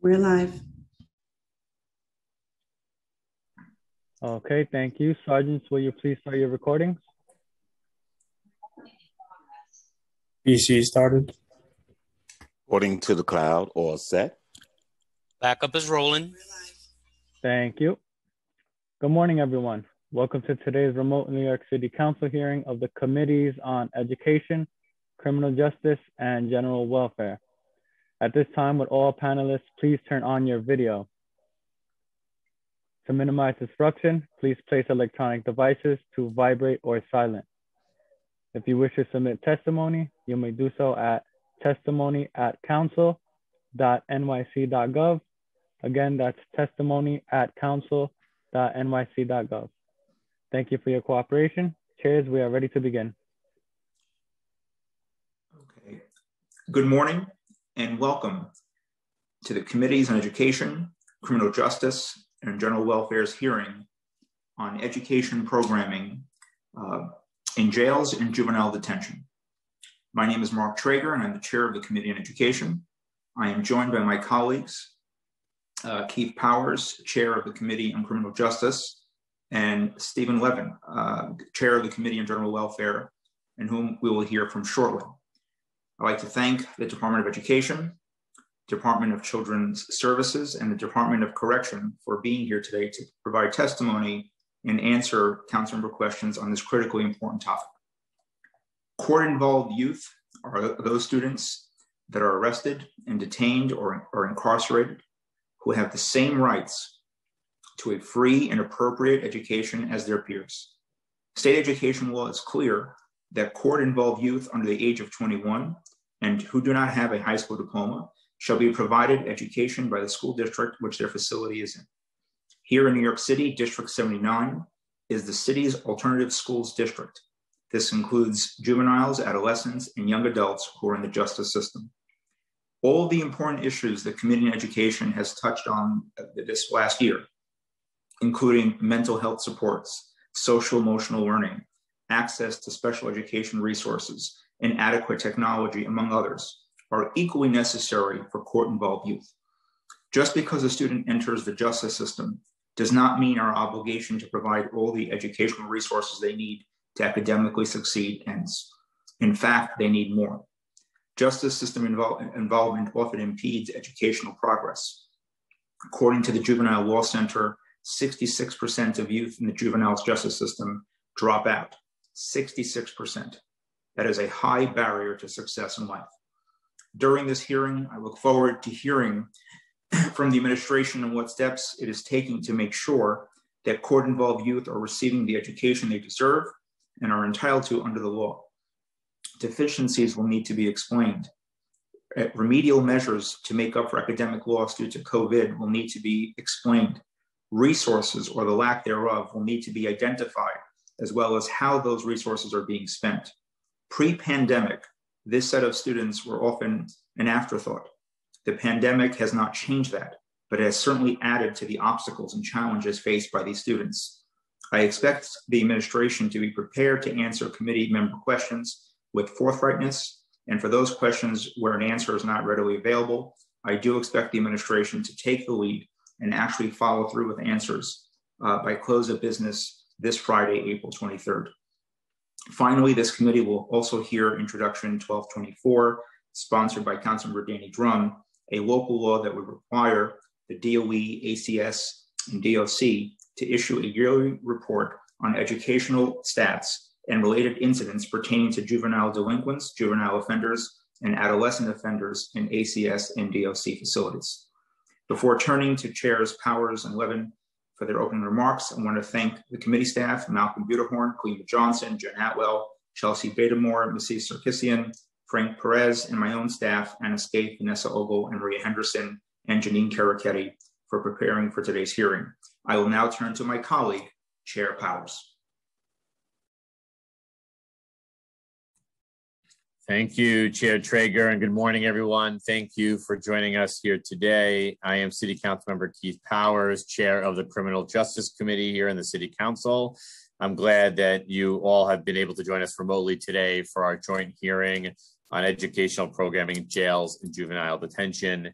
We're live. Okay, thank you. Sergeants, will you please start your recordings? PC started. According to the cloud all set. Backup is rolling. Thank you. Good morning, everyone. Welcome to today's remote New York City Council hearing of the Committees on Education, Criminal Justice, and General Welfare. At this time, would all panelists please turn on your video. To minimize disruption, please place electronic devices to vibrate or silent. If you wish to submit testimony, you may do so at testimony at council.nyc.gov. Again, that's testimony at council.nyc.gov. Thank you for your cooperation. Chairs, we are ready to begin. Okay. Good morning and welcome to the Committees on Education, Criminal Justice, and General Welfare's hearing on education programming uh, in jails and juvenile detention. My name is Mark Treyger, and I'm the chair of the Committee on Education. I am joined by my colleagues, uh, Keith Powers, chair of the Committee on Criminal Justice, and Stephen Levin, uh, chair of the Committee on General Welfare, and whom we will hear from shortly. I'd like to thank the Department of Education, Department of Children's Services, and the Department of Correction for being here today to provide testimony and answer council member questions on this critically important topic. Court-involved youth are those students that are arrested and detained or, or incarcerated who have the same rights to a free and appropriate education as their peers. State education law is clear that court involved youth under the age of 21 and who do not have a high school diploma shall be provided education by the school district which their facility is in. Here in New York City, District 79 is the city's alternative schools district. This includes juveniles, adolescents, and young adults who are in the justice system. All the important issues that Committee on Education has touched on this last year including mental health supports, social emotional learning, access to special education resources, and adequate technology, among others, are equally necessary for court involved youth. Just because a student enters the justice system does not mean our obligation to provide all the educational resources they need to academically succeed ends. In fact, they need more. Justice system involve- involvement often impedes educational progress. According to the Juvenile Law Center, 66% of youth in the juvenile justice system drop out. 66%. That is a high barrier to success in life. During this hearing, I look forward to hearing from the administration on what steps it is taking to make sure that court involved youth are receiving the education they deserve and are entitled to under the law. Deficiencies will need to be explained. Uh, remedial measures to make up for academic loss due to COVID will need to be explained resources or the lack thereof will need to be identified, as well as how those resources are being spent. Pre pandemic, this set of students were often an afterthought. The pandemic has not changed that, but has certainly added to the obstacles and challenges faced by these students. I expect the administration to be prepared to answer committee member questions with forthrightness. And for those questions where an answer is not readily available, I do expect the administration to take the lead and actually follow through with answers uh, by close of business this Friday, April 23rd. Finally, this committee will also hear Introduction 1224, sponsored by Councilmember Danny Dromm, a local law that would require the DOE, ACS, and DOC to issue a yearly report on educational stats and related incidents pertaining to juvenile delinquents, juvenile offenders, and adolescent offenders in ACS and DOC facilities. Before turning to chairs Powers and Levin for their opening remarks, I want to thank the committee staff, Malcolm Butehorn, Cleva Johnson, Jen Atwell, Chelsea Betamore, Mrs. Sarkissian, Frank Perez, and my own staff, Anna Scaife, Vanessa Ogle, and Maria Henderson, and Janine Carachetti for preparing for today's hearing. I will now turn to my colleague, Chair Powers. Thank you, Chair Treyger, and good morning, everyone. Thank you for joining us here today. I am City Council Member Keith Powers, Chair of the Criminal Justice Committee here in the City Council. I'm glad that you all have been able to join us remotely today for our joint hearing on educational programming, jails, and juvenile detention.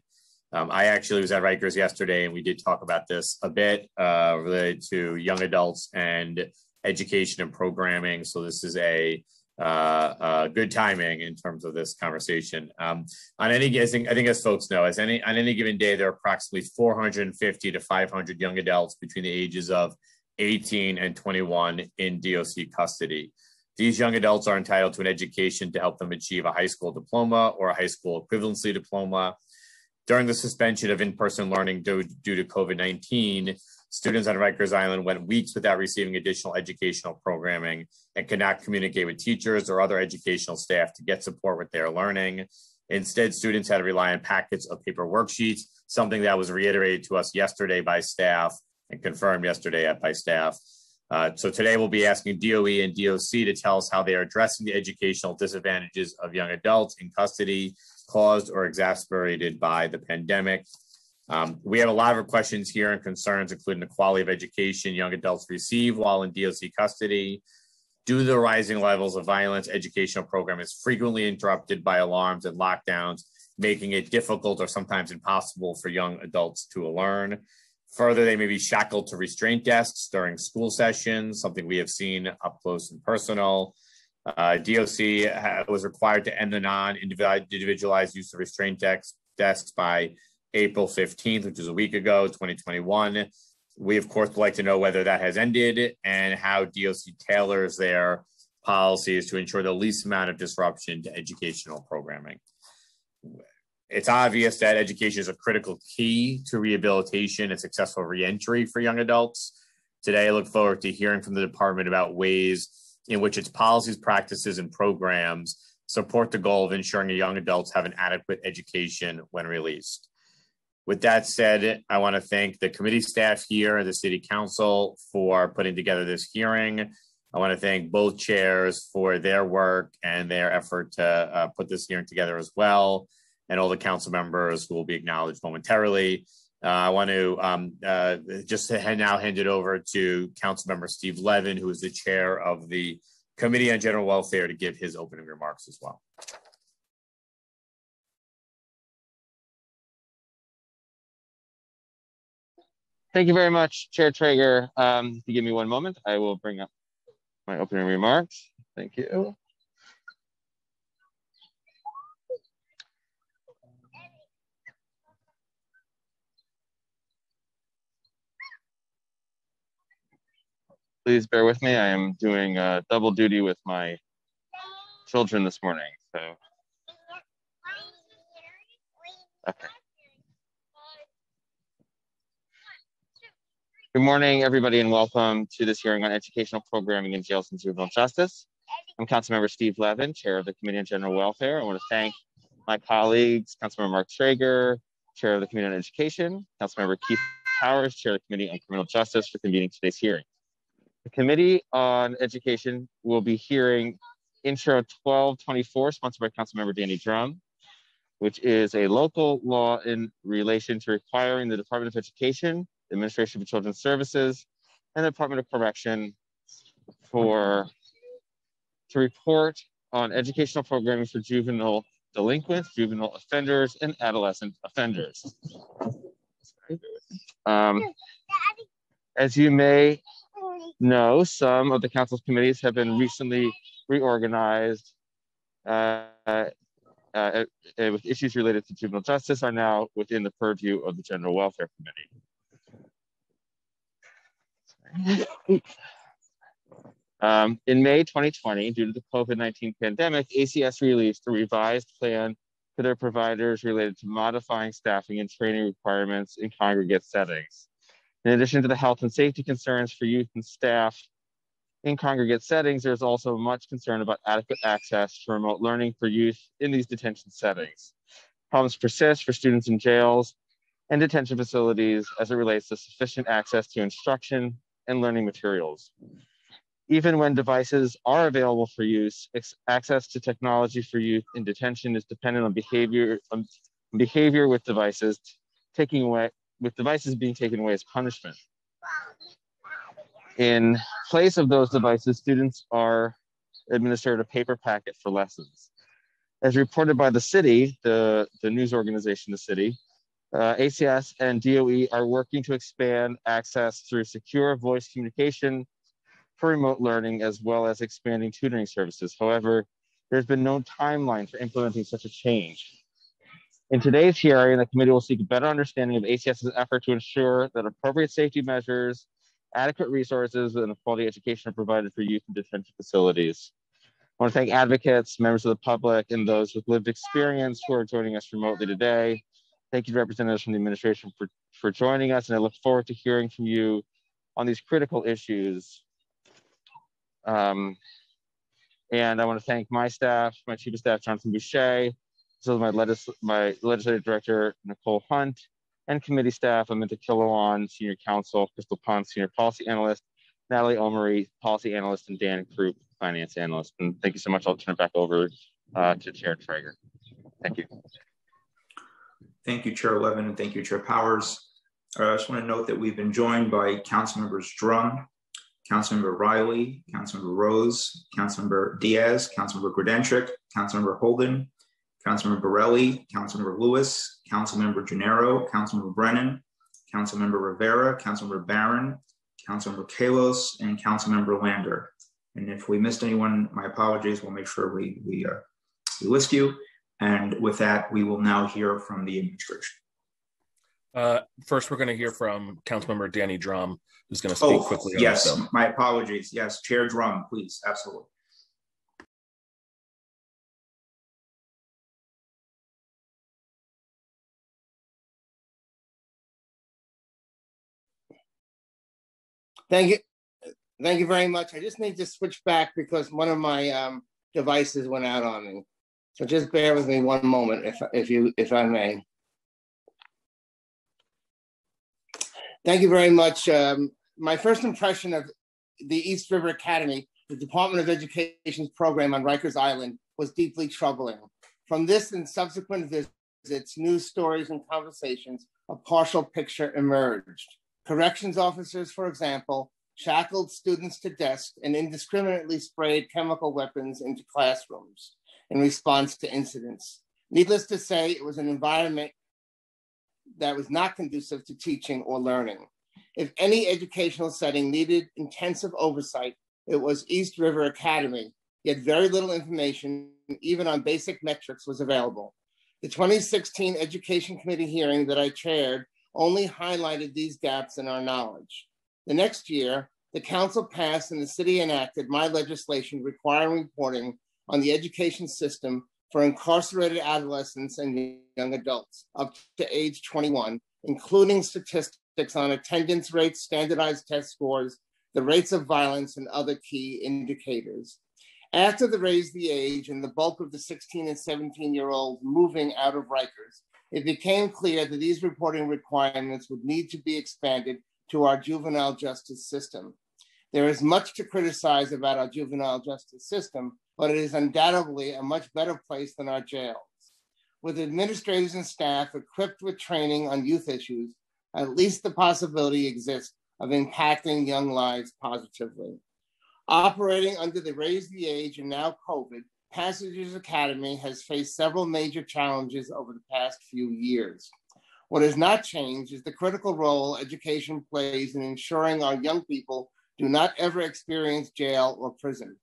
Um, I actually was at Rikers yesterday and we did talk about this a bit uh, related to young adults and education and programming. So this is a uh, uh, good timing in terms of this conversation. Um, on any, I think, I think as folks know, as any on any given day, there are approximately 450 to 500 young adults between the ages of 18 and 21 in DOC custody. These young adults are entitled to an education to help them achieve a high school diploma or a high school equivalency diploma. During the suspension of in-person learning due, due to COVID-19, Students on Rikers Island went weeks without receiving additional educational programming and could not communicate with teachers or other educational staff to get support with their learning. Instead, students had to rely on packets of paper worksheets, something that was reiterated to us yesterday by staff and confirmed yesterday by staff. Uh, so today we'll be asking DOE and DOC to tell us how they are addressing the educational disadvantages of young adults in custody caused or exacerbated by the pandemic. Um, we have a lot of questions here and concerns, including the quality of education young adults receive while in DOC custody. Due to the rising levels of violence, educational program is frequently interrupted by alarms and lockdowns, making it difficult or sometimes impossible for young adults to learn. Further, they may be shackled to restraint desks during school sessions, something we have seen up close and personal. Uh, DOC was required to end the non-individualized use of restraint desks by April 15th, which is a week ago, 2021. We, of course, would like to know whether that has ended and how DOC tailors their policies to ensure the least amount of disruption to educational programming. It's obvious that education is a critical key to rehabilitation and successful reentry for young adults. Today, I look forward to hearing from the department about ways in which its policies, practices, and programs support the goal of ensuring young adults have an adequate education when released. With that said, I want to thank the committee staff here, and the city council for putting together this hearing. I want to thank both chairs for their work and their effort to uh, put this hearing together as well, and all the council members who will be acknowledged momentarily. Uh, I want to um, uh, just to now hand it over to Council Member Steve Levin, who is the chair of the Committee on General Welfare, to give his opening remarks as well. Thank you very much, Chair Treyger. Um, if you give me one moment, I will bring up my opening remarks. Thank you. Please bear with me. I am doing uh, double duty with my children this morning. So, okay. Good morning, everybody, and welcome to this hearing on educational programming in jails and juvenile justice. I'm Councilmember Steve Levin, Chair of the Committee on General Welfare. I want to thank my colleagues, Councilmember Mark Treyger, Chair of the Committee on Education, Councilmember Keith Powers, Chair of the Committee on Criminal Justice for convening today's hearing. The Committee on Education will be hearing Intro 1224, sponsored by Councilmember Danny Dromm, which is a local law in relation to requiring the Department of Education Administration for Children's Services, and the Department of Correction for to report on educational programming for juvenile delinquents, juvenile offenders, and adolescent offenders. Um, as you may know, some of the council's committees have been recently reorganized uh, uh, uh, with issues related to juvenile justice are now within the purview of the General Welfare Committee. Um, in May 2020, due to the COVID-19 pandemic, ACS released a revised plan for their providers related to modifying staffing and training requirements in congregate settings. In addition to the health and safety concerns for youth and staff in congregate settings, there's also much concern about adequate access to remote learning for youth in these detention settings. Problems persist for students in jails and detention facilities as it relates to sufficient access to instruction, and learning materials. Even when devices are available for use, access to technology for youth in detention is dependent on behavior, on behavior with devices taking away, with devices being taken away as punishment. In place of those devices, students are administered a paper packet for lessons. As reported by the city, the, the news organization, the city, Uh, ACS and DOE are working to expand access through secure voice communication for remote learning, as well as expanding tutoring services. However, there's been no timeline for implementing such a change. In today's hearing, the committee will seek a better understanding of ACS's effort to ensure that appropriate safety measures, adequate resources, and quality education are provided for youth in detention facilities. I want to thank advocates, members of the public, and those with lived experience who are joining us remotely today. Thank you to representatives from the administration for, for joining us, and I look forward to hearing from you on these critical issues. Um, and I want to thank my staff, my chief of staff, Jonathan Boucher, as well as my, legis my legislative director, Nicole Hunt, and committee staff, Aminta Kilawan, senior counsel, Crystal Pond, senior policy analyst, Natalie Omery, policy analyst, and Dan Krupp, finance analyst. And thank you so much. I'll turn it back over uh, to Chair Treyger. Thank you. Thank you, Chair Levin, and thank you, Chair Powers. Uh, I just want to note that we've been joined by Council Members Dromm, Councilmember Riley, Councilmember Rose, Councilmember Diaz, Councilmember Grodenchik, Councilmember Holden, Councilmember Borelli, Councilmember Lewis, Councilmember Gennaro, Councilmember Brannan, Councilmember Rivera, Councilmember Barron, Councilmember Kallos, and Councilmember Lander. And if we missed anyone, my apologies. We'll make sure we, we, uh, we list you. And with that, we will now hear from the administration. Uh, first, we're going to hear from Councilmember Danny Dromm, who's going to speak oh, quickly. yes, my apologies. Yes, Chair Dromm, please, absolutely. Thank you. Thank you very much. I just need to switch back because one of my um, devices went out on me. So just bear with me one moment, if if you if I may. Thank you very much. Um, my first impression of the East River Academy, the Department of Education's program on Rikers Island, was deeply troubling. From this and subsequent visits, news stories, and conversations, a partial picture emerged. Corrections officers, for example, shackled students to desks and indiscriminately sprayed chemical weapons into classrooms in response to incidents. Needless to say, it was an environment that was not conducive to teaching or learning. If any educational setting needed intensive oversight, it was East River Academy, yet very little information, even on basic metrics, was available. The 2016 Education Committee hearing that I chaired only highlighted these gaps in our knowledge. The next year, the council passed and the city enacted my legislation requiring reporting on the education system for incarcerated adolescents and young adults up to age 21, including statistics on attendance rates, standardized test scores, the rates of violence, and other key indicators. After the raise the age and the bulk of the 16 and 17 year olds moving out of Rikers, it became clear that these reporting requirements would need to be expanded to our juvenile justice system. There is much to criticize about our juvenile justice system, but it is undoubtedly a much better place than our jails. With administrators and staff equipped with training on youth issues, at least the possibility exists of impacting young lives positively. Operating under the Raise the Age and now COVID, Passages Academy has faced several major challenges over the past few years. What has not changed is the critical role education plays in ensuring our young people do not ever experience jail or prison.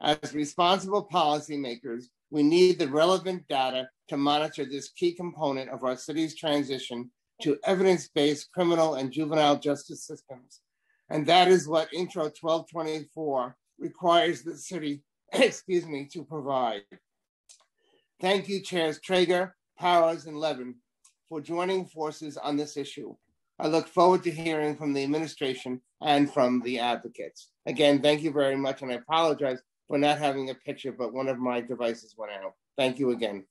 As responsible policymakers, we need the relevant data to monitor this key component of our city's transition to evidence-based criminal and juvenile justice systems. And that is what Intro 1224 requires the city, excuse me, to provide. Thank you, Chairs Treyger, Powers, and Levin for joining forces on this issue. I look forward to hearing from the administration and from the advocates. Again, thank you very much, and I apologize for not having a picture, but one of my devices went out. Thank you again.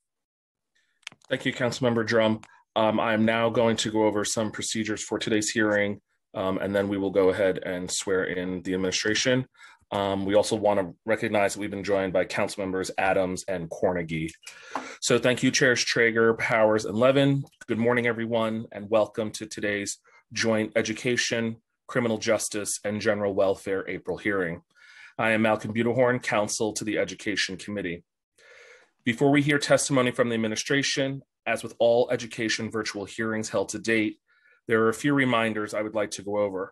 Thank you, Councilmember Dromm. Um, I'm now going to go over some procedures for today's hearing, um, and then we will go ahead and swear in the administration. Um, we also want to recognize that we've been joined by council members Adams and Cornegy. So thank you, Chairs Treyger, Powers, and Levin. Good morning, everyone, and welcome to today's joint education, criminal justice, and general welfare April hearing. I am Malcolm Butehorn, counsel to the Education Committee. Before we hear testimony from the administration, as with all education virtual hearings held to date, there are a few reminders I would like to go over.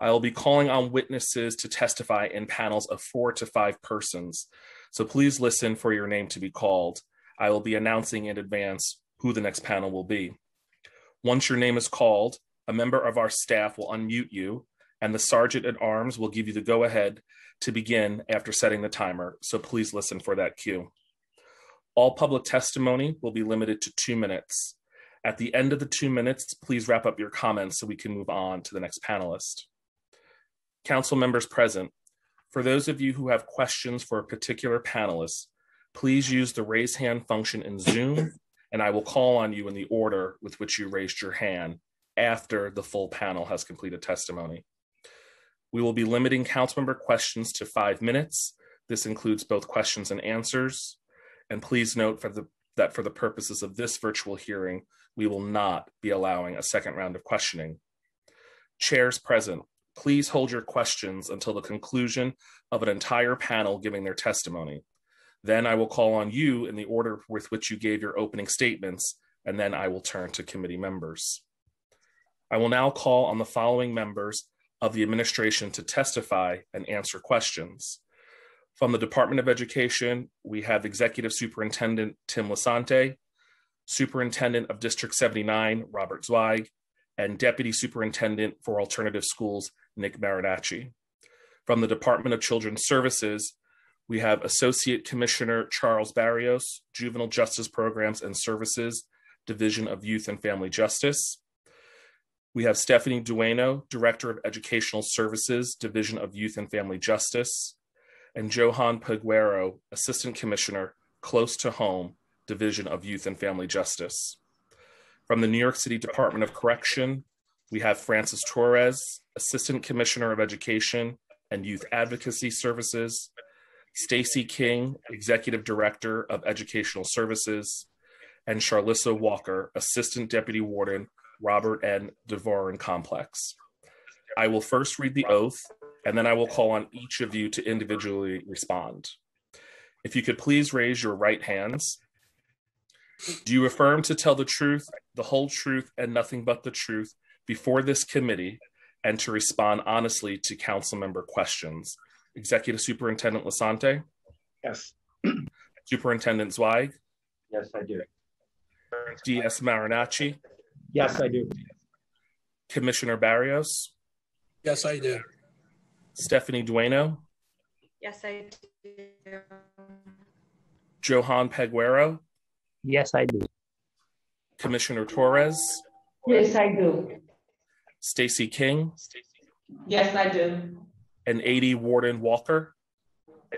I will be calling on witnesses to testify in panels of four to five persons, so please listen for your name to be called. I will be announcing in advance who the next panel will be. Once your name is called, a member of our staff will unmute you, and the sergeant at arms will give you the go ahead to begin after setting the timer, so please listen for that cue. All public testimony will be limited to two minutes. At the end of the two minutes, please wrap up your comments so we can move on to the next panelist. Council members present, for those of you who have questions for a particular panelist, please use the raise hand function in Zoom, and I will call on you in the order with which you raised your hand after the full panel has completed testimony. We will be limiting council member questions to five minutes. This includes both questions and answers. And please note for the, that for the purposes of this virtual hearing, we will not be allowing a second round of questioning. Chairs present, please hold your questions until the conclusion of an entire panel giving their testimony. Then I will call on you in the order with which you gave your opening statements, and then I will turn to committee members. I will now call on the following members of the administration to testify and answer questions. From the Department of Education, we have Executive Superintendent Tim Lisante, Superintendent of District 79, Robert Zweig, and Deputy Superintendent for Alternative Schools, Nick Marinacci. From the Department of Children's Services, we have Associate Commissioner Charles Barrios, Juvenile Justice Programs and Services, Division of Youth and Family Justice. We have Stephanie Dueno, Director of Educational Services, Division of Youth and Family Justice, and Johan Peguero, Assistant Commissioner, Close to Home, Division of Youth and Family Justice. From the New York City Department of Correction, we have Francis Torres, Assistant Commissioner of Education and Youth Advocacy Services, Stacy King, Executive Director of Educational Services, and Charlissa Walker, Assistant Deputy Warden, Robert N. Davoren Complex. I will first read the oath, and then I will call on each of you to individually respond. If you could please raise your right hands. Do you affirm to tell the truth, the whole truth, and nothing but the truth before this committee and to respond honestly to council member questions? Executive Superintendent Lisante? Yes. Superintendent Zweig? Yes, I do. DS Marinacci? Yes, I do. Commissioner Barrios? Yes, I do. Stephanie Dueno? Yes, I do. Johan Peguero? Yes, I do. Commissioner Torres? Yes, I do. Stacy King? Yes, I do. And AD Warden Walker?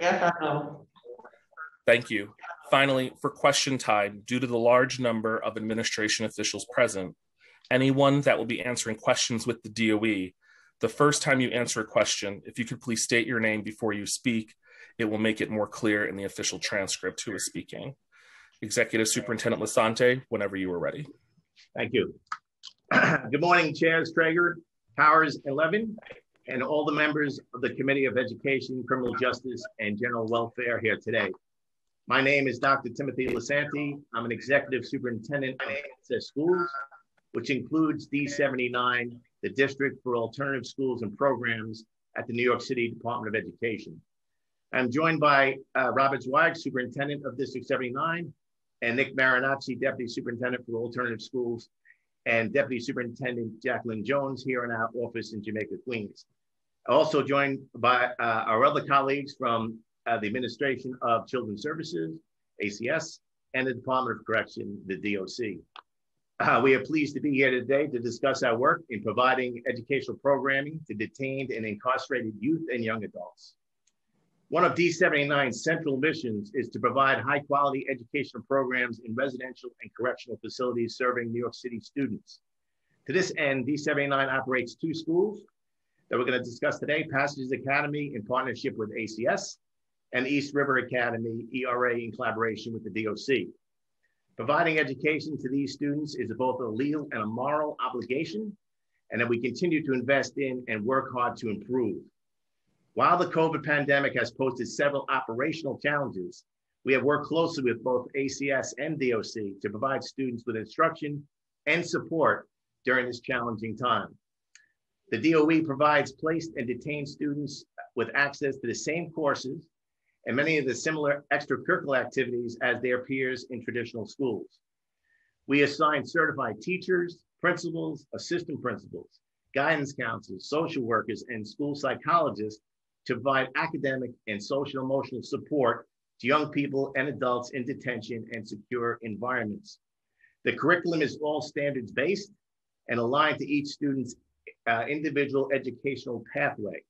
Yes, I know. Thank you. Finally, for question time, due to the large number of administration officials present, anyone that will be answering questions with the DOE, the first time you answer a question, if you could please state your name before you speak, it will make it more clear in the official transcript who is speaking. Executive Superintendent Lisante, whenever you are ready. Thank you. Good morning, Chairs Treyger, Powers, and Levin, and all the members of the Committee of Education, Criminal Justice, and General Welfare here today. My name is Dr. Timothy Lisante. I'm an executive superintendent Access Schools, which includes D79, the District for Alternative Schools and Programs at the New York City Department of Education. I'm joined by uh, Robert Zweig, Superintendent of District 79, and Nick Marinacci, Deputy Superintendent for Alternative Schools, and Deputy Superintendent Jacqueline Jones here in our office in Jamaica, Queens. Also joined by uh, our other colleagues from uh, the Administration of Children's Services, ACS, and the Department of Correction, the DOC. Uh, we are pleased to be here today to discuss our work in providing educational programming to detained and incarcerated youth and young adults. One of D79's central missions is to provide high quality educational programs in residential and correctional facilities serving New York City students. To this end, D79 operates two schools that we're going to discuss today Passages Academy in partnership with ACS and East River Academy, ERA, in collaboration with the DOC. Providing education to these students is both a legal and a moral obligation, and that we continue to invest in and work hard to improve. While the COVID pandemic has posed several operational challenges, We have worked closely with both ACS and DOC to provide students with instruction and support during this challenging time. The DOE provides placed and detained students with access to the same courses and many of the similar extracurricular activities as their peers in traditional schools. We assign certified teachers, principals, assistant principals, guidance counselors, social workers, and school psychologists to provide academic and social emotional support to young people and adults in detention and secure environments. The curriculum is all standards based and aligned to each student's uh, individual educational pathway.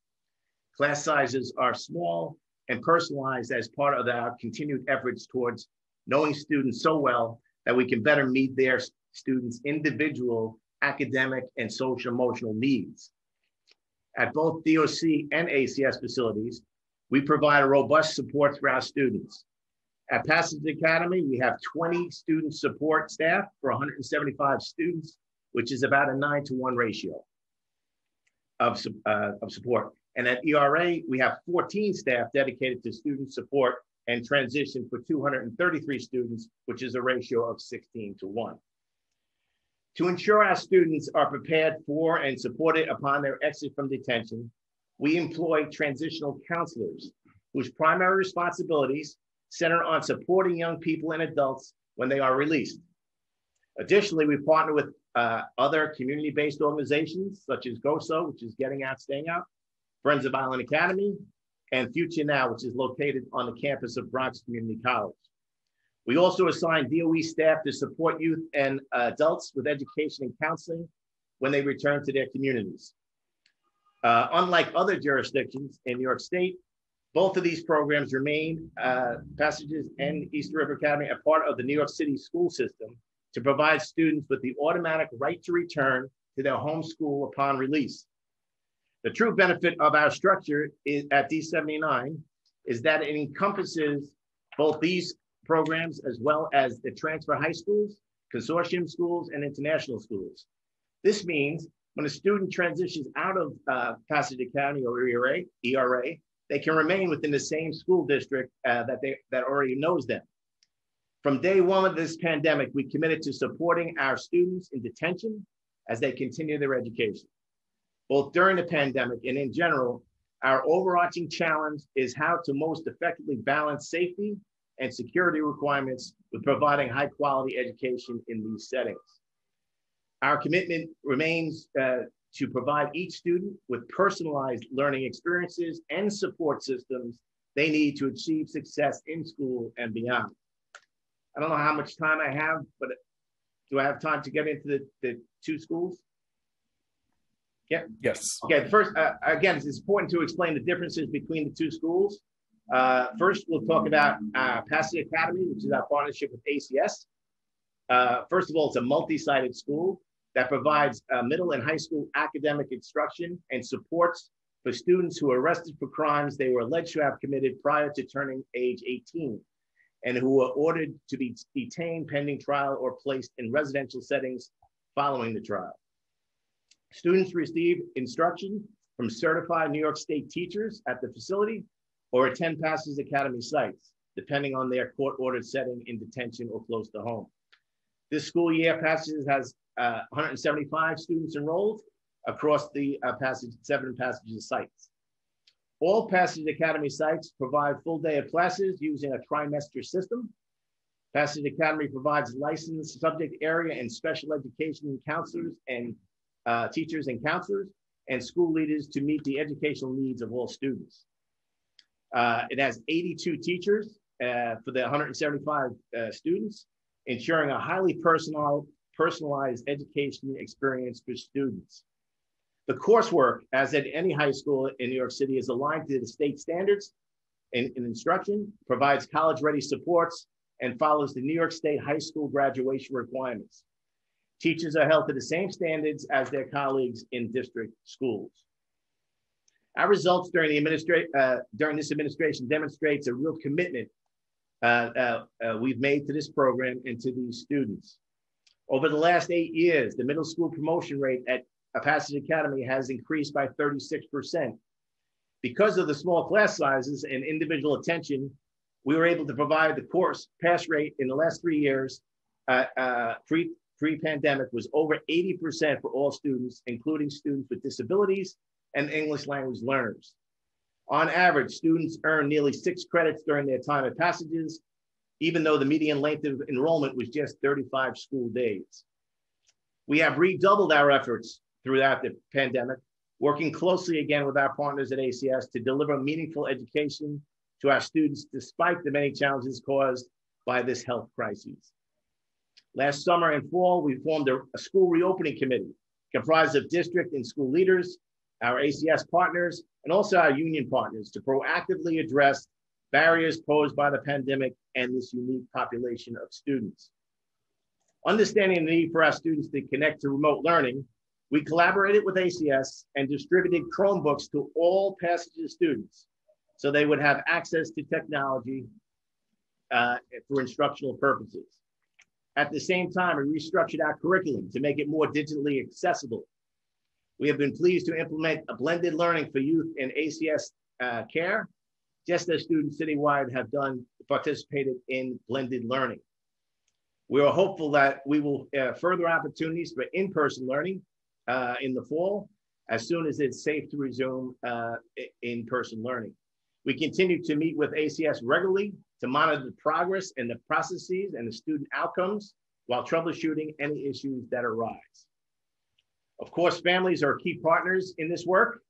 Class sizes are small and personalized as part of our continued efforts towards knowing students so well that we can better meet their students' individual academic and social emotional needs. At both DOC and ACS facilities, we provide a robust support for our students. At Passage Academy, we have 20 student support staff for 175 students, which is about a nine to one ratio of, uh, of support. And at ERA, we have 14 staff dedicated to student support and transition for 233 students, which is a ratio of 16 to 1. To ensure our students are prepared for and supported upon their exit from detention, we employ transitional counselors whose primary responsibilities center on supporting young people and adults when they are released. Additionally, we partner with uh, other community-based organizations such as GOSO, which is Getting Out, Staying Out, Friends of Island Academy, and Future Now, which is located on the campus of Bronx Community College. We also assign DOE staff to support youth and uh, adults with education and counseling when they return to their communities. Uh, unlike other jurisdictions in New York State, both of these programs remain, uh, Passages and East River Academy, a part of the New York City school system to provide students with the automatic right to return to their home school upon release. The true benefit of our structure is, at D79 is that it encompasses both these programs as well as the transfer high schools, consortium schools, and international schools. This means when a student transitions out of uh, Passage Academy or ERA, ERA, they can remain within the same school district uh, that they that already knows them. From day one of this pandemic, we committed to supporting our students in detention as they continue their education. Both during the pandemic and in general, our overarching challenge is how to most effectively balance safety and security requirements with providing high quality education in these settings. Our commitment remains uh, to provide each student with personalized learning experiences and support systems they need to achieve success in school and beyond. I don't know how much time I have, but do I have time to get into the, the two schools? Yeah. Yes. Okay. First, uh, again, it's important to explain the differences between the two schools. Uh, first, we'll talk about uh, Passage Academy, which is our partnership with ACS. Uh, first of all, it's a multi-sided school that provides uh, middle and high school academic instruction and supports for students who are arrested for crimes they were alleged to have committed prior to turning age 18 and who were ordered to be detained pending trial or placed in residential settings following the trial. Students receive instruction from certified New York State teachers at the facility or attend Passage Academy sites, depending on their court-ordered setting in detention or close to home. This school year, Passages has uh, 175 students enrolled across the uh, Passage, seven Passages sites. All Passage Academy sites provide full day of classes using a trimester system. Passage Academy provides licensed subject area and special education counselors and uh, teachers and counselors and school leaders to meet the educational needs of all students. Uh, it has 82 teachers uh, for the 175 uh, students, ensuring a highly personal, personalized education experience for students. The coursework, as at any high school in New York City, is aligned to the state standards in, in instruction, provides college-ready supports, and follows the New York State high school graduation requirements. Teachers are held to the same standards as their colleagues in district schools. Our results during, the administra- uh, during this administration demonstrates a real commitment uh, uh, uh, we've made to this program and to these students. Over the last eight years, the middle school promotion rate at Passage Academy has increased by 36%. Because of the small class sizes and individual attention, we were able to provide the course pass rate in the last three years uh, uh, pre-pandemic was over 80% for all students, including students with disabilities and English language learners. On average, students earn nearly six credits during their time at Passages, even though the median length of enrollment was just 35 school days. We have redoubled our efforts throughout the pandemic, working closely again with our partners at ACS to deliver meaningful education to our students despite the many challenges caused by this health crisis. Last summer and fall, we formed a, school reopening committee comprised of district and school leaders, our ACS partners, and also our union partners to proactively address barriers posed by the pandemic and this unique population of students. Understanding the need for our students to connect to remote learning, we collaborated with ACS and distributed Chromebooks to all Passages students so they would have access to technology uh, for instructional purposes. At the same time, we restructured our curriculum to make it more digitally accessible. We have been pleased to implement a blended learning for youth in ACS uh, care, just as students citywide have done participated in blended learning. We are hopeful that we will uh, further opportunities for in-person learning uh, in the fall, as soon as it's safe to resume uh, in-person learning. We continue to meet with ACS regularly to monitor the progress and the processes and the student outcomes while troubleshooting any issues that arise. Of course, families are key partners in this work.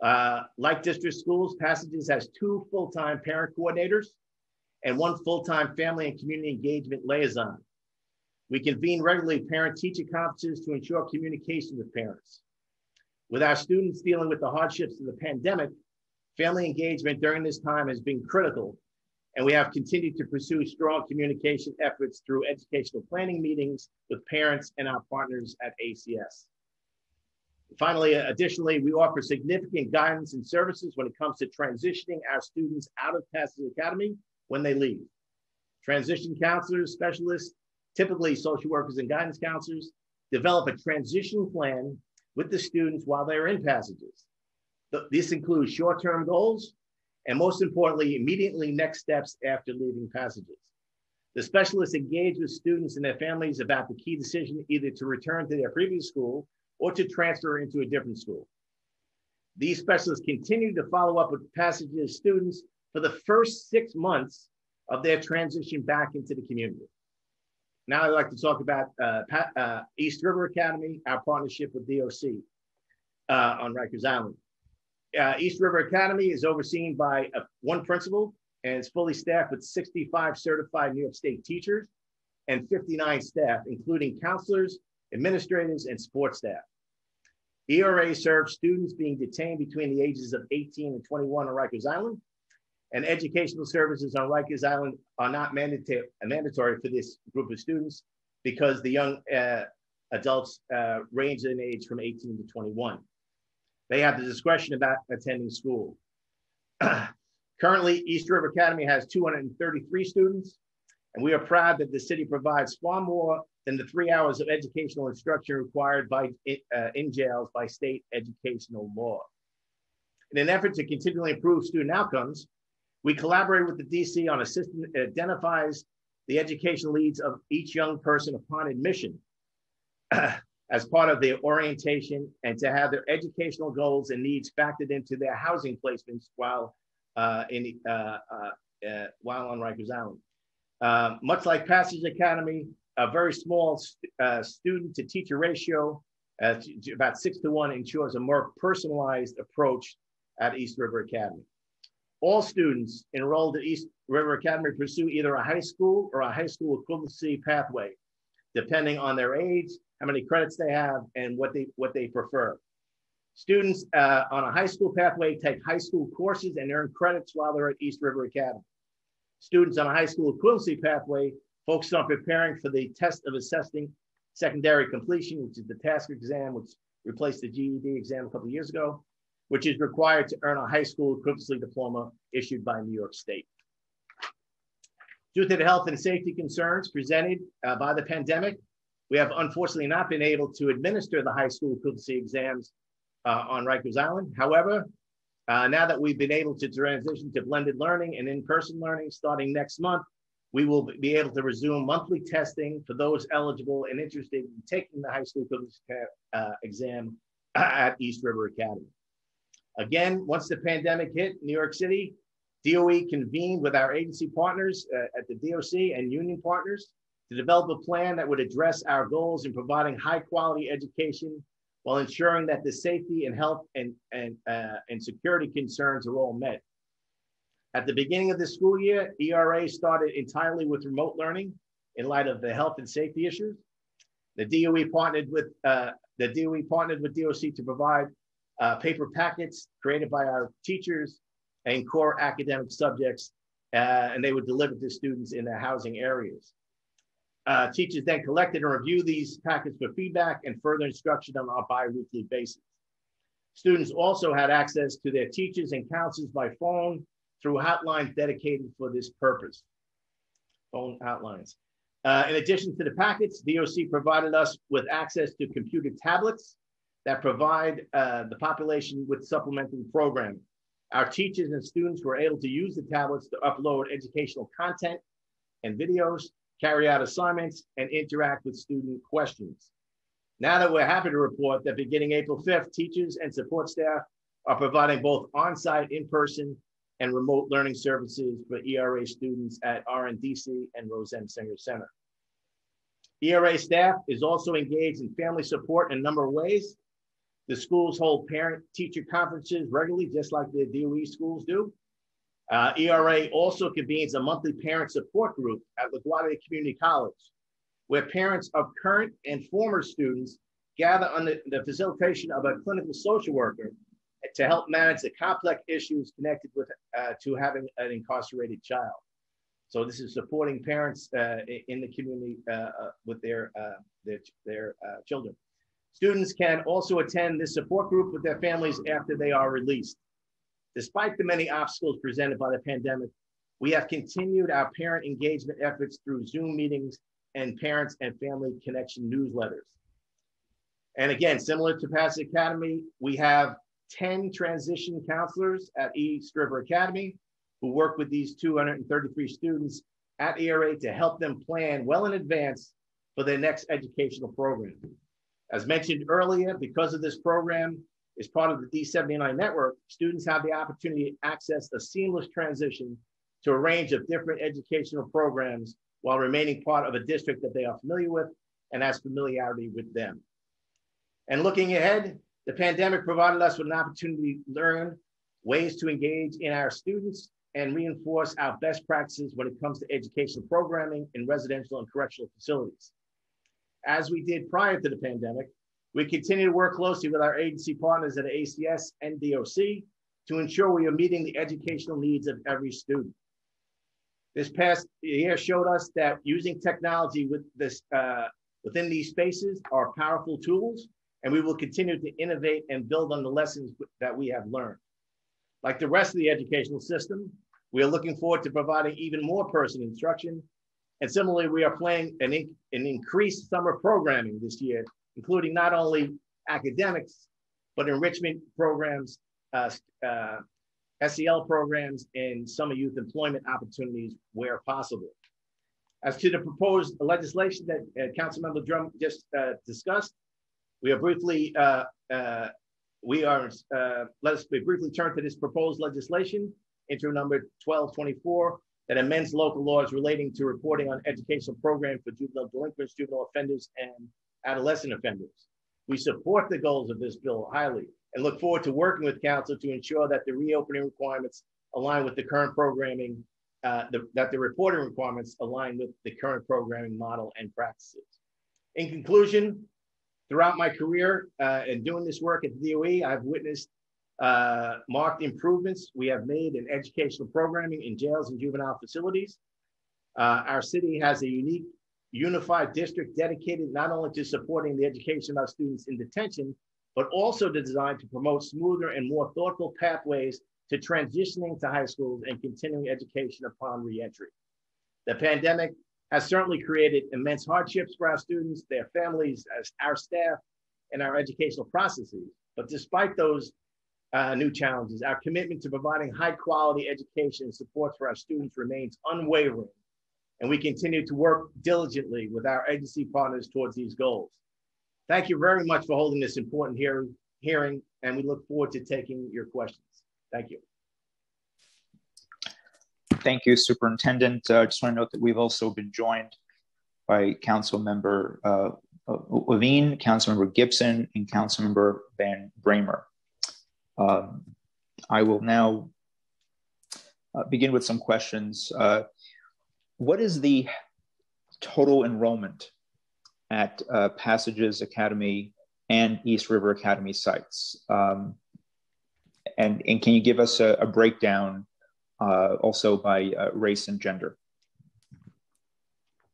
Uh, like district schools, Passages has two full-time parent coordinators and one full-time family and community engagement liaison. We convene regularly parent-teacher conferences to ensure communication with parents. With our students dealing with the hardships of the pandemic, family engagement during this time has been critical and we have continued to pursue strong communication efforts through educational planning meetings with parents and our partners at ACS. Finally, additionally, we offer significant guidance and services when it comes to transitioning our students out of Passage Academy when they leave. Transition counselors, specialists, typically social workers and guidance counselors, develop a transition plan with the students while they're in passages. This includes short-term goals, and most importantly, immediately next steps after leaving passages. The specialists engage with students and their families about the key decision either to return to their previous school or to transfer into a different school. These specialists continue to follow up with passages students for the first six months of their transition back into the community. Now I'd like to talk about uh, uh, East River Academy, our partnership with DOC uh, on Rikers Island uh, East River Academy is overseen by a, one principal and is fully staffed with 65 certified New York State teachers and 59 staff, including counselors, administrators, and sports staff. ERA serves students being detained between the ages of 18 and 21 on Rikers Island, and educational services on Rikers Island are not mandatory, mandatory for this group of students because the young uh, adults uh, range in age from 18 to 21. They have the discretion about attending school. Currently, East River Academy has 233 students, and we are proud that the city provides far more than the three hours of educational instruction required by uh, in jails by state educational law. In an effort to continually improve student outcomes, we collaborate with the DC on a system that identifies the educational needs of each young person upon admission. as part of their orientation and to have their educational goals and needs factored into their housing placements while uh, in uh, uh, uh while on Rikers Island. Uh, much like Passage Academy, a very small st uh, student to teacher ratio, to about six to one, ensures a more personalized approach at East River Academy. All students enrolled at East River Academy pursue either a high school or a high school equivalency pathway, depending on their age how many credits they have, and what they what they prefer. Students uh, on a high school pathway take high school courses and earn credits while they're at East River Academy. Students on a high school equivalency pathway focus on preparing for the test of assessing secondary completion, which is the TASC exam, which replaced the GED exam a couple years ago, which is required to earn a high school equivalency diploma issued by New York State. Due to the health and safety concerns presented uh, by the pandemic, we have unfortunately not been able to administer the high school equivalency exams uh, on Rikers Island. However, Uh, now that we've been able to transition to blended learning and in-person learning starting next month, we will be able to resume monthly testing for those eligible and interested in taking the high school equivalency uh, exam at East River Academy. Again, once the pandemic hit New York City, DOE convened with our agency partners uh, at the DOC and union partners to develop a plan that would address our goals in providing high quality education while ensuring that the safety and health and, and, uh, and security concerns are all met. At the beginning of the school year, ERA started entirely with remote learning in light of the health and safety issues. The DOE partnered with uh, the DOE partnered with DOC to provide uh, paper packets created by our teachers and core academic subjects, uh, and they would deliver to students in their housing areas. Uh, teachers then collected and reviewed these packets for feedback and further instruction on a bi-weekly basis. Students also had access to their teachers and counselors by phone through hotlines dedicated for this purpose. Phone hotlines. Uh, in addition to the packets, DOC provided us with access to computer tablets that provide uh, the population with supplementary programming. Our teachers and students were able to use the tablets to upload educational content and videos carry out assignments, and interact with student questions. Now that we're happy to report that beginning April 5th, teachers and support staff are providing both on-site, in-person, and remote learning services for ERA students at RNDC and Rose M. Singer Center. ERA staff is also engaged in family support in a number of ways. The schools hold parent-teacher conferences regularly, just like the DOE schools do. Uh, ERA also convenes a monthly parent support group at LaGuardia Community College, where parents of current and former students gather under the facilitation of a clinical social worker to help manage the complex issues connected with uh, to having an incarcerated child. So this is supporting parents uh, in the community uh, uh, with their uh, their, their children. Students can also attend this support group with their families after they are released. Despite the many obstacles presented by the pandemic, we have continued our parent engagement efforts through Zoom meetings and parents and family connection newsletters. And again, similar to Passage Academy, we have 10 transition counselors at East River Academy who work with these 233 students at ERA to help them plan well in advance for their next educational program. As mentioned earlier, because of this program, is part of the D79 network, students have the opportunity to access a seamless transition to a range of different educational programs while remaining part of a district that they are familiar with and has familiarity with them. And looking ahead, the pandemic provided us with an opportunity to learn ways to engage in our students and reinforce our best practices when it comes to educational programming in residential and correctional facilities. As we did prior to the pandemic, we continue to work closely with our agency partners at ACS and DOC to ensure we are meeting the educational needs of every student. This past year showed us that using technology with this, uh, within these spaces are powerful tools, and we will continue to innovate and build on the lessons that we have learned. Like the rest of the educational system, we are looking forward to providing even more personal instruction. And similarly, we are planning an, an increased summer programming this year including not only academics, but enrichment programs, uh, uh, SEL programs, and summer youth employment opportunities where possible. As to the proposed legislation that uh, Councilmember Dromm just uh, discussed, we are briefly, uh, uh, we are, let us briefly turn to this proposed legislation, intro number 1224, that amends local laws relating to reporting on educational programs for juvenile delinquents, juvenile offenders, and adolescent offenders. We support the goals of this bill highly and look forward to working with council to ensure that the reopening requirements align with the current programming, uh, the, that the reporting requirements align with the current programming model and practices. In conclusion, throughout my career uh, in doing this work at the DOE, I've witnessed uh, marked improvements we have made in educational programming in jails and juvenile facilities. Uh, our city has a unique unified district dedicated not only to supporting the education of our students in detention, but also designed to promote smoother and more thoughtful pathways to transitioning to high schools and continuing education upon reentry. The pandemic has certainly created immense hardships for our students, their families, our staff, and our educational processes. But despite those uh, new challenges. Our commitment to providing high quality education and support for our students remains unwavering, and we continue to work diligently with our agency partners towards these goals. Thank you very much for holding this important hearing, hearing and we look forward to taking your questions. Thank you. Thank you, Superintendent. I uh, just want to note that we've also been joined by Council Member uh, Levine, Councilmember Gibson, and Councilmember Van Bramer. Um, I will now uh, begin with some questions. Uh, what is the total enrollment at uh, Passages Academy and East River Academy sites? Um, and, and can you give us a, a breakdown uh, also by uh, race and gender?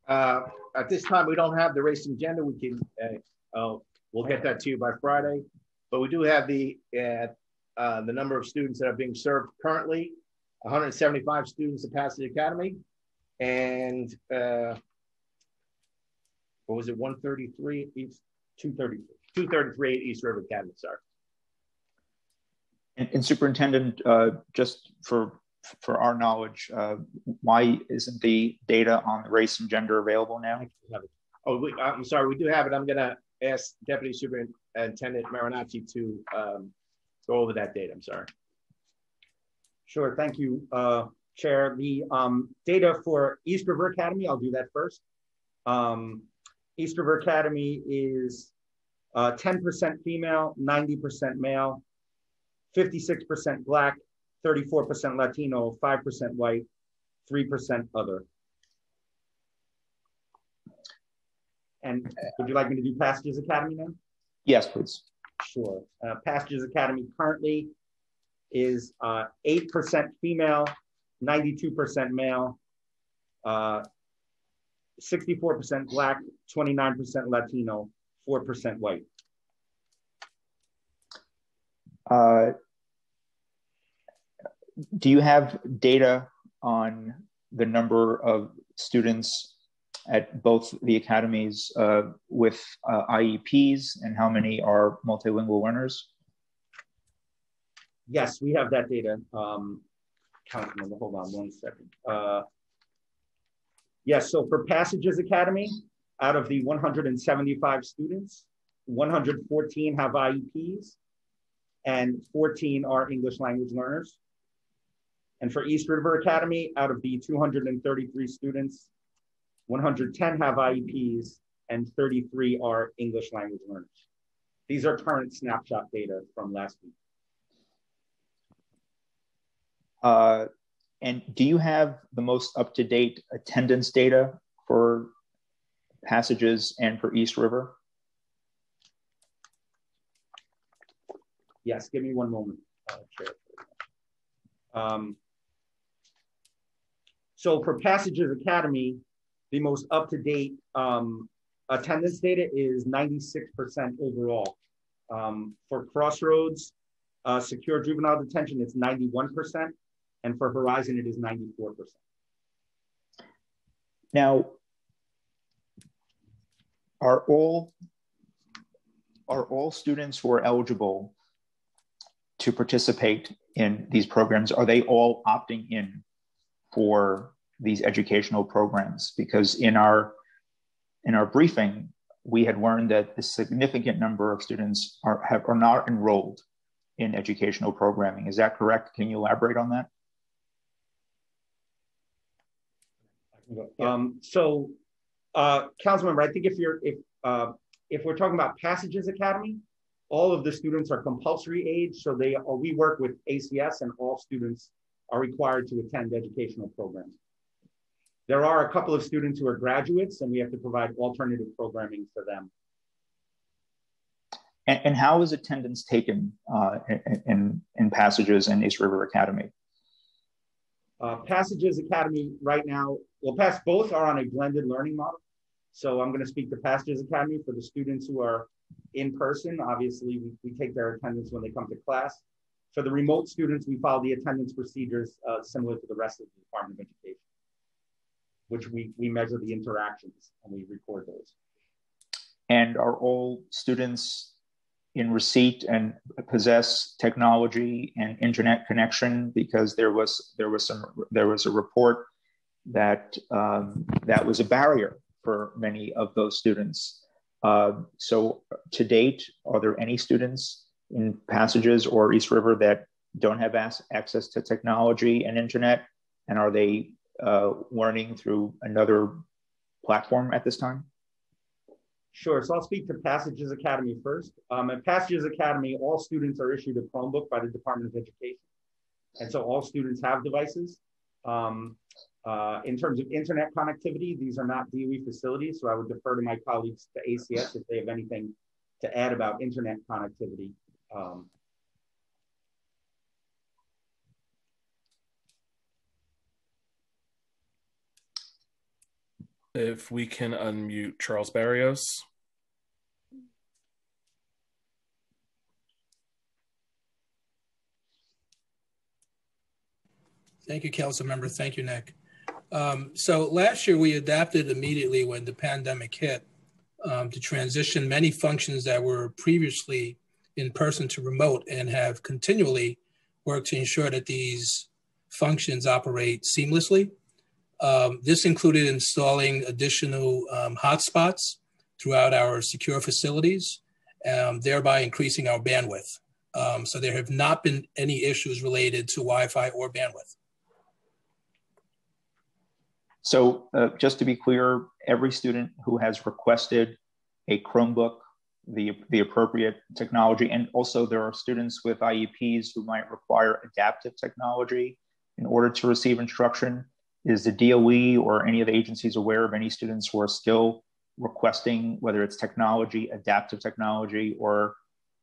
Uh, at this time, we don't have the race and gender. We can, uh, we'll get that to you by Friday. But we do have the uh, the number of students that are being served currently, 175 students at Passage Academy, and uh, what was it, 133 East, 233, 233 East River Academy, sorry. And, and Superintendent, uh, just for for our knowledge, uh, why isn't the data on the race and gender available now? Oh, we, I'm sorry, we do have it. I'm going to ask Deputy Superintendent Marinacci to um, go over that data. I'm sorry. Sure. Thank you, uh, Chair. The um, data for East River Academy, I'll do that first. Um, East River Academy is 10% uh, female, 90% male, 56% Black, 34% Latino, 5% white, 3% other. And would you like me to do Passages Academy now? Yes, please. Sure. Uh, Passages Academy currently is 8% uh, female, 92% male, 64% uh, Black, 29% Latino, 4% white. Uh, do you have data on the number of students at both the academies uh, with uh, IEPs and how many are multilingual learners? Yes, we have that data. Um, hold on one second. Uh, yes, so for Passages Academy, out of the 175 students, 114 have IEPs and 14 are English language learners. And for East River Academy, out of the 233 students, 110 have IEPs and 33 are English language learners. These are current snapshot data from last week. Uh, and do you have the most up-to-date attendance data for passages and for East River? Yes, give me one moment. Uh, um, so for Passages Academy, the most up-to-date um, attendance data is 96% overall. Um, for Crossroads, uh, secure juvenile detention, it's 91%, and for Horizon, it is 94%. Now, are all are all students who are eligible to participate in these programs are they all opting in for these educational programs? Because in our in our briefing we had learned that a significant number of students are have, are not enrolled in educational programming. Is that correct? Can you elaborate on that um, so uh, council member i think if you're if uh, if we're talking about passages academy all of the students are compulsory age so they are, we work with acs and all students are required to attend educational programs there are a couple of students who are graduates, and we have to provide alternative programming for them. And, and how is attendance taken uh, in, in Passages and East River Academy? Uh, Passages Academy right now, well, pass both are on a blended learning model. So I'm going to speak to Passages Academy for the students who are in person. Obviously, we, we take their attendance when they come to class. For the remote students, we follow the attendance procedures uh, similar to the rest of the Department of Education which we, we measure the interactions and we record those. And are all students in receipt and possess technology and internet connection because there was there was some there was a report that um, that was a barrier for many of those students. Uh, so to date, are there any students in Passages or East River that don't have access to technology and internet, and are they uh, learning through another platform at this time? Sure. So I'll speak to Passages Academy first. Um, at Passages Academy, all students are issued a Chromebook by the Department of Education. And so all students have devices. Um, uh, in terms of internet connectivity, these are not DOE facilities. So I would defer to my colleagues to ACS if they have anything to add about internet connectivity. Um, If we can unmute Charles Barrios. Thank you, Council Member. Thank you, Nick. Um, so last year we adapted immediately when the pandemic hit um, to transition many functions that were previously in person to remote and have continually worked to ensure that these functions operate seamlessly. Um, this included installing additional um, hotspots throughout our secure facilities, um, thereby increasing our bandwidth. Um, so there have not been any issues related to Wi-Fi or bandwidth. So uh, just to be clear, every student who has requested a Chromebook, the, the appropriate technology, and also there are students with IEPs who might require adaptive technology in order to receive instruction. Is the DOE or any of the agencies aware of any students who are still requesting whether it's technology, adaptive technology, or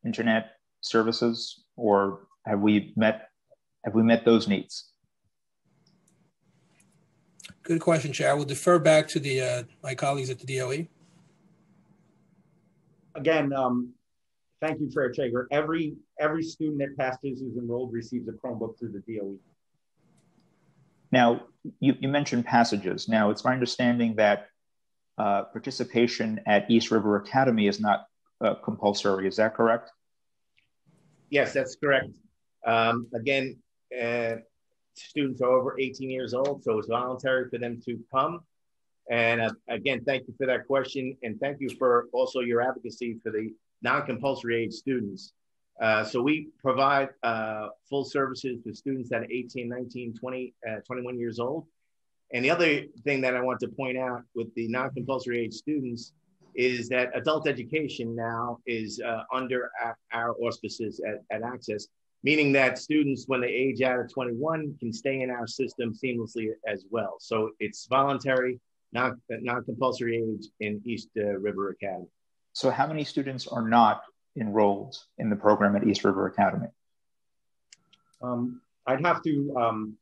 internet services, or have we met have we met those needs? Good question, Chair. I will defer back to the uh, my colleagues at the DOE. Again, um, thank you, Chair Treyger. Every every student at Passages who's enrolled receives a Chromebook through the DOE. Now, you, you mentioned passages. Now, it's my understanding that uh, participation at East River Academy is not uh, compulsory. Is that correct? Yes, that's correct. Um, again, uh, students are over 18 years old, so it's voluntary for them to come. And uh, again, thank you for that question. And thank you for also your advocacy for the non-compulsory age students. Uh, so we provide uh, full services to students that are 18, 19, 20, uh, 21 years old. And the other thing that I want to point out with the non-compulsory age students is that adult education now is uh, under our, auspices at, at, Access, meaning that students, when they age out of 21, can stay in our system seamlessly as well. So it's voluntary, not non-compulsory age in East uh, River Academy. So how many students are not enrolled in the program at East River Academy? Um, I'd have to, um,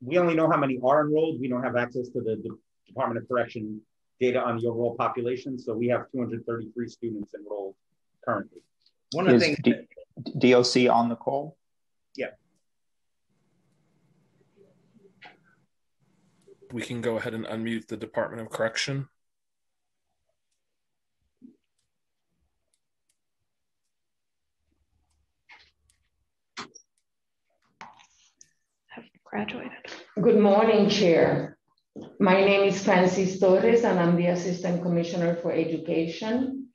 we only know how many are enrolled. We don't have access to the, the Department of Correction data on the overall population. So we have 233 students enrolled currently. One of the things D- DOC on the call? Yeah. We can go ahead and unmute the Department of Correction. Have graduated. Good morning, Chair. My name is Francis Torres, and I'm the Assistant Commissioner for Education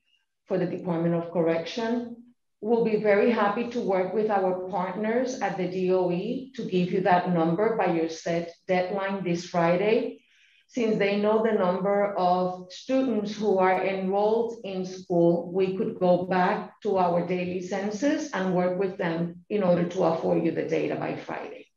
for the Department of Correction. We'll be very happy to work with our partners at the DOE to give you that number by your set deadline this Friday, since they know the number of students who are enrolled in school, we could go back to our daily census and work with them in order to afford you the data by Friday.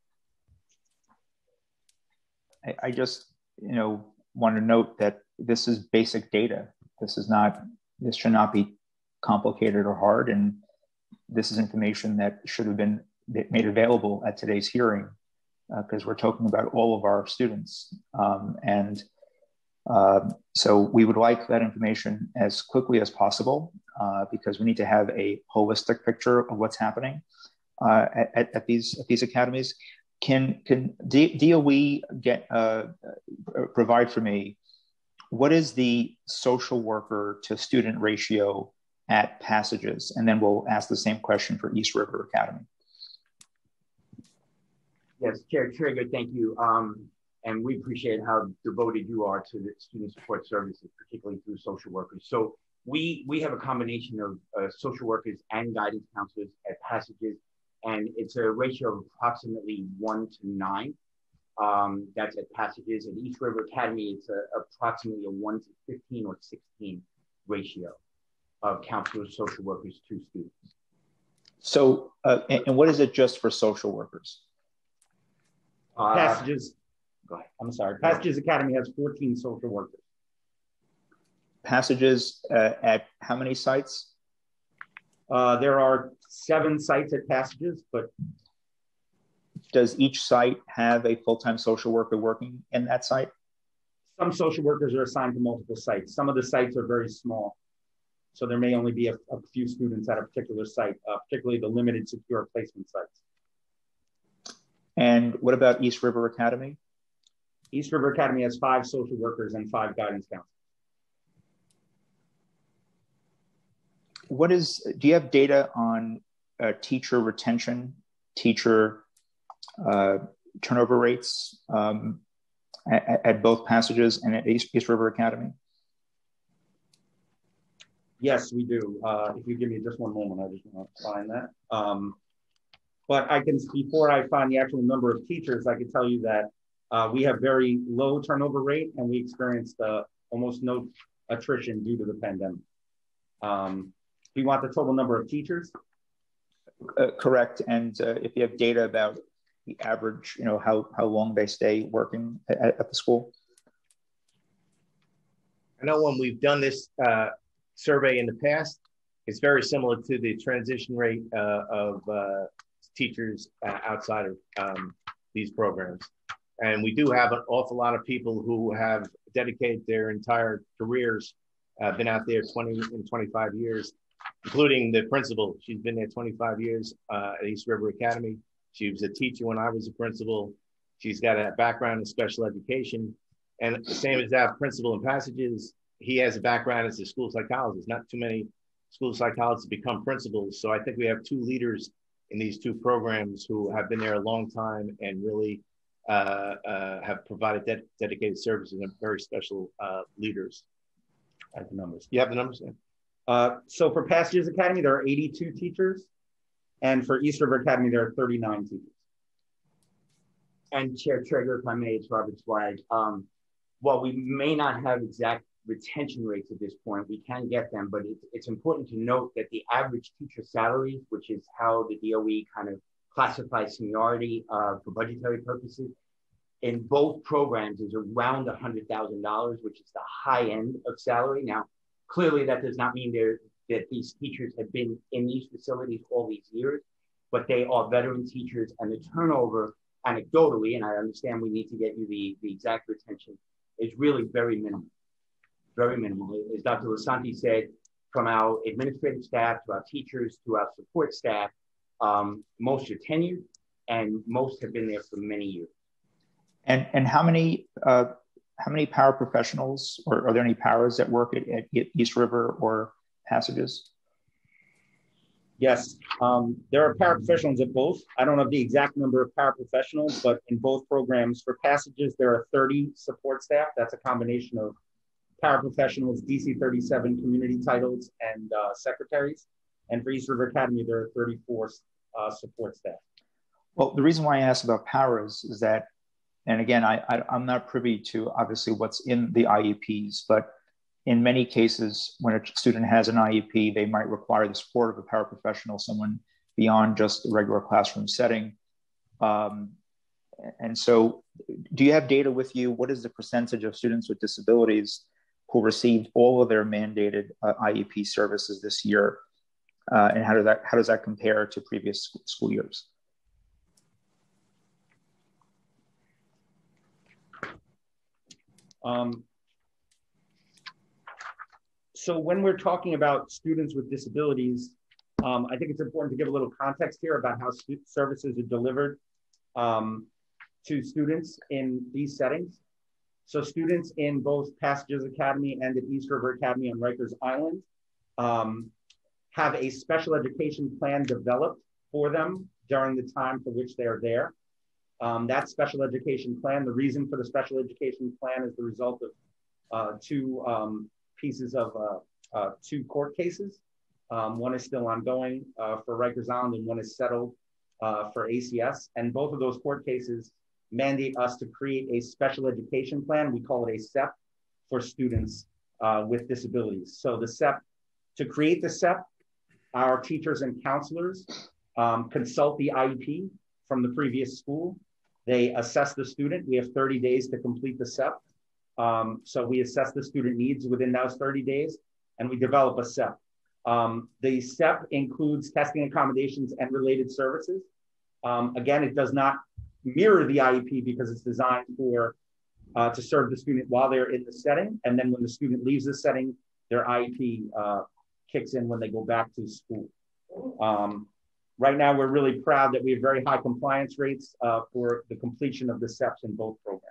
I, just, you know, want to note that this is basic data. This is not, this should not be complicated or hard. And this is information that should have been made available at today's hearing because uh, we're talking about all of our students. Um, and uh, so we would like that information as quickly as possible uh, because we need to have a holistic picture of what's happening uh, at, at, these, at these academies. Can can DOE get uh, provide for me what is the social worker to student ratio at Passages? And then we'll ask the same question for East River Academy. Yes, Chair Treyger, thank you. Um, and we appreciate how devoted you are to the student support services, particularly through social workers. So we we have a combination of uh, social workers and guidance counselors at Passages, and it's a ratio of approximately one to nine. Um, that's at Passages. At East River Academy, it's a, approximately a one to 15 or 16 ratio of counselors, social workers to students. So, uh, and, and what is it just for social workers? Uh, Passages, go ahead. I'm sorry. Passages Academy has 14 social workers. Passages uh, at how many sites? Uh, there are seven sites at Passages, but does each site have a full-time social worker working in that site? Some social workers are assigned to multiple sites. Some of the sites are very small. So there may only be a, a few students at a particular site, uh, particularly the limited secure placement sites. And what about East River Academy? East River Academy has five social workers and five guidance counselors. What is, do you have data on uh, teacher retention, teacher uh, turnover rates um, at, at, both passages and at East, East, River Academy? Yes, we do. Uh, if you give me just one moment, I just want to find that. Um, but I can, before I find the actual number of teachers, I can tell you that uh, we have very low turnover rate and we experienced uh, almost no attrition due to the pandemic. Um, do you want the total number of teachers? Uh, correct. And uh, if you have data about the average, you know, how, how long they stay working at, at the school? I know when we've done this uh, survey in the past, it's very similar to the transition rate uh, of teachers uh, outside of um, these programs. And we do have an awful lot of people who have dedicated their entire careers, uh, been out there 20 and 25 years, including the principal. She's been there 25 years uh, at East River Academy. She was a teacher when I was a principal. She's got a background in special education. And same as that principal in Passages, he has a background as a school psychologist. Not too many school psychologists become principals. So I think we have two leaders in these two programs who have been there a long time and really uh, uh, have provided de- dedicated services and very special uh, leaders. I have the numbers. You have the numbers? Yeah. Uh, so for Passages Academy, there are 82 teachers. And for East River Academy, there are 39 teachers. And Chair Treyger, if I may, it's Robert Swag. Um, while we may not have exact retention rates at this point. We can get them, but it's, it's important to note that the average teacher salary, which is how the DOE kind of classifies seniority uh, for budgetary purposes, in both programs is around $100,000, which is the high end of salary. Now, clearly that does not mean that these teachers have been in these facilities all these years, but they are veteran teachers and the turnover anecdotally, and I understand we need to get you the, the exact retention, is really very minimal very minimal. As Dr. Lisante said, from our administrative staff to our teachers to our support staff, um, most are tenured and most have been there for many years. And, and how many uh, how many paraprofessionals or are there any powers that work at, at East River or Passages? Yes, um, there are paraprofessionals at both. I don't have the exact number of paraprofessionals, but in both programs, for Passages, there are 30 support staff. That's a combination of paraprofessionals, DC 37 community titles, and uh, secretaries. And for East River Academy, there are 34 uh, support staff. Well, the reason why I asked about powers is that, and again, I, I, am not privy to obviously what's in the IEPs, but in many cases, when a student has an IEP, they might require the support of a paraprofessional, someone beyond just the regular classroom setting. Um, and so, do you have data with you? What is the percentage of students with disabilities who received all of their mandated uh, IEP services this year, uh, and how does that how does that compare to previous school years? Um, so when we're talking about students with disabilities, um, I think it's important to give a little context here about how services are delivered um, to students in these settings. So students in both Passages Academy and at East River Academy on Rikers Island um, have a special education plan developed for them during the time for which they're there. Um, that special education plan, the reason for the special education plan is the result of uh, two um, pieces of uh, uh, two court cases. Um, one is still ongoing uh, for Rikers Island and one is settled uh, for ACS. And both of those court cases mandate us to create a special education plan. We call it a SEP for students uh, with disabilities. So the SEP, to create the SEP, our teachers and counselors um, consult the IEP from the previous school. They assess the student. We have 30 days to complete the SEP. Um, so we assess the student needs within those 30 days and we develop a SEP. Um, the SEP includes testing accommodations and related services. Um, again, it does not mirror the IEP because it's designed for uh, to serve the student while they're in the setting. And then when the student leaves the setting, their IEP uh, kicks in when they go back to school. Um, right now, we're really proud that we have very high compliance rates uh, for the completion of the SEPs in both programs.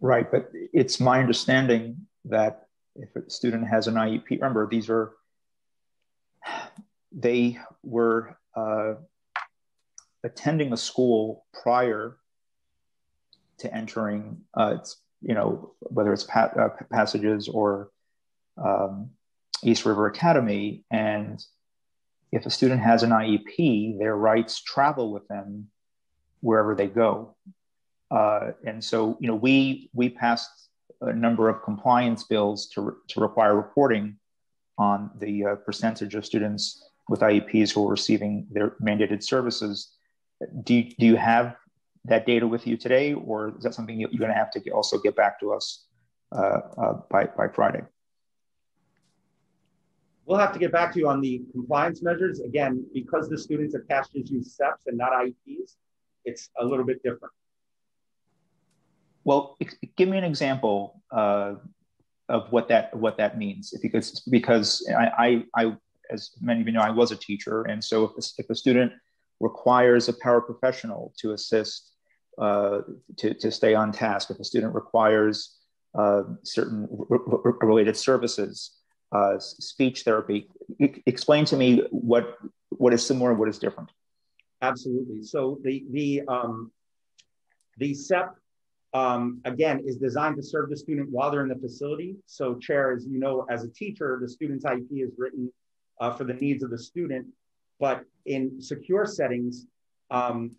Right, but it's my understanding that if a student has an IEP, remember these are they were uh, attending a school prior to entering, uh, you know, whether it's pa- uh, passages or um, East River Academy, and if a student has an IEP, their rights travel with them wherever they go. Uh, and so, you know, we we passed a number of compliance bills to, re- to require reporting on the uh, percentage of students with IEPs who are receiving their mandated services. Do you, do you have that data with you today, or is that something you're going to have to also get back to us uh, uh, by, by Friday? We'll have to get back to you on the compliance measures. Again, because the students have cash use SEPs and not IEPs, it's a little bit different. Well, give me an example uh, of what that what that means, if you could, because I, I, I, as many of you know, I was a teacher, and so if if a student requires a paraprofessional to assist uh, to to stay on task, if a student requires uh, certain related services, uh, speech therapy, explain to me what what is similar and what is different. Absolutely. So the the um, the SEP um, again, is designed to serve the student while they're in the facility. So chair, as you know, as a teacher, the student's IEP is written uh, for the needs of the student. But in secure settings, um,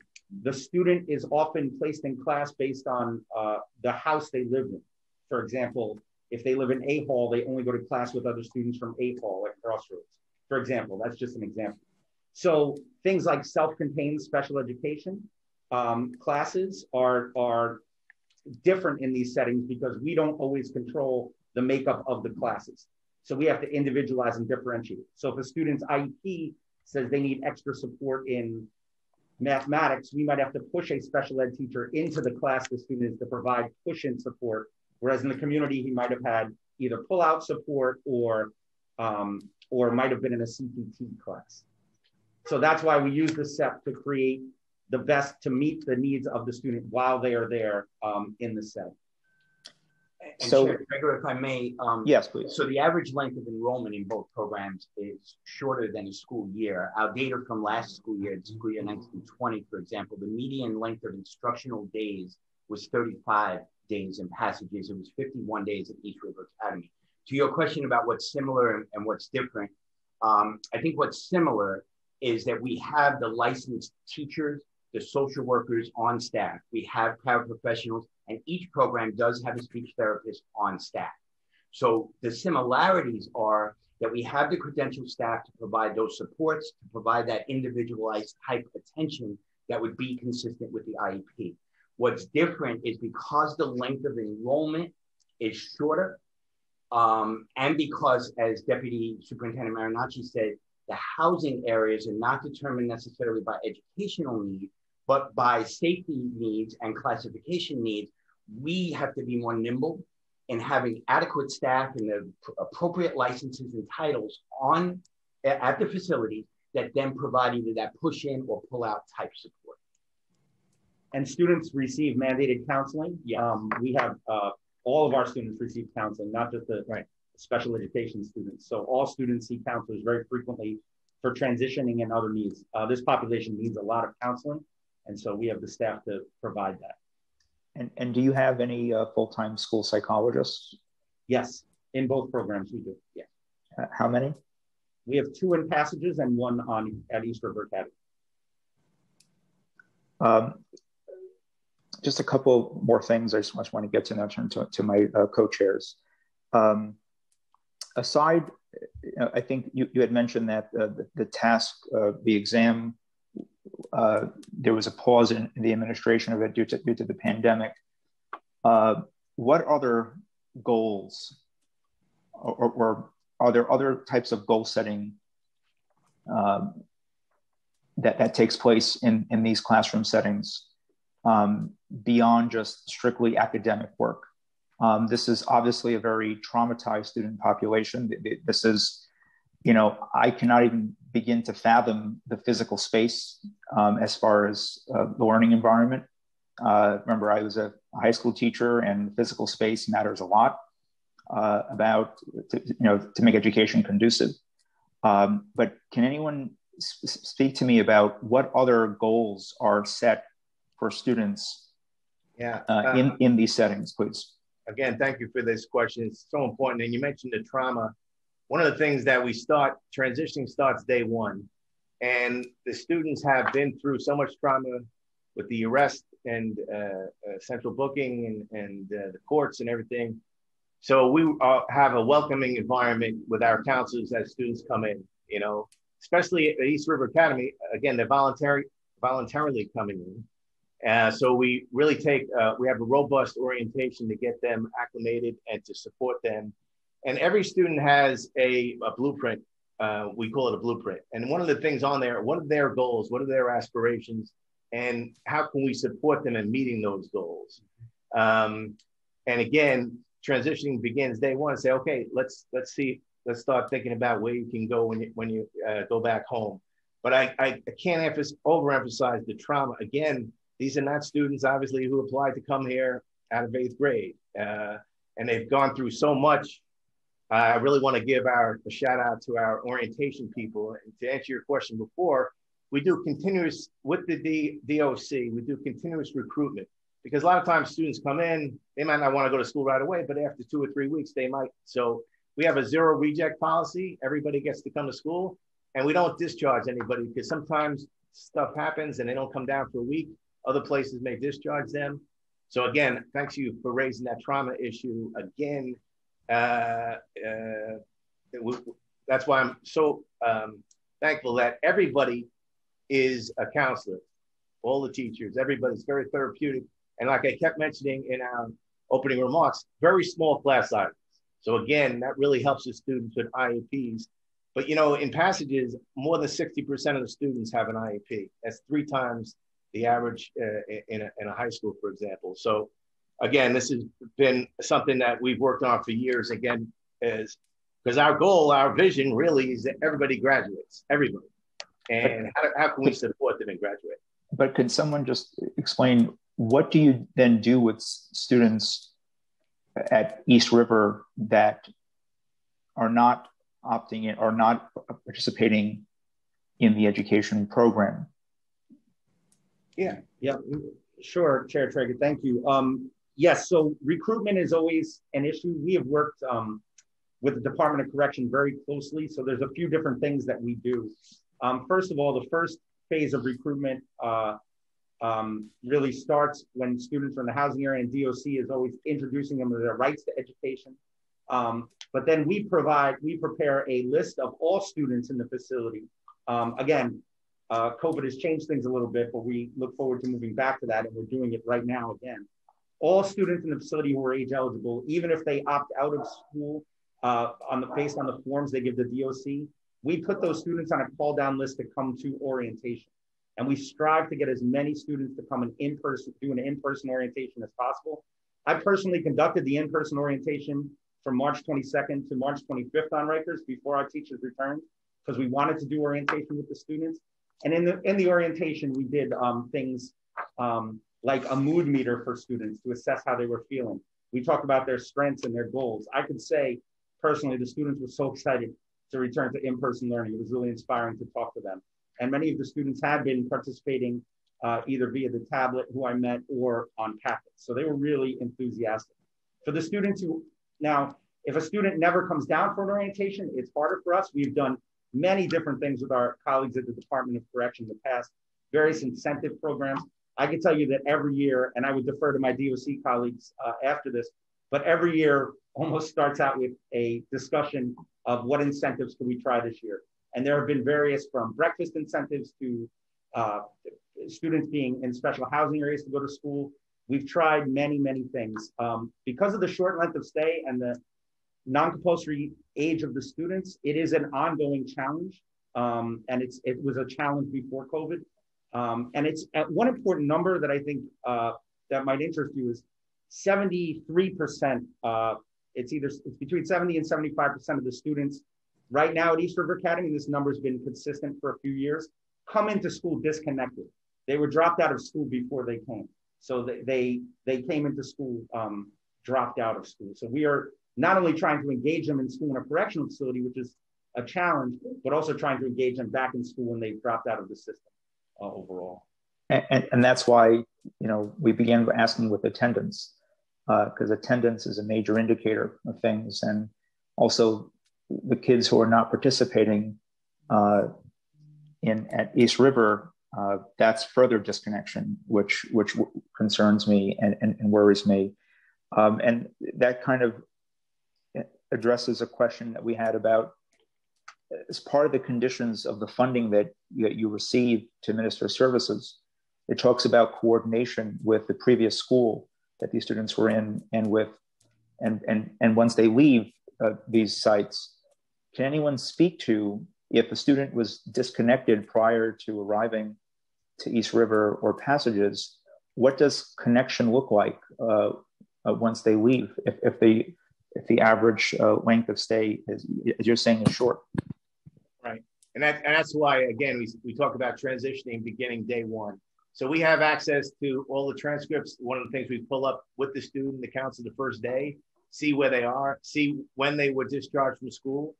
the student is often placed in class based on uh, the house they live in. For example, if they live in A Hall, they only go to class with other students from A Hall at Crossroads. For example, that's just an example. So things like self-contained special education um, classes are, are different in these settings because we don't always control the makeup of the classes. So we have to individualize and differentiate. So if a student's IEP says they need extra support in mathematics, we might have to push a special ed teacher into the class the student is to provide push-in support. Whereas in the community, he might have had either pull-out support or um, or might have been in a CPT class. So that's why we use the SEP to create the best to meet the needs of the student while they are there um, in the setting. And so, if I may, um, yes, please. So the average length of enrollment in both programs is shorter than a school year. Our data from last school year, school year 1920, for example, the median length of instructional days was 35 days in passages. It was 51 days at East River Academy. To your question about what's similar and, and what's different, um, I think what's similar is that we have the licensed teachers the social workers on staff. We have paraprofessionals, and each program does have a speech therapist on staff. So the similarities are that we have the credentialed staff to provide those supports, to provide that individualized type attention that would be consistent with the IEP. What's different is because the length of enrollment is shorter, um, and because, as Deputy Superintendent Marinacci said, the housing areas are not determined necessarily by educational need, but by safety needs and classification needs, we have to be more nimble in having adequate staff and the appropriate licenses and titles on at the facility that then provide either that push in or pull out type support. And students receive mandated counseling. Yeah. Um, we have uh, all of our students receive counseling, not just the right. special education students. So all students see counselors very frequently for transitioning and other needs. Uh, this population needs a lot of counseling, and so we have the staff to provide that. And, and do you have any uh, full-time school psychologists? Yes, in both programs we do. Yeah. Uh, how many? We have two in passages and one on at East River Academy. Um, just a couple more things I just, want to get to now turn to, to my uh, co-chairs. Um, aside, I think you, you had mentioned that uh, the, the, TASC, uh, the exam, uh, there was a pause in, in, the administration of it due to, due to the pandemic. Uh, what other goals or, or, are there other types of goal setting um, that, that takes place in, in these classroom settings um, beyond just strictly academic work. Um, this is obviously a very traumatized student population. This is, you know, I cannot even begin to fathom the physical space um, as far as uh, the learning environment. Uh, remember, I was a high school teacher, and physical space matters a lot uh, about, to, you know, to make education conducive. Um, but can anyone speak to me about what other goals are set for students yeah. Uh, in, uh, in these settings, please? Again, thank you for this question. It's so important. And you mentioned the trauma. One of the things that we start, transitioning starts day one. And the students have been through so much trauma with the arrest and uh, uh, central booking and, and uh, the courts and everything. So we uh, have a welcoming environment with our counselors as students come in, you know, especially at East River Academy. Again, they're voluntary, voluntarily coming in. Uh, so we really take, uh, we have a robust orientation to get them acclimated and to support them. And every student has a, a blueprint. Uh, we call it a blueprint. And one of the things on there, what are their goals? What are their aspirations? And how can we support them in meeting those goals? Um, and again, transitioning begins day one. Say, okay, let's let's see, let's start thinking about where you can go when you when you uh, go back home. But I, I, I can't emphasize, overemphasize the trauma. Again, these are not students, obviously, who applied to come here out of eighth grade. Uh, and they've gone through so much. I really want to give our a shout out to our orientation people. And to answer your question before, we do continuous with the DOC, we do continuous recruitment because a lot of times students come in, they might not want to go to school right away, but after two or three weeks, they might. So we have a zero reject policy. Everybody gets to come to school and we don't discharge anybody because sometimes stuff happens and they don't come down for a week. Other places may discharge them. So again, thanks you for raising that trauma issue again. Uh, uh, that's why I'm so um, thankful that everybody is a counselor, all the teachers, everybody's very therapeutic. And like I kept mentioning in our opening remarks, very small class sizes. So again, that really helps the students with IEPs. But you know, in passages, more than 60% of the students have an IEP. That's three times the average uh, in, a, in a high school, for example. So again, this has been something that we've worked on for years. Again, is because our goal, our vision really is that everybody graduates, everybody. And how, how can we support them and graduate? But could someone just explain what do you then do with students at East River that are not opting in or not participating in the education program? Yeah, yeah, sure, Chair Treyger, thank you. Um, yes, so recruitment is always an issue. We have worked um, with the Department of Correction very closely, so there's a few different things that we do. Um, first of all, the first phase of recruitment uh, um, really starts when students are in the housing area and DOC is always introducing them to their rights to education. Um, but then we provide, we prepare a list of all students in the facility. Um, again, uh, COVID has changed things a little bit, but we look forward to moving back to that, and we're doing it right now again. All students in the facility who are age eligible, even if they opt out of school uh, on the based on the forms they give the DOC, we put those students on a call down list to come to orientation. And we strive to get as many students to come in in-person, do an in-person orientation as possible. I personally conducted the in-person orientation from March 22nd to March 25th on Rikers before our teachers returned because we wanted to do orientation with the students. And in the in the orientation, we did um, things um, like a mood meter for students to assess how they were feeling. We talked about their strengths and their goals. I could say personally, the students were so excited to return to in-person learning. It was really inspiring to talk to them. And many of the students had been participating uh, either via the tablet who I met or on campus. So they were really enthusiastic. For the students who, now, if a student never comes down for an orientation, it's harder for us. We've done many different things with our colleagues at the Department of Correction in the past, various incentive programs. I can tell you that every year, and I would defer to my DOC colleagues uh, after this, but every year almost starts out with a discussion of what incentives can we try this year. And there have been various from breakfast incentives to uh, students being in special housing areas to go to school. We've tried many, many things. Um, because of the short length of stay and the non-compulsory age of the students, it is an ongoing challenge. Um, and it's it was a challenge before COVID. Um, and it's at one important number that I think uh, that might interest you is 73%. Uh, it's either it's between 70 and 75% of the students right now at East River Academy, this number has been consistent for a few years, come into school disconnected. They were dropped out of school before they came. So they, they, they came into school um, dropped out of school. So we are not only trying to engage them in school in a correctional facility, which is a challenge, but also trying to engage them back in school when they've dropped out of the system uh, overall. And, and, that's why, you know, we began asking with attendance, uh, because uh, attendance is a major indicator of things. And also the kids who are not participating uh, in at East River, uh, that's further disconnection, which which concerns me and, and, and worries me. Um, and that kind of addresses a question that we had about as part of the conditions of the funding that you, receive to administer services. It talks about coordination with the previous school that these students were in, and with and and and once they leave uh, these sites, can anyone speak to if a student was disconnected prior to arriving to East River or Passages? What does connection look like uh, uh, once they leave? If, if the if the average uh, length of stay is, as you're saying, is short. And that and that's why again we we talk about transitioning beginning day one. So we have access to all the transcripts. One of the things we pull up with the student the counts of the first day, see where they are, see when they were discharged from school.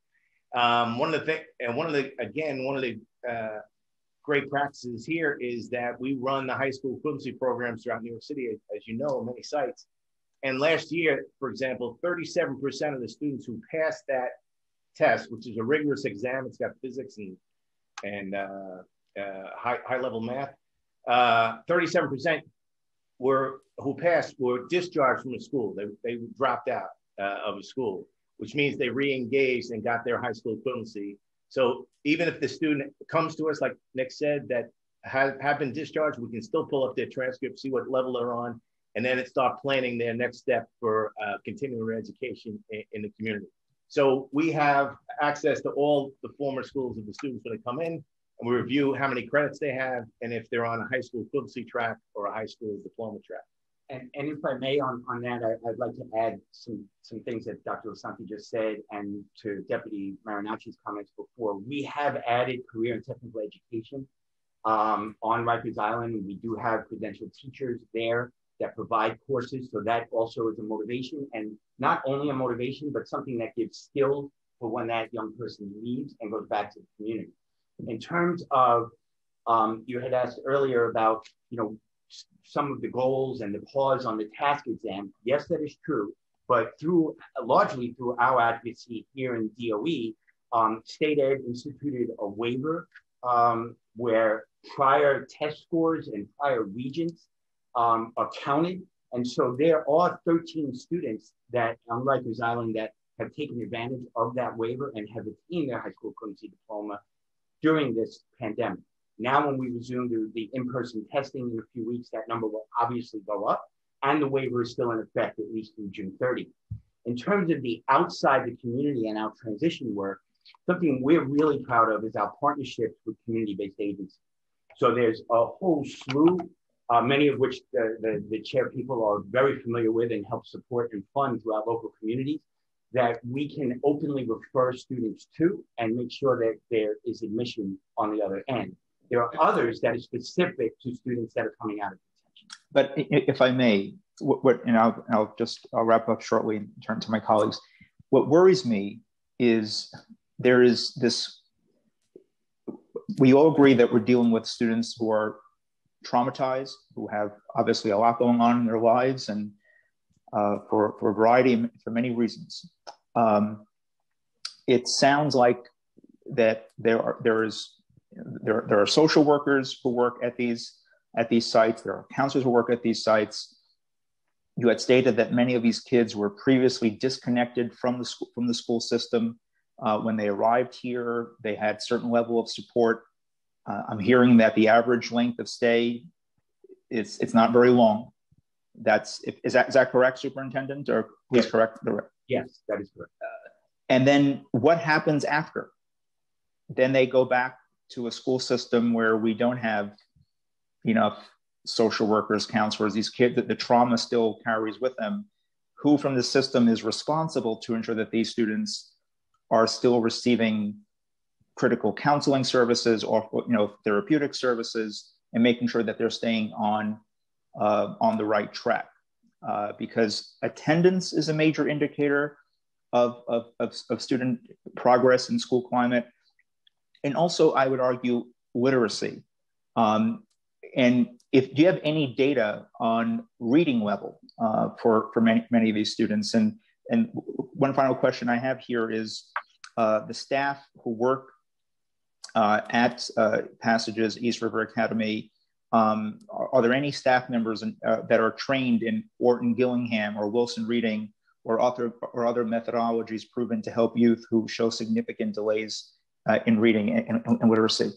Um, one of the things, and one of the again, one of the uh, great practices here is that we run the high school equivalency programs throughout New York City, as you know, many sites. And last year, for example, 37% of the students who passed that test, which is a rigorous exam, it's got physics and, and uh, uh, high, high level math, uh, 37% were who passed were discharged from the school. They, they dropped out uh, of a school, which means they re-engaged and got their high school equivalency. So even if the student comes to us, like Nick said, that have, have been discharged, we can still pull up their transcript, see what level they're on, and then start planning their next step for uh, continuing education in, in, the community. So we have access to all the former schools of the students when they come in, and we review how many credits they have and if they're on a high school equivalency track or a high school diploma track. And, and if I may, on, on that, I, would like to add some, some things that Dr. Lisante just said and to Deputy Marinacci's comments before. We have added career and technical education um, on Rikers Island. We do have credentialed teachers there that provide courses. So that also is a motivation and not only a motivation, but something that gives skills for when that young person leaves and goes back to the community. In terms of, um, you had asked earlier about, you know, some of the goals and the pause on the TASC exam. Yes, that is true. But through largely through our advocacy here in DOE, um, state ed instituted a waiver um, where prior test scores and prior regents um, are counted. And so there are 13 students that on Rikers Island that have taken advantage of that waiver and have attained their high school equivalency diploma during this pandemic. Now, when we resume the, the in-person testing in a few weeks, that number will obviously go up and the waiver is still in effect at least through June 30. In terms of the outside the community and our transition work, something we're really proud of is our partnerships with community-based agencies. So there's a whole slew uh, many of which the, the, the, chair people are very familiar with and help support and fund throughout local communities that we can openly refer students to and make sure that there is admission on the other end. There are others that are specific to students that are coming out of detention. But if I may, what, what and I'll, I'll just I'll wrap up shortly and turn to my colleagues. what worries me is there is this. We all agree that we're dealing with students who are traumatized, who have obviously a lot going on in their lives, and uh, for for a variety for many reasons. Um, it sounds like that there are there is there, there are social workers who work at these at these sites. There are counselors who work at these sites. You had stated that many of these kids were previously disconnected from the school from the school system. Uh, when they arrived here, they had certain level of support. Uh, I'm hearing that the average length of stay is it's not very long. That's is that is that correct, Superintendent? Or please correct the. Yes, that is correct. Uh, and then what happens after? Then they go back to a school system where we don't have enough social workers, counselors, these kids that the trauma still carries with them. Who from the system is responsible to ensure that these students are still receiving critical counseling services or you know therapeutic services and making sure that they're staying on uh, on the right track uh, because attendance is a major indicator of, of, of, of student progress in school climate and also I would argue literacy. Um, and if do you have any data on reading level uh, for for many many of these students? And and one final question I have here is uh, the staff who work uh, at uh, Passages East River Academy. Um, are, are, there any staff members in, uh, that are trained in Orton Gillingham or Wilson Reading or other or other methodologies proven to help youth who show significant delays uh, in reading and, and, and literacy?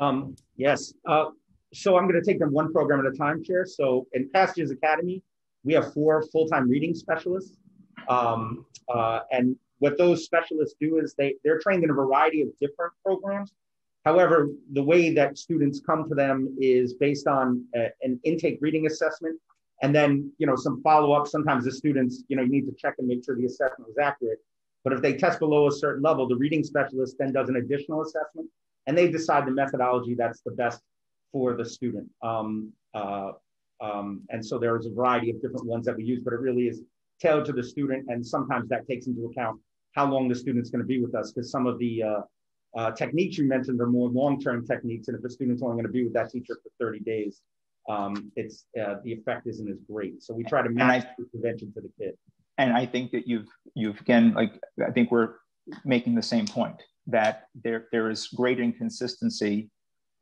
Um, yes. Uh, so I'm going to take them one program at a time, Chair. So in Passages Academy, we have four full-time reading specialists. Um, uh, and what those specialists do is they, they're trained in a variety of different programs. However, the way that students come to them is based on a, an intake reading assessment and then, you know, some follow-up. Sometimes the students, you know, you need to check and make sure the assessment was accurate. But if they test below a certain level, the reading specialist then does an additional assessment and they decide the methodology that's the best for the student. Um, uh, um, and so there's a variety of different ones that we use, but it really is tailored to the student. And sometimes that takes into account how long the student's going to be with us, because some of the uh, uh, techniques you mentioned are more long-term techniques. And if the student's only going to be with that teacher for 30 days, um, it's uh, the effect isn't as great. So we try to match the prevention to the kid and I think that you've you've again like I think we're making the same point that there there is great inconsistency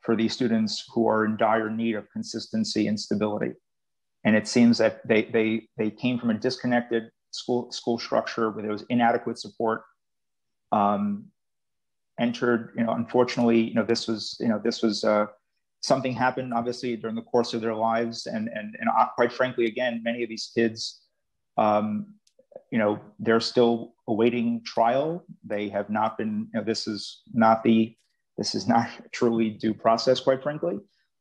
for these students who are in dire need of consistency and stability. And it seems that they they they came from a disconnected school school structure where there was inadequate support. Um, entered, you know, unfortunately, you know, this was you know this was uh, something happened obviously during the course of their lives, and and and uh, quite frankly, again, many of these kids um, you know, they're still awaiting trial. They have not been, you know, this is not the, this is not truly due process, quite frankly.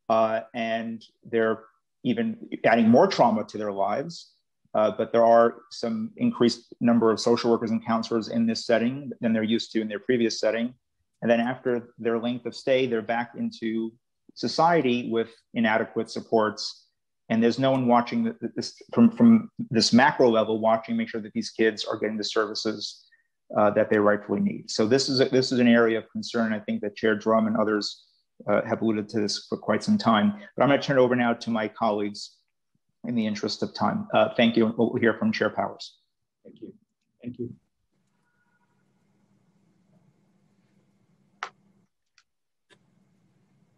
Uh, and they're even adding more trauma to their lives. Uh, but there are some increased number of social workers and counselors in this setting than they're used to in their previous setting. And then after their length of stay, they're back into society with inadequate supports and there's no one watching this from, from this macro level watching make sure that these kids are getting the services uh, that they rightfully need so this is a, this is an area of concern i think that chair Dromm and others uh, have alluded to this for quite some time but i'm going to turn it over now to my colleagues in the interest of time. Uh, thank you. We'll hear from chair powers. Thank you. Thank you.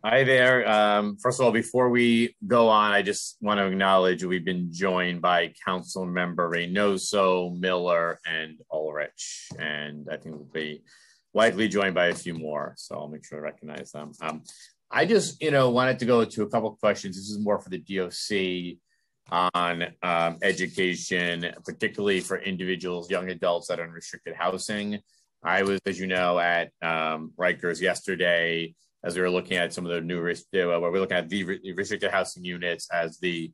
Hi there. Um, first of all, before we go on, I just want to acknowledge we've been joined by Council Member Reynoso, Miller, and Ulrich, and I think we'll be likely joined by a few more. So I'll make sure to recognize them. Um, I just, you know, wanted to go to a couple questions. This is more for the DOC on um, education, particularly for individuals, young adults that are in restricted housing. I was, as you know, at um, Rikers yesterday as we were looking at some of the new uh, where we're looking at the restricted housing units as the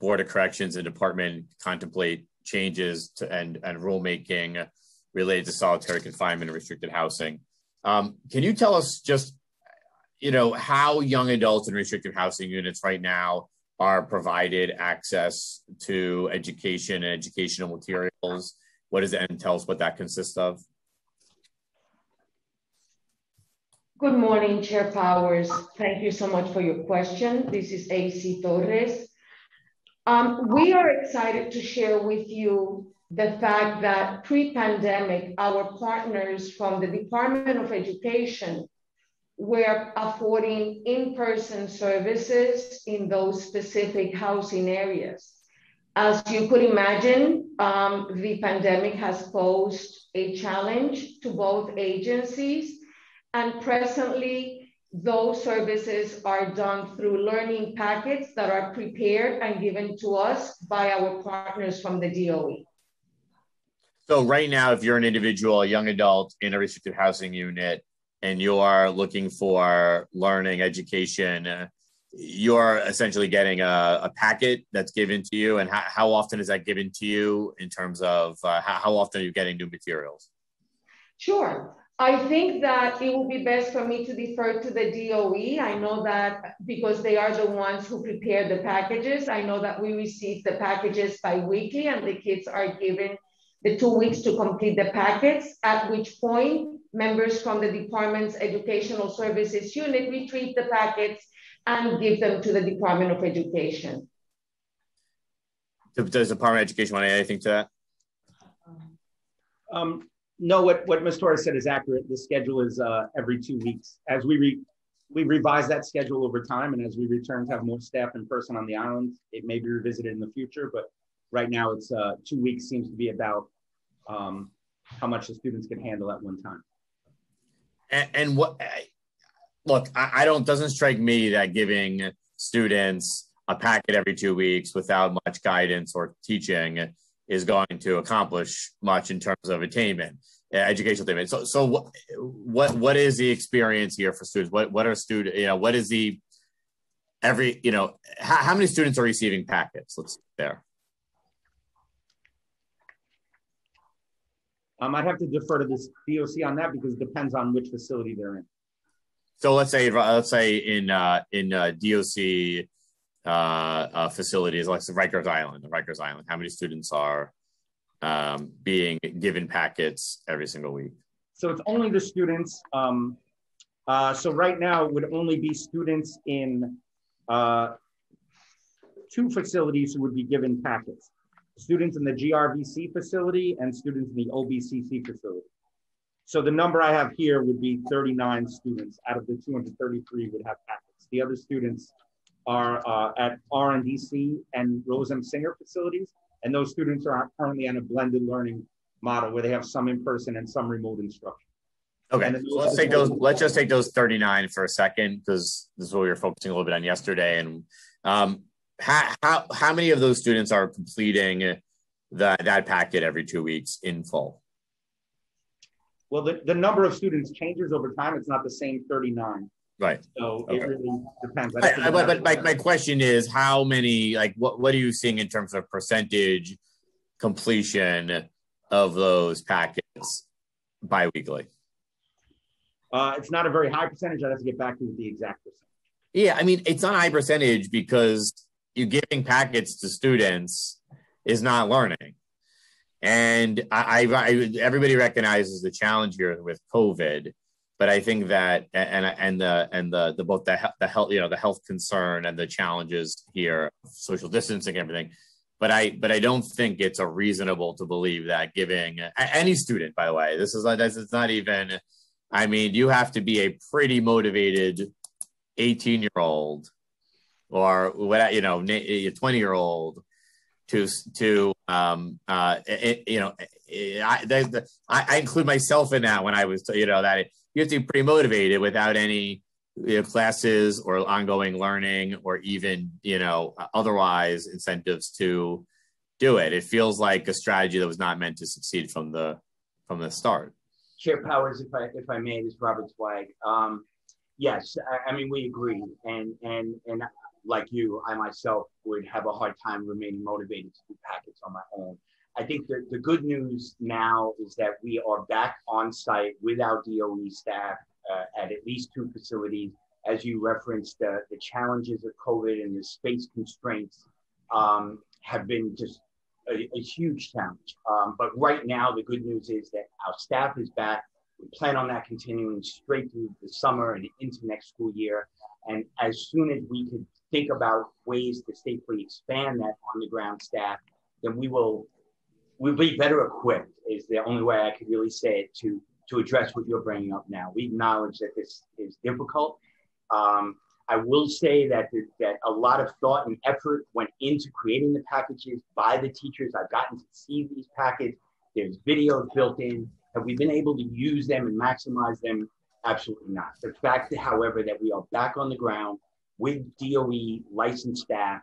Board of Corrections and Department contemplate changes to and, and rulemaking related to solitary confinement and restricted housing. Um, can you tell us just, you know, how young adults in restricted housing units right now are provided access to education and educational materials? What does and tell us what that consists of? Good morning, Chair Powers. Thank you so much for your question. This is AC Torres. Um, we are excited to share with you the fact that pre-pandemic, our partners from the Department of Education were affording in-person services in those specific housing areas. As you could imagine, um, the pandemic has posed a challenge to both agencies and presently those services are done through learning packets that are prepared and given to us by our partners from the DOE. So right now, if you're an individual, a young adult in a restricted housing unit, and you are looking for learning, education, you're essentially getting a, a, packet that's given to you. And how, how, often is that given to you in terms of uh, how, how often are you getting new materials? Sure. I think that it would be best for me to defer to the DOE. I know that because they are the ones who prepare the packages. I know that we receive the packages bi-weekly and the kids are given the two weeks to complete the packets, at which point members from the department's educational services unit retrieve the packets and give them to the Department of Education. Does the Department of Education want to add anything to that? Um, no, what, what Ms. Torres said is accurate. The schedule is uh, every two weeks. As we re we revise that schedule over time, and as we return to have more staff in person on the island, it may be revisited in the future. But right now, it's uh, two weeks seems to be about um, how much the students can handle at one time. And, and what? Look, I, I don't. Doesn't strike me that giving students a packet every two weeks without much guidance or teaching is going to accomplish much in terms of attainment, uh, educational attainment. So, so what, what, what is the experience here for students? What, what are student, you know, what is the every, you know, how, how many students are receiving packets? Let's there. Um, I'd have to defer to this DOC on that because it depends on which facility they're in. So let's say, let's say in uh, in uh, DOC uh, uh, facilities like Rikers Island, Rikers Island, how many students are um, being given packets every single week? So it's only the students. Um, uh, so right now it would only be students in uh, two facilities who would be given packets. Students in the GRVC facility and students in the OBCC facility. So the number I have here would be 39 students out of the 233 would have packets. The other students are uh, at RNDC and Rose M. Singer facilities. And those students are currently on a blended learning model where they have some in person and some remote instruction. Okay, so let's take those. Let's just take those 39 for a second because this is what we were focusing a little bit on yesterday. And um, how, how, how many of those students are completing the, that packet every two weeks in full? Well, the, the number of students changes over time. It's not the same 39. Right. So okay. it really depends. I, I, but, but my, my question is how many, like, what, what are you seeing in terms of percentage completion of those packets biweekly? Uh, it's not a very high percentage. I'd have to get back to the exact percentage. Yeah, I mean, it's not a high percentage because you giving packets to students is not learning. And I, I, I everybody recognizes the challenge here with COVID but I think that and and the and the the both the the health you know the health concern and the challenges here, social distancing, everything. But I but I don't think it's a reasonable to believe that giving any student, by the way, this is this is not even. I mean, you have to be a pretty motivated eighteen year old or what you know, a twenty year old to to um uh it, you know I, the, I, I include myself in that when I was you know that you have to be pretty motivated without any you know, classes or ongoing learning or even you know otherwise incentives to do it. It feels like a strategy that was not meant to succeed from the from the start. Chair powers if i if i may this robert Zweig um, yes I, I, mean we agree. And and and like you i myself would have a hard time remaining motivated to do packets on my own I think the, the good news now is that we are back on site with our DOE staff uh, at at least two facilities as you referenced, uh, the challenges of COVID and the space constraints um, have been just a, a huge challenge. Um, but right now, the good news is that our staff is back. We plan on that continuing straight through the summer and into next school year. And as soon as we can think about ways to safely expand that on the ground staff, then we will we'll be better equipped. Is the only way I could really say it to to address what you're bringing up now. We acknowledge that this is difficult. Um, I will say that that a lot of thought and effort went into creating the packages by the teachers. I've gotten to see these packages. There's videos built in. Have we been able to use them and maximize them? Absolutely not. The fact, however, that we are back on the ground with DOE licensed staff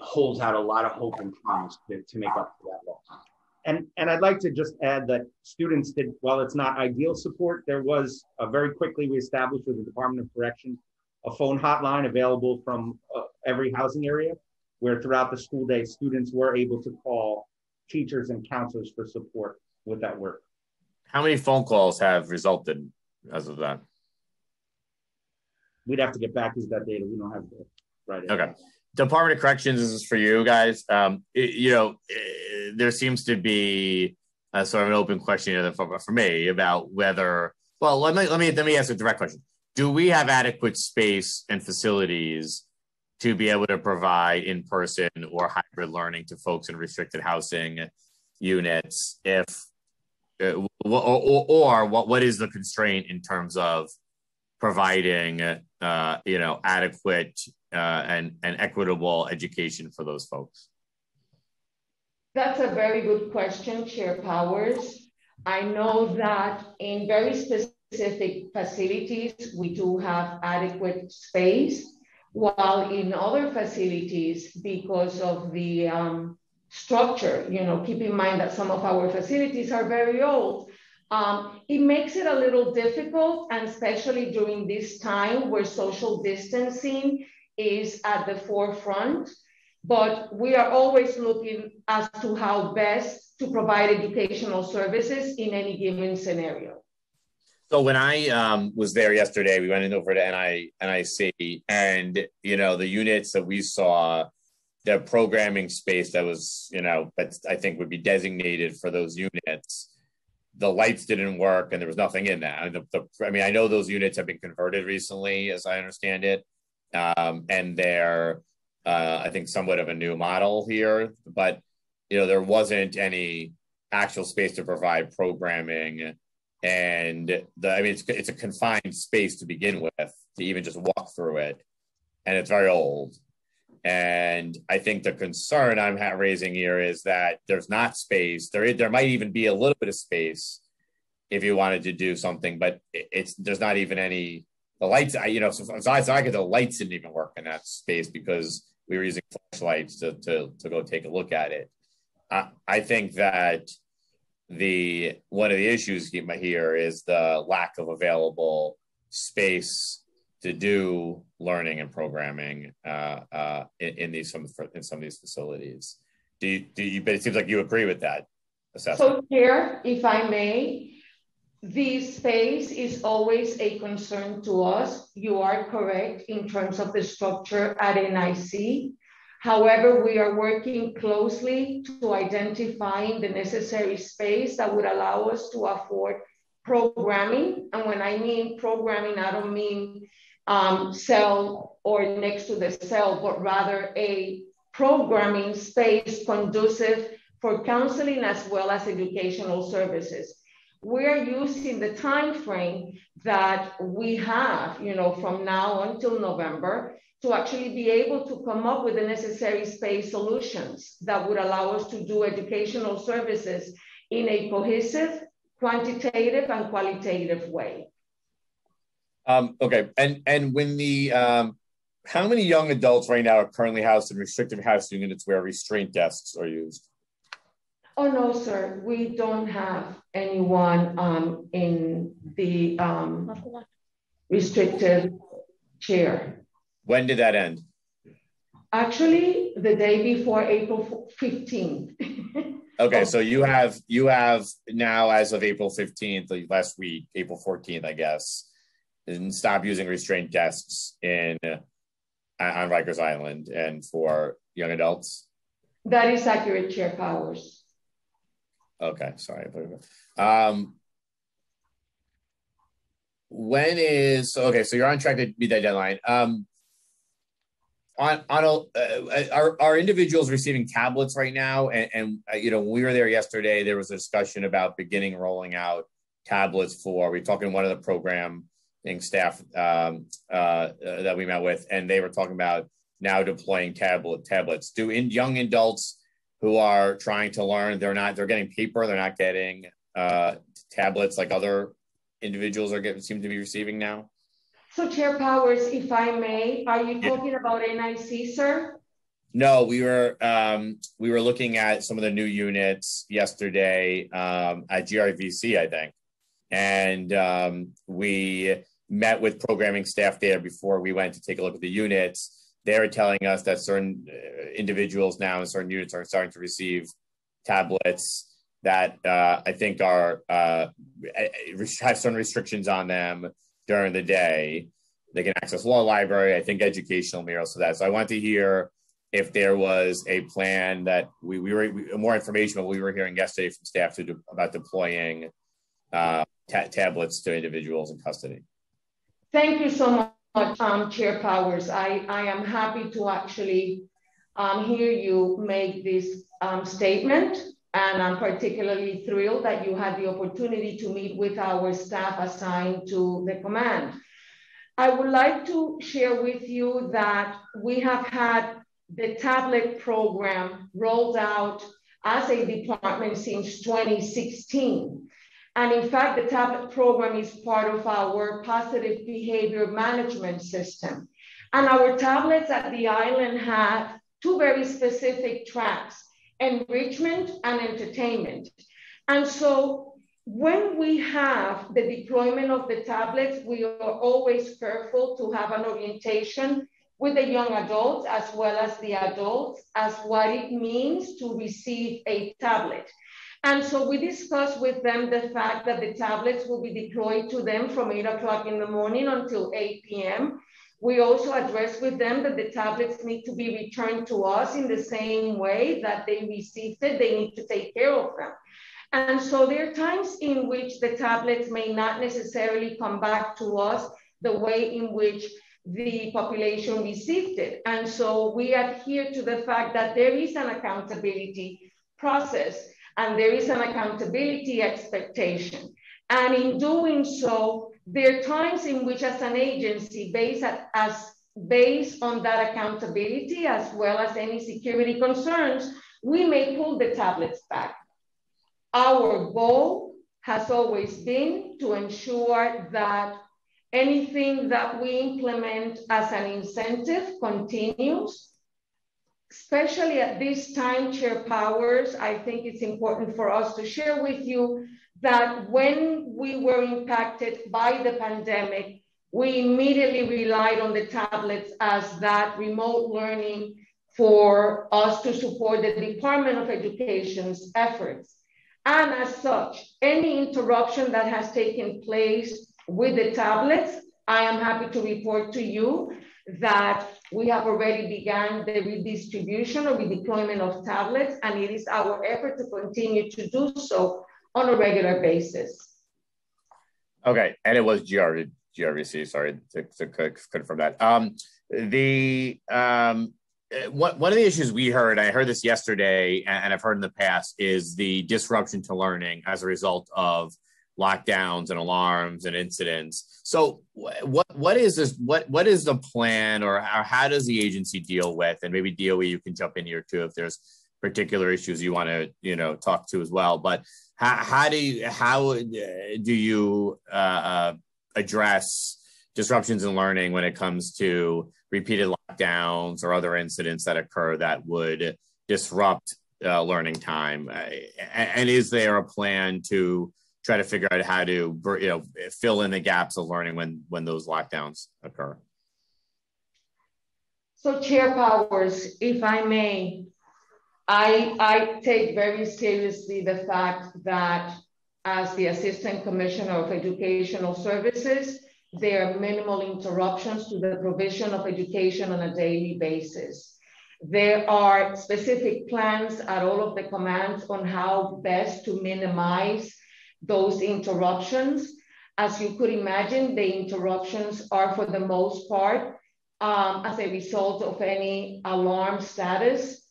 holds out a lot of hope and promise to, to make up for that loss. And, and I'd like to just add that students did, while it's not ideal support, there was a very quickly we established with the Department of Correction a phone hotline available from uh, every housing area where throughout the school day, students were able to call teachers and counselors for support with that work. How many phone calls have resulted as of that? We'd have to get back to that data. We don't have the right. Okay. Department of Corrections is for you guys. Um, it, you know, it, there seems to be a sort of an open question for, for me about whether. Well, let me let me let me ask a direct question do we have adequate space and facilities to be able to provide in person or hybrid learning to folks in restricted housing units if uh, or, or, or, what what is the constraint in terms of providing uh, you know adequate uh, and and equitable education for those folks that's a very good question chair powers i know that in very specific facilities, we do have adequate space, while in other facilities, because of the um, structure, you know, keep in mind that some of our facilities are very old. Um, it makes it a little difficult, and especially during this time where social distancing is at the forefront. But we are always looking as to how best to provide educational services in any given scenario. So when I um, was there yesterday, we went over to NI, NIC, and you know the units that we saw, the programming space that was you know that I think would be designated for those units, the lights didn't work, and there was nothing in that. The, the, I mean, I know those units have been converted recently, as I understand it, um, and they're uh, I think somewhat of a new model here, but you know there wasn't any actual space to provide programming and the I mean it's it's a confined space to begin with to even just walk through it, and it's very old. And I think the concern I'm raising here is that there's not space. There there might even be a little bit of space if you wanted to do something, but it's there's not even any the lights. I you know so, I, so I the lights didn't even work in that space because we were using flashlights to to to go take a look at it. I, I think that the one of the issues here is the lack of available space to do learning and programming uh, uh, in, in, these some in some of these facilities. Do you, do you? But it seems like you agree with that assessment. So here, if I may, the space is always a concern to us. You are correct in terms of the structure at NIC. However, we are working closely to identifying the necessary space that would allow us to afford programming. And when I mean programming, I don't mean um, cell or next to the cell, but rather a programming space conducive for counseling as well as educational services. We're using the time frame that we have, you know, from now until November to actually be able to come up with the necessary space solutions that would allow us to do educational services in a cohesive, quantitative, and qualitative way. Um, okay, and and when the um, how many young adults right now are currently housed in restrictive housing units where restraint desks are used? Oh no, sir, we don't have anyone um, in the um, restrictive chair. When did that end? Actually, the day before April 15th. okay, so you have you have now as of April 15th, last week, April 14th, I guess. And stop using restraint desks in on Rikers Island and for young adults? That is accurate, Chair Powers. Okay, sorry. Um, when is okay? So you're on track to meet that deadline. Um, on on a, uh, are are individuals receiving tablets right now? And, and uh, you know, when we were there yesterday, there was a discussion about beginning rolling out tablets for. We are talking one of the program staff um, uh, that we met with, and they were talking about now deploying tablet tablets. Do in young adults who are trying to learn, they're not they're getting paper, they're not getting uh, tablets like other individuals are getting seem to be receiving now. So, Chair Powers, if I may, are you talking yeah. about NIC, sir? No, we were um, we were looking at some of the new units yesterday um, at GRVC, I think, and um, we met with programming staff there before we went to take a look at the units. They're telling us that certain uh, individuals now in certain units are starting to receive tablets that uh, I think are uh, have certain restrictions on them during the day. They can access law library, I think educational materials for that. So I want to hear if there was a plan that we, we were we, more information what we were hearing yesterday from staff to about deploying uh, ta- tablets to individuals in custody. Thank you so much, um, Chair Powers. I, I am happy to actually um, hear you make this um, statement. And I'm particularly thrilled that you had the opportunity to meet with our staff assigned to the command. I would like to share with you that we have had the tablet program rolled out as a department since 2016. And in fact, the tablet program is part of our positive behavior management system. And our tablets at the island have two very specific tracks, enrichment and entertainment. And so when we have the deployment of the tablets, we are always careful to have an orientation with the young adults as well as the adults as what it means to receive a tablet. And so we discussed with them the fact that the tablets will be deployed to them from eight o'clock in the morning until 8 p.m. We also addressed with them that the tablets need to be returned to us in the same way that they received it. They need to take care of them. And so there are times in which the tablets may not necessarily come back to us the way in which the population received it. And so we adhere to the fact that there is an accountability process and there is an accountability expectation. And in doing so, there are times in which as an agency, based, at, as, based on that accountability, as well as any security concerns, we may pull the tablets back. Our goal has always been to ensure that anything that we implement as an incentive continues especially at this time, Chair Powers, I think it's important for us to share with you that when we were impacted by the pandemic, we immediately relied on the tablets as that remote learning for us to support the Department of Education's efforts. And as such, any interruption that has taken place with the tablets, I am happy to report to you that we have already begun the redistribution or redeployment of tablets, and it is our effort to continue to do so on a regular basis. Okay, and it was GR, GRVC, sorry to, to confirm that. Um, the um, one, one of the issues we heard, I heard this yesterday, and I've heard in the past, is the disruption to learning as a result of lockdowns and alarms and incidents. So what what is this what what is the plan or how, does the agency deal with and maybe DOE you can jump in here too if there's particular issues you want to you know talk to as well but how, how do you how do you uh, uh, address disruptions in learning when it comes to repeated lockdowns or other incidents that occur that would disrupt uh, learning time and is there a plan to try to figure out how to you know fill in the gaps of learning when when those lockdowns occur. So Chair Powers, if I may, I, I take very seriously the fact that as the Assistant Commissioner of Educational Services, there are minimal interruptions to the provision of education on a daily basis. There are specific plans at all of the commands on how best to minimize those interruptions. As you could imagine, the interruptions are for the most part um, as a result of any alarm status.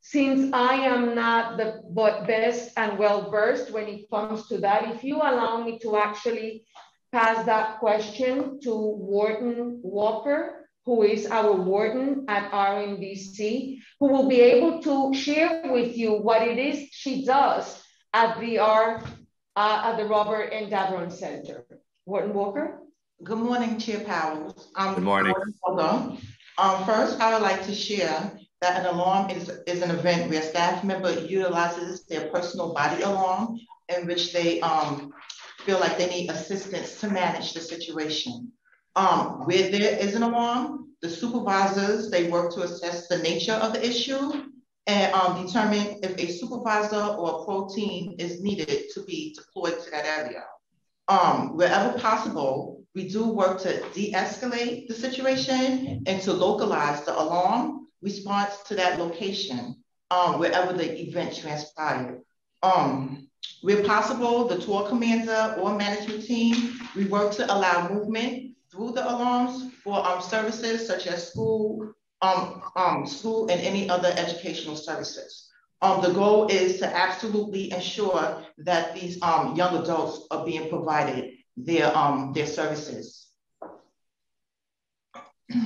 Since I am not the best and well versed when it comes to that, if you allow me to actually pass that question to Warden Walker, who is our warden at RNDC, who will be able to share with you what it is she does at the R uh, at the Robert and Davoren Center. Warden Walker. Good morning, Chair Powers. Um, Good morning. Um, first, I would like to share that an alarm is, is an event where a staff member utilizes their personal body alarm in which they um, feel like they need assistance to manage the situation. Um, where there is an alarm, the supervisors, they work to assess the nature of the issue and um, determine if a supervisor or a pro team is needed to be deployed to that area. Um, wherever possible, we do work to de-escalate the situation and to localize the alarm response to that location um, wherever the event transpired. Um, where possible, the tour commander or management team, we work to allow movement through the alarms for um, services such as school, um, um, school and any other educational services. Um, the goal is to absolutely ensure that these um, young adults are being provided their, um, their services.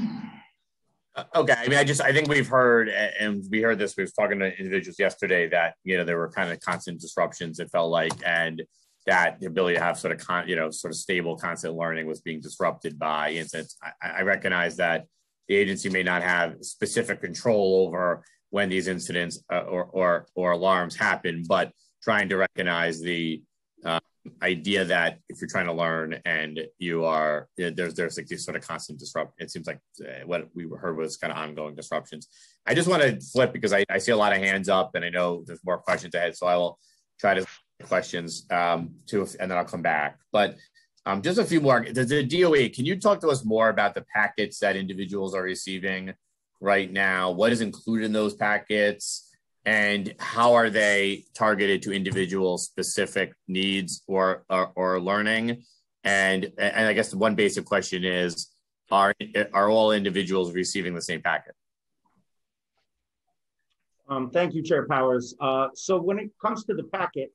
Okay, I mean, I just I think we've heard, and we heard this. We was talking to individuals yesterday that you know there were kind of constant disruptions. It felt like, and that the ability to have sort of con, you know sort of stable constant learning was being disrupted by incidents. I, I recognize that the agency may not have specific control over when these incidents uh, or, or or alarms happen, but trying to recognize the uh, idea that if you're trying to learn and you are there's there's like these sort of constant disrupt it seems like uh, what we heard was kind of ongoing disruptions. I just want to flip because I, I see a lot of hands up and i know there's more questions ahead so i will try to questions um to and then i'll come back. But um just a few more the, the doe can you talk to us more about the packets that individuals are receiving right now what is included in those packets and how are they targeted to individual specific needs or, or, or learning? And, and I guess the one basic question is, are, are all individuals receiving the same packet? Um, thank you, Chair Powers. Uh, so when it comes to the packet,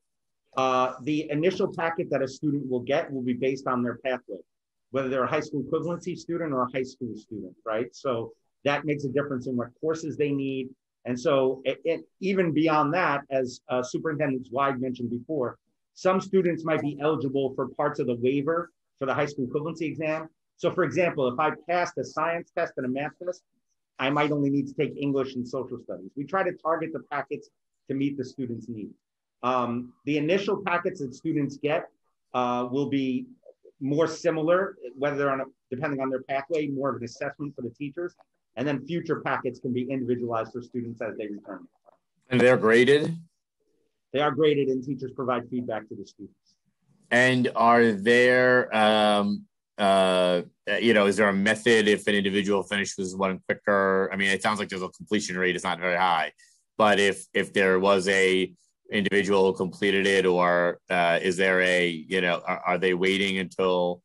uh, the initial packet that a student will get will be based on their pathway, whether they're a high school equivalency student or a high school student, right? So that makes a difference in what courses they need, and so, it, it, even beyond that, as uh, Superintendent Zweig mentioned before, some students might be eligible for parts of the waiver for the high school equivalency exam. So, for example, if I passed a science test and a math test, I might only need to take English and social studies. We try to target the packets to meet the students' needs. Um, the initial packets that students get uh, will be more similar, whether they're on a, depending on their pathway, more of an assessment for the teachers. And then future packets can be individualized for students as they return. And they're graded? They are graded and teachers provide feedback to the students. And are there, um, uh, you know, is there a method if an individual finishes one quicker? I mean, it sounds like there's a completion rate is not very high, but if if there was a individual completed it, or uh, is there a, you know, are, are they waiting until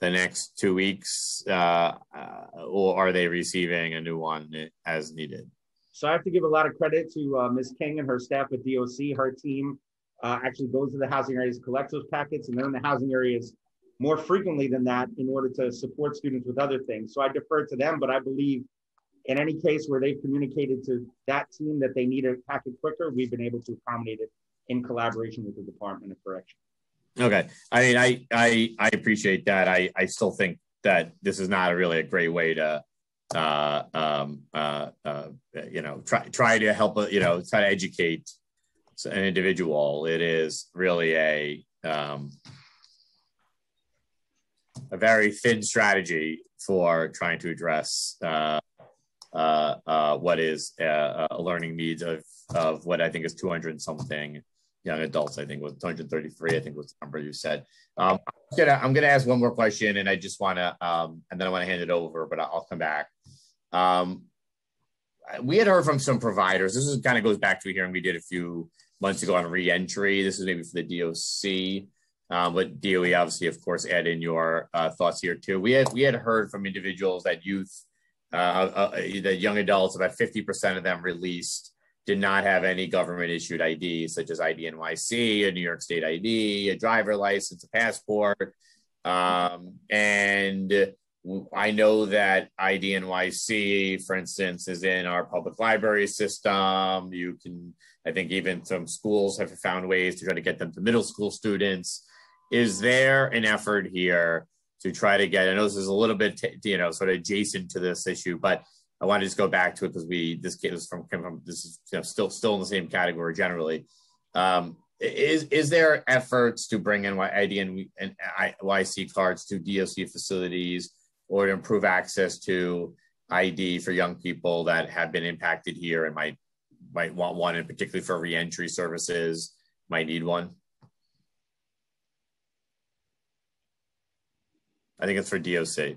the next two weeks, uh, uh, or are they receiving a new one as needed? So I have to give a lot of credit to uh, Ms. King and her staff at DOC. Her team uh, actually goes to the housing areas, collects those packets, and they're in the housing areas more frequently than that in order to support students with other things. So I defer to them, but I believe in any case where they've communicated to that team that they need a packet quicker, we've been able to accommodate it in collaboration with the Department of Correction. Okay. I mean, I I I appreciate that. I I still think that this is not really a great way to uh um uh, uh you know try try to help you know try to educate an individual. It is really a um a very thin strategy for trying to address uh, uh, uh, what is uh, learning needs of, of what I think is 200 something young adults. I think was 233. I think was the number you said. Um, I'm gonna I'm gonna ask one more question, and I just want to um, and then I want to hand it over, but I'll come back. Um, we had heard from some providers. This is kind of goes back to a hearing we did a few months ago on reentry. This is maybe for the DOC. Um, but DOE obviously, of course, add in your uh, thoughts here too. We had we had heard from individuals that youth, uh, uh, that young adults, about fifty percent of them released did not have any government issued ID, such as ID NYC, a New York State ID, a driver license, a passport, um, and I know that ID NYC, for instance, is in our public library system. You can, I think, even some schools have found ways to try to get them to middle school students. Is there an effort here to try to get? I know this is a little bit, you know, sort of adjacent to this issue, but I want to just go back to it because we this case from from this is you know, still still in the same category generally. Um, is is there efforts to bring in ID and, and YC cards to DOC facilities or to improve access to ID for young people that have been impacted here and might might want one, and particularly for reentry services, might need one? I think it's for DOC.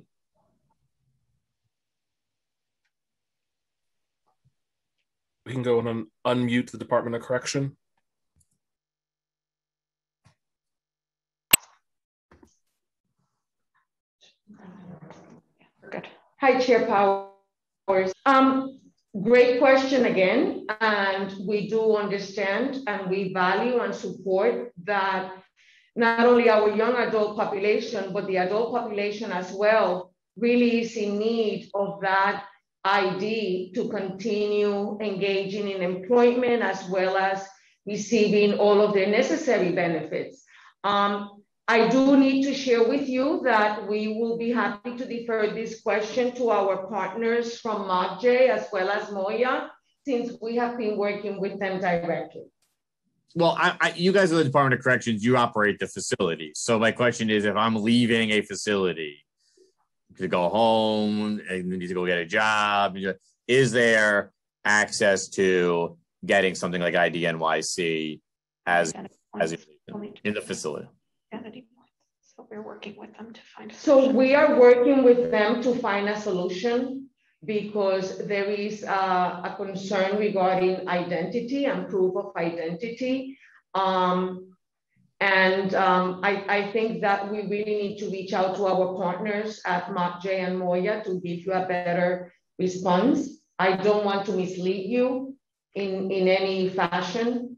We can go and un- unmute the Department of Correction. Good. Hi, Chair Powers. Um, great question again, and we do understand and we value and support that not only our young adult population, but the adult population as well really is in need of that ID to continue engaging in employment as well as receiving all of the necessary benefits. Um, I do need to share with you that we will be happy to defer this question to our partners from MOCJ as well as MOIA, since we have been working with them directly. Well, I, I, you guys are the Department of Corrections, you operate the facility. So my question is, if I'm leaving a facility, to go home and need to go get a job? Is there access to getting something like ID NYC as as in the facility? So we're working with them to find. A so we are working with them to find a solution because there is a, a concern regarding identity and proof of identity. Um, and um, I, I, think that we really need to reach out to our partners at MOCJ and MOIA to give you a better response. I don't want to mislead you in, in any fashion.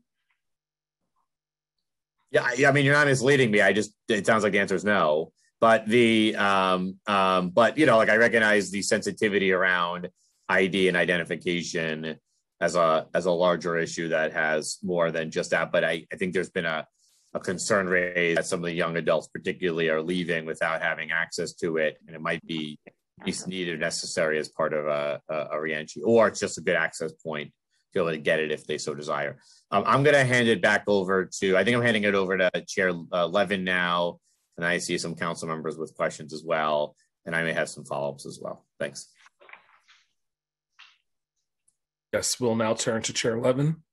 Yeah, I mean, you're not misleading me. I just, it sounds like the answer is no. But the, um, um, but you know, like I recognize the sensitivity around ID and identification as a as a larger issue that has more than just that. But I, I think there's been a a concern raised that some of the young adults, particularly, are leaving without having access to it, and it might be needed or necessary as part of a, a, a reentry, or it's just a good access point to be able to get it if they so desire. Um, I'm going to hand it back over to. I think I'm handing it over to Chair uh, Levin now, and I see some council members with questions as well, and I may have some follow-ups as well. Thanks. Yes, we'll now turn to Chair Levin.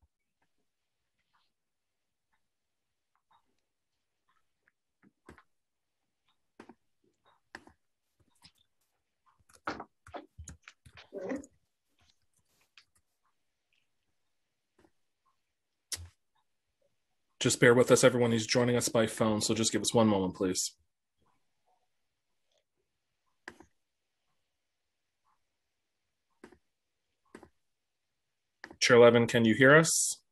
Just bear with us, everyone. He's joining us by phone, so just give us one moment, please. Chair Levin, can you hear us?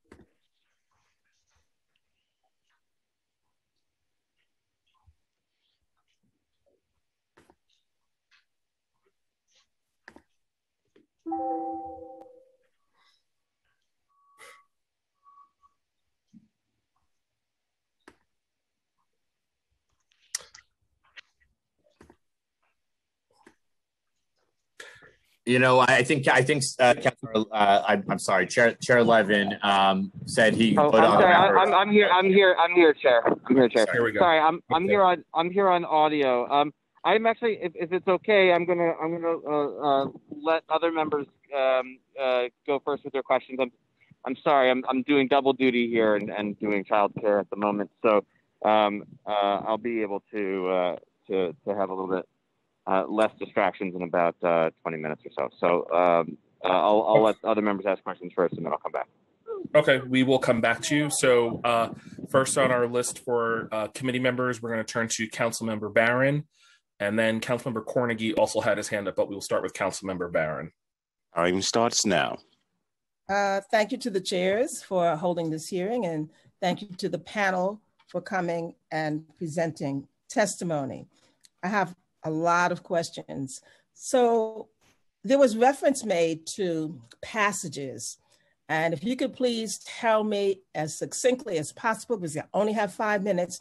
You know, I think I think uh, uh, I'm, I'm, sorry, Chair Chair Levin um, said he. Oh, I'm sorry. I'm, I'm, here. I'm here. I'm here, Chair. I'm here, Chair. Here we go. Sorry, I'm I'm here on I'm here on audio. Um, I'm actually, if, if it's okay, I'm gonna I'm gonna uh, uh, let other members um, uh, go first with their questions. I'm I'm sorry, I'm I'm doing double duty here and, and doing childcare at the moment, so um, uh, I'll be able to uh, to to have a little bit uh, less distractions in about uh, 20 minutes or so. So um, uh, I'll I'll let other members ask questions first, and then I'll come back. Okay, we will come back to you. So uh, first on our list for uh, committee members, we're going to turn to Councilmember Barron, and then Councilmember Cornegy also had his hand up, but we will start with Councilmember Barron. Time starts now. Uh, thank you to the chairs for holding this hearing, and thank you to the panel for coming and presenting testimony. I have a lot of questions. So there was reference made to passages and if you could please tell me as succinctly as possible, because I only have five minutes,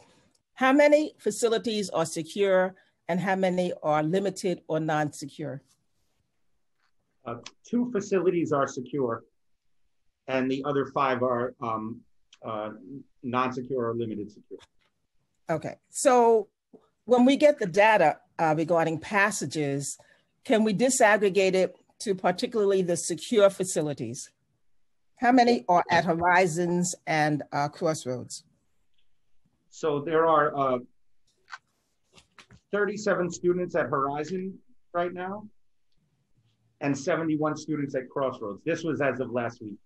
how many facilities are secure and how many are limited or non-secure? Uh, two facilities are secure and the other five are um, uh, non-secure or limited secure. Okay, so when we get the data uh, regarding passages, can we disaggregate it to particularly the secure facilities? How many are at Horizons and uh, Crossroads? So there are uh, 37 students at Horizon right now and 71 students at Crossroads. This was as of last week.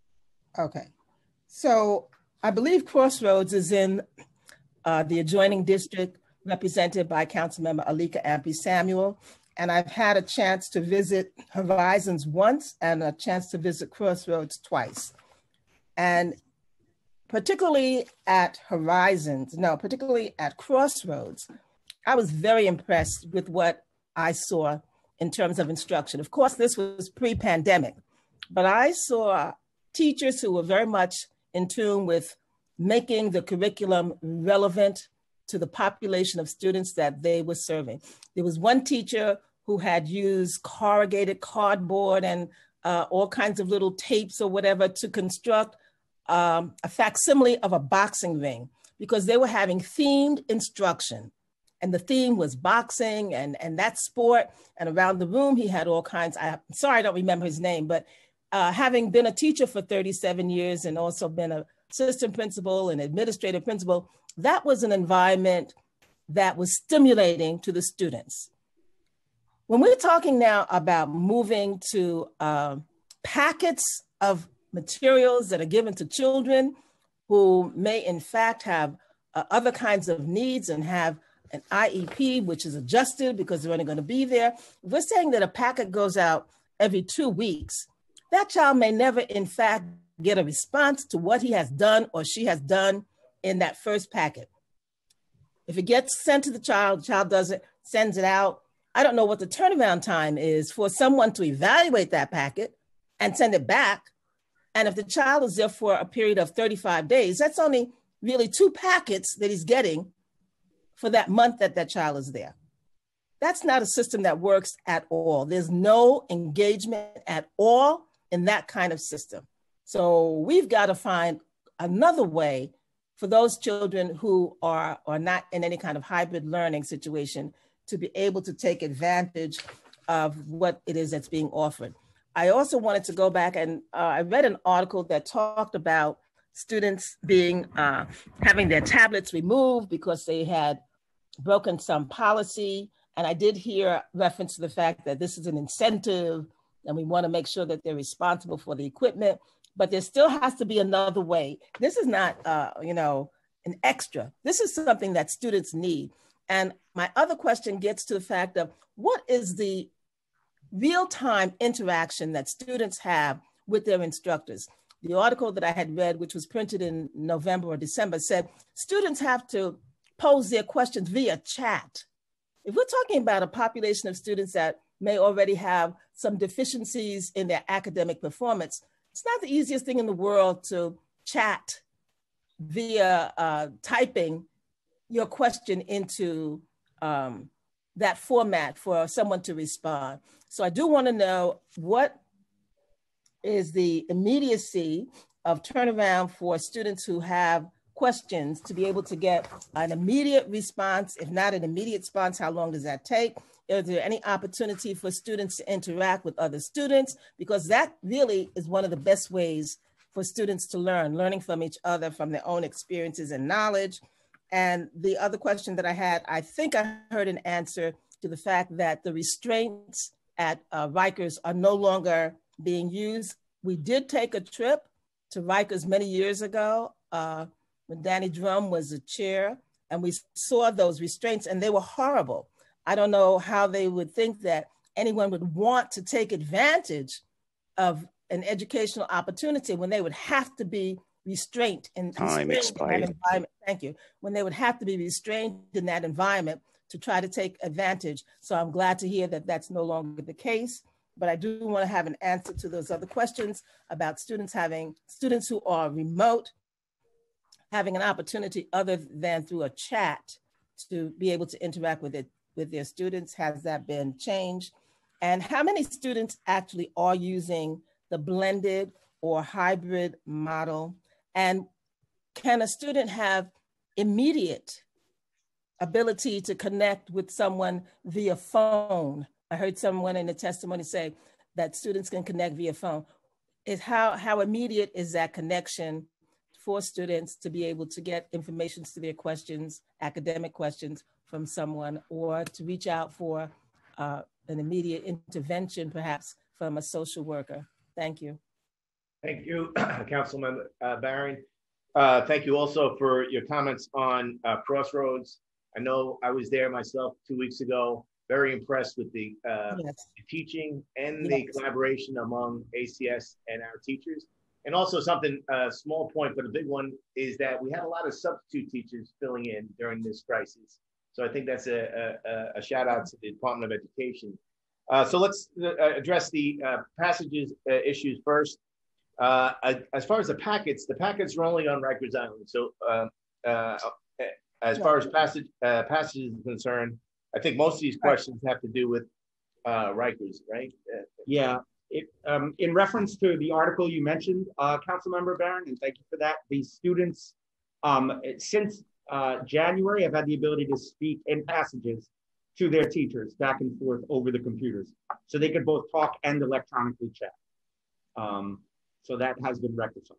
Okay. So I believe Crossroads is in uh, the adjoining district represented by Councilmember Alicka Ampry-Samuel. And I've had a chance to visit Horizons once and a chance to visit Crossroads twice. And particularly at Horizons, no, particularly at Crossroads, I was very impressed with what I saw in terms of instruction. Of course, this was pre pandemic, but I saw teachers who were very much in tune with making the curriculum relevant to the population of students that they were serving. There was one teacher who had used corrugated cardboard and uh, all kinds of little tapes or whatever to construct um, a facsimile of a boxing ring because they were having themed instruction. And the theme was boxing and, and that sport. And around the room, he had all kinds. I'm sorry, I don't remember his name, but uh, having been a teacher for 37 years and also been a assistant principal and administrative principal, that was an environment that was stimulating to the students. When we're talking now about moving to uh, packets of materials that are given to children who may in fact have uh, other kinds of needs and have an IEP, which is adjusted because they're only going to be there. If we're saying that a packet goes out every two weeks, that child may never in fact get a response to what he has done or she has done in that first packet. If it gets sent to the child, the child does it, sends it out. I don't know what the turnaround time is for someone to evaluate that packet and send it back and if the child is there for a period of 35 days, that's only really two packets that he's getting for that month that that child is there. That's not a system that works at all. There's no engagement at all in that kind of system. So we've got to find another way for those children who are, are not in any kind of hybrid learning situation to be able to take advantage of what it is that's being offered. I also wanted to go back and uh, I read an article that talked about students being uh, having their tablets removed because they had broken some policy. And I did hear reference to the fact that this is an incentive and we want to make sure that they're responsible for the equipment. But there still has to be another way. This is not, uh, you know, an extra. This is something that students need. And my other question gets to the fact of what is the real-time interaction that students have with their instructors. The article that I had read, which was printed in November or December, said students have to pose their questions via chat. If we're talking about a population of students that may already have some deficiencies in their academic performance, it's not the easiest thing in the world to chat via uh, typing your question into um, that format for someone to respond. So I do want to know what is the immediacy of turnaround for students who have questions to be able to get an immediate response. If not an immediate response, how long does that take? Is there any opportunity for students to interact with other students? Because that really is one of the best ways for students to learn, learning from each other, from their own experiences and knowledge. And the other question that I had, I think I heard an answer to the fact that the restraints at uh, Rikers are no longer being used. We did take a trip to Rikers many years ago uh, when Danny Dromm was the chair, and we saw those restraints, and they were horrible. I don't know how they would think that anyone would want to take advantage of an educational opportunity when they would have to be restrained in, Time that environment. Thank you. When they would have to be restrained in that environment to try to take advantage. So I'm glad to hear that that's no longer the case. But I do want to have an answer to those other questions about students having students who are remote having an opportunity other than through a chat to be able to interact with it with their students. Has that been changed? And how many students actually are using the blended or hybrid model? And can a student have immediate ability to connect with someone via phone? I heard someone in the testimony say that students can connect via phone. Is how, how immediate is that connection for students to be able to get information to their questions, academic questions from someone, or to reach out for uh, an immediate intervention, perhaps from a social worker? Thank you. Thank you, Councilman uh, Barron. Uh, thank you also for your comments on uh, Crossroads. I know I was there myself two weeks ago. Very impressed with the, uh, yes. the teaching and yes. the collaboration among ACS and our teachers. And also something, a small point, but a big one, is that we had a lot of substitute teachers filling in during this crisis. So I think that's a, a, a shout out to the Department of Education. Uh, so let's uh, address the uh, passages uh, issues first. Uh, as far as the packets, the packets are only on Rikers Island. So uh, as far as passage passages is concerned, I think most of these questions have to do with Rikers, right? yeah. It, um, in reference to the article you mentioned, Council Member Barron, and thank you for that. The students, um, since uh, January, I've had the ability to speak in passages to their teachers back and forth over the computers. So they could both talk and electronically chat. Um, so that has been rectified.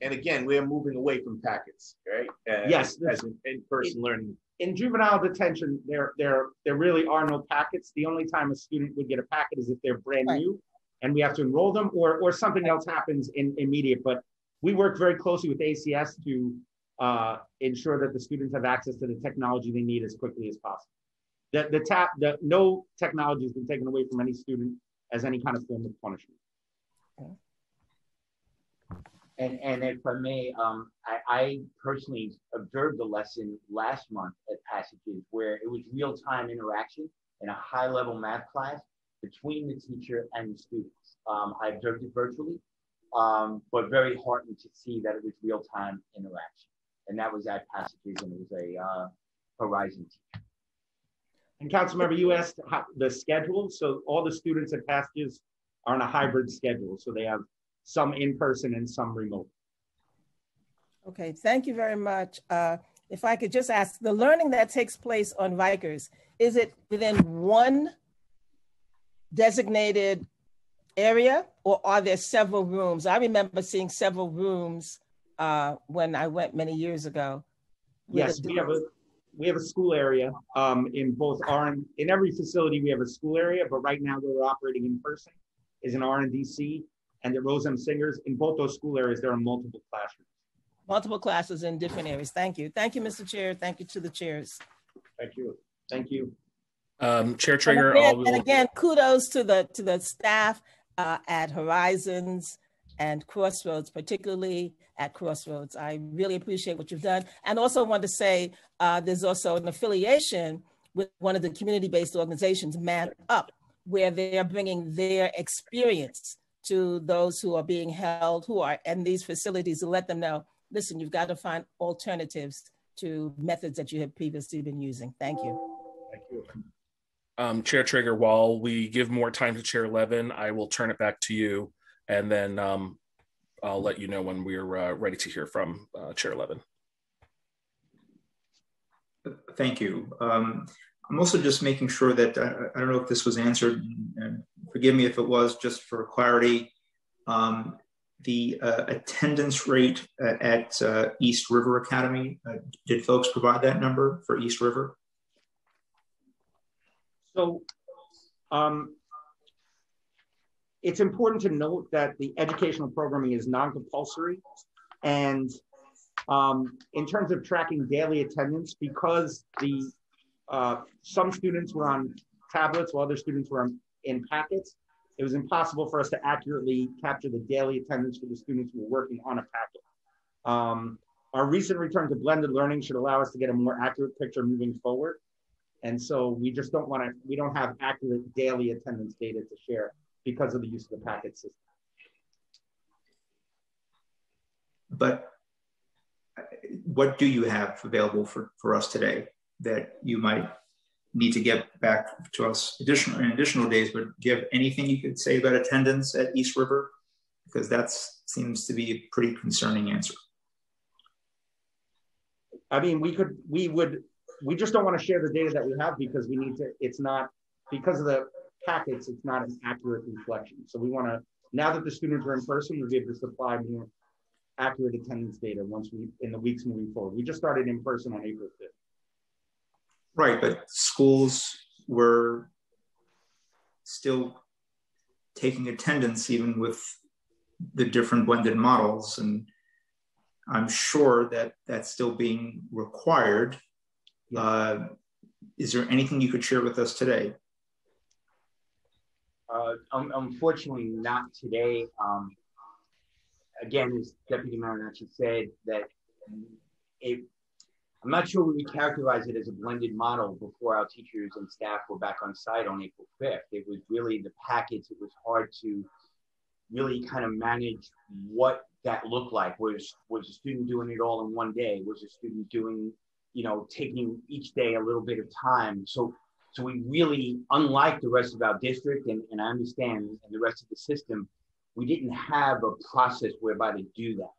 And again, we're moving away from packets, right? Uh, yes. As in-person learning. In juvenile detention, there, there, there really are no packets. The only time a student would get a packet is if they're brand right. new and we have to enroll them or, or something else happens in immediate. But we work very closely with ACS to uh, ensure that the students have access to the technology they need as quickly as possible. The, the tap, the, no technology has been taken away from any student as any kind of form of punishment. And, and if I may, um, I, I, personally observed the lesson last month at Passages where it was real-time interaction in a high-level math class between the teacher and the students. Um, I observed it virtually um, but very heartened to see that it was real time interaction. And that was at Passages, and it was a uh, Horizon teacher. And Councilmember, you asked how, the schedule. So all the students at Passages are on a hybrid schedule. So they have some in person and some remote. Okay, thank you very much. Uh, if I could just ask, the learning that takes place on Rikers, is it within one designated area or are there several rooms? I remember seeing several rooms uh, when I went many years ago. Yes, we have a we have a school area um, in both R in every facility we have a school area, but right now we're operating in person is an RNDC and the Rose M. Singers. In both those school areas, there are multiple classrooms. Multiple classes in different areas. Thank you. Thank you, Mr. Chair. Thank you to the chairs. Thank you. Thank you. Um, Chair Treyger. And again, and again, kudos to the to the staff uh, at Horizons and Crossroads, particularly at Crossroads. I really appreciate what you've done. And also want to say uh, there's also an affiliation with one of the community-based organizations, Man Up, where they're bringing their experience to those who are being held, who are in these facilities to let them know, listen, you've got to find alternatives to methods that you have previously been using. Thank you. Thank you. Um, Chair Treyger, while we give more time to Chair Levin, I will turn it back to you, and then um, I'll let you know when we're uh, ready to hear from uh, Chair Levin. Thank you. Um, I'm also just making sure that uh, I don't know if this was answered, and forgive me if it was, just for clarity. um, the uh, attendance rate at uh, East River Academy. Uh, did folks provide that number for East River? So um, it's important to note that the educational programming is non-compulsory. And um, in terms of tracking daily attendance, because the uh, some students were on tablets while other students were on, in packets, it was impossible for us to accurately capture the daily attendance for the students who were working on a packet. Um, our recent return to blended learning should allow us to get a more accurate picture moving forward. And so we just don't want to, we don't have accurate daily attendance data to share because of the use of the packet system. But uh, what do you have available for, for us today that you might need to get back to us additional in additional days, but do you have anything you could say about attendance at East River? Because that seems to be a pretty concerning answer. I mean, we could, we would, we just don't want to share the data that we have because we need to, it's not, because of the packets, it's not an accurate reflection. So we want to, now that the students are in person, we'll be able to supply more accurate attendance data once we, in the weeks moving forward. We just started in person on April 5th. Right, but schools were still taking attendance even with the different blended models. And I'm sure that that's still being required. Uh, is there anything you could share with us today? Uh, unfortunately, not today. Um, again, as Deputy Mayor Nachi said, that it I'm not sure we would characterize it as a blended model before our teachers and staff were back on site on April 5th. It was really the packets. It was hard to really kind of manage what that looked like. Was was a student doing it all in one day? Was a student doing, you know, taking each day a little bit of time? So so we really, unlike the rest of our district, and, and I understand, and the rest of the system, we didn't have a process whereby to do that.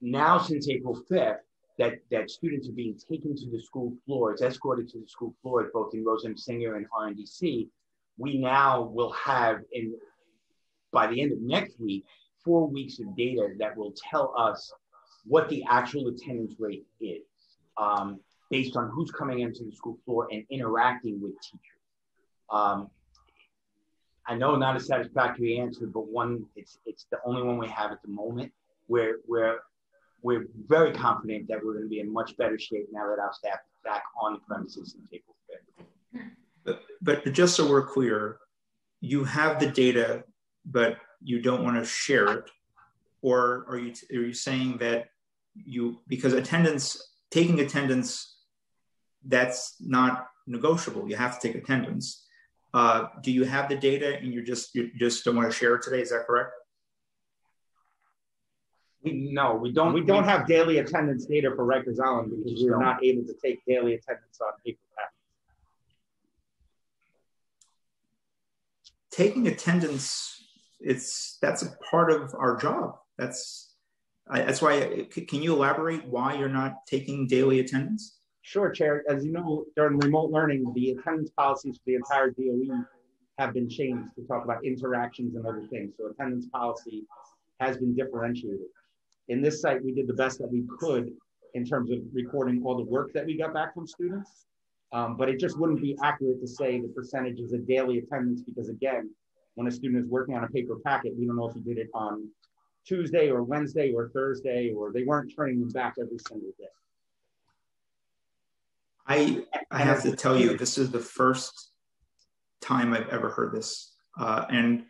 Now, since April 5th, that, that students are being taken to the school floors, escorted to the school floors, both in Rose M. Singer and RNDC, we now will have, in by the end of next week, four weeks of data that will tell us what the actual attendance rate is um, based on who's coming into the school floor and interacting with teachers. Um, I know not a satisfactory answer, but one it's it's the only one we have at the moment where where we're very confident that we're going to be in much better shape now that our staff is back on the premises in April 5th. But, but just so we're clear, you have the data, but you don't want to share it, or are you are you saying that you because attendance taking attendance that's not negotiable. You have to take attendance. Uh, do you have the data and you just you just don't want to share it today? Is that correct? We, no, we don't. We don't have daily attendance data for Rikers Island because we're not able to take daily attendance on paper packets. Taking attendance, it's that's a part of our job. That's I, that's why. Can you elaborate why you're not taking daily attendance? Sure, Chair. As you know, during remote learning, the attendance policies for the entire DOE have been changed to talk about interactions and other things. So attendance policy has been differentiated in this site, we did the best that we could in terms of recording all the work that we got back from students. Um, but it just wouldn't be accurate to say the percentage is a daily attendance because again, when a student is working on a paper packet, we don't know if he did it on Tuesday or Wednesday or Thursday, or they weren't turning them back every single day. I, I have to tell you, this is the first time I've ever heard this. Uh, and,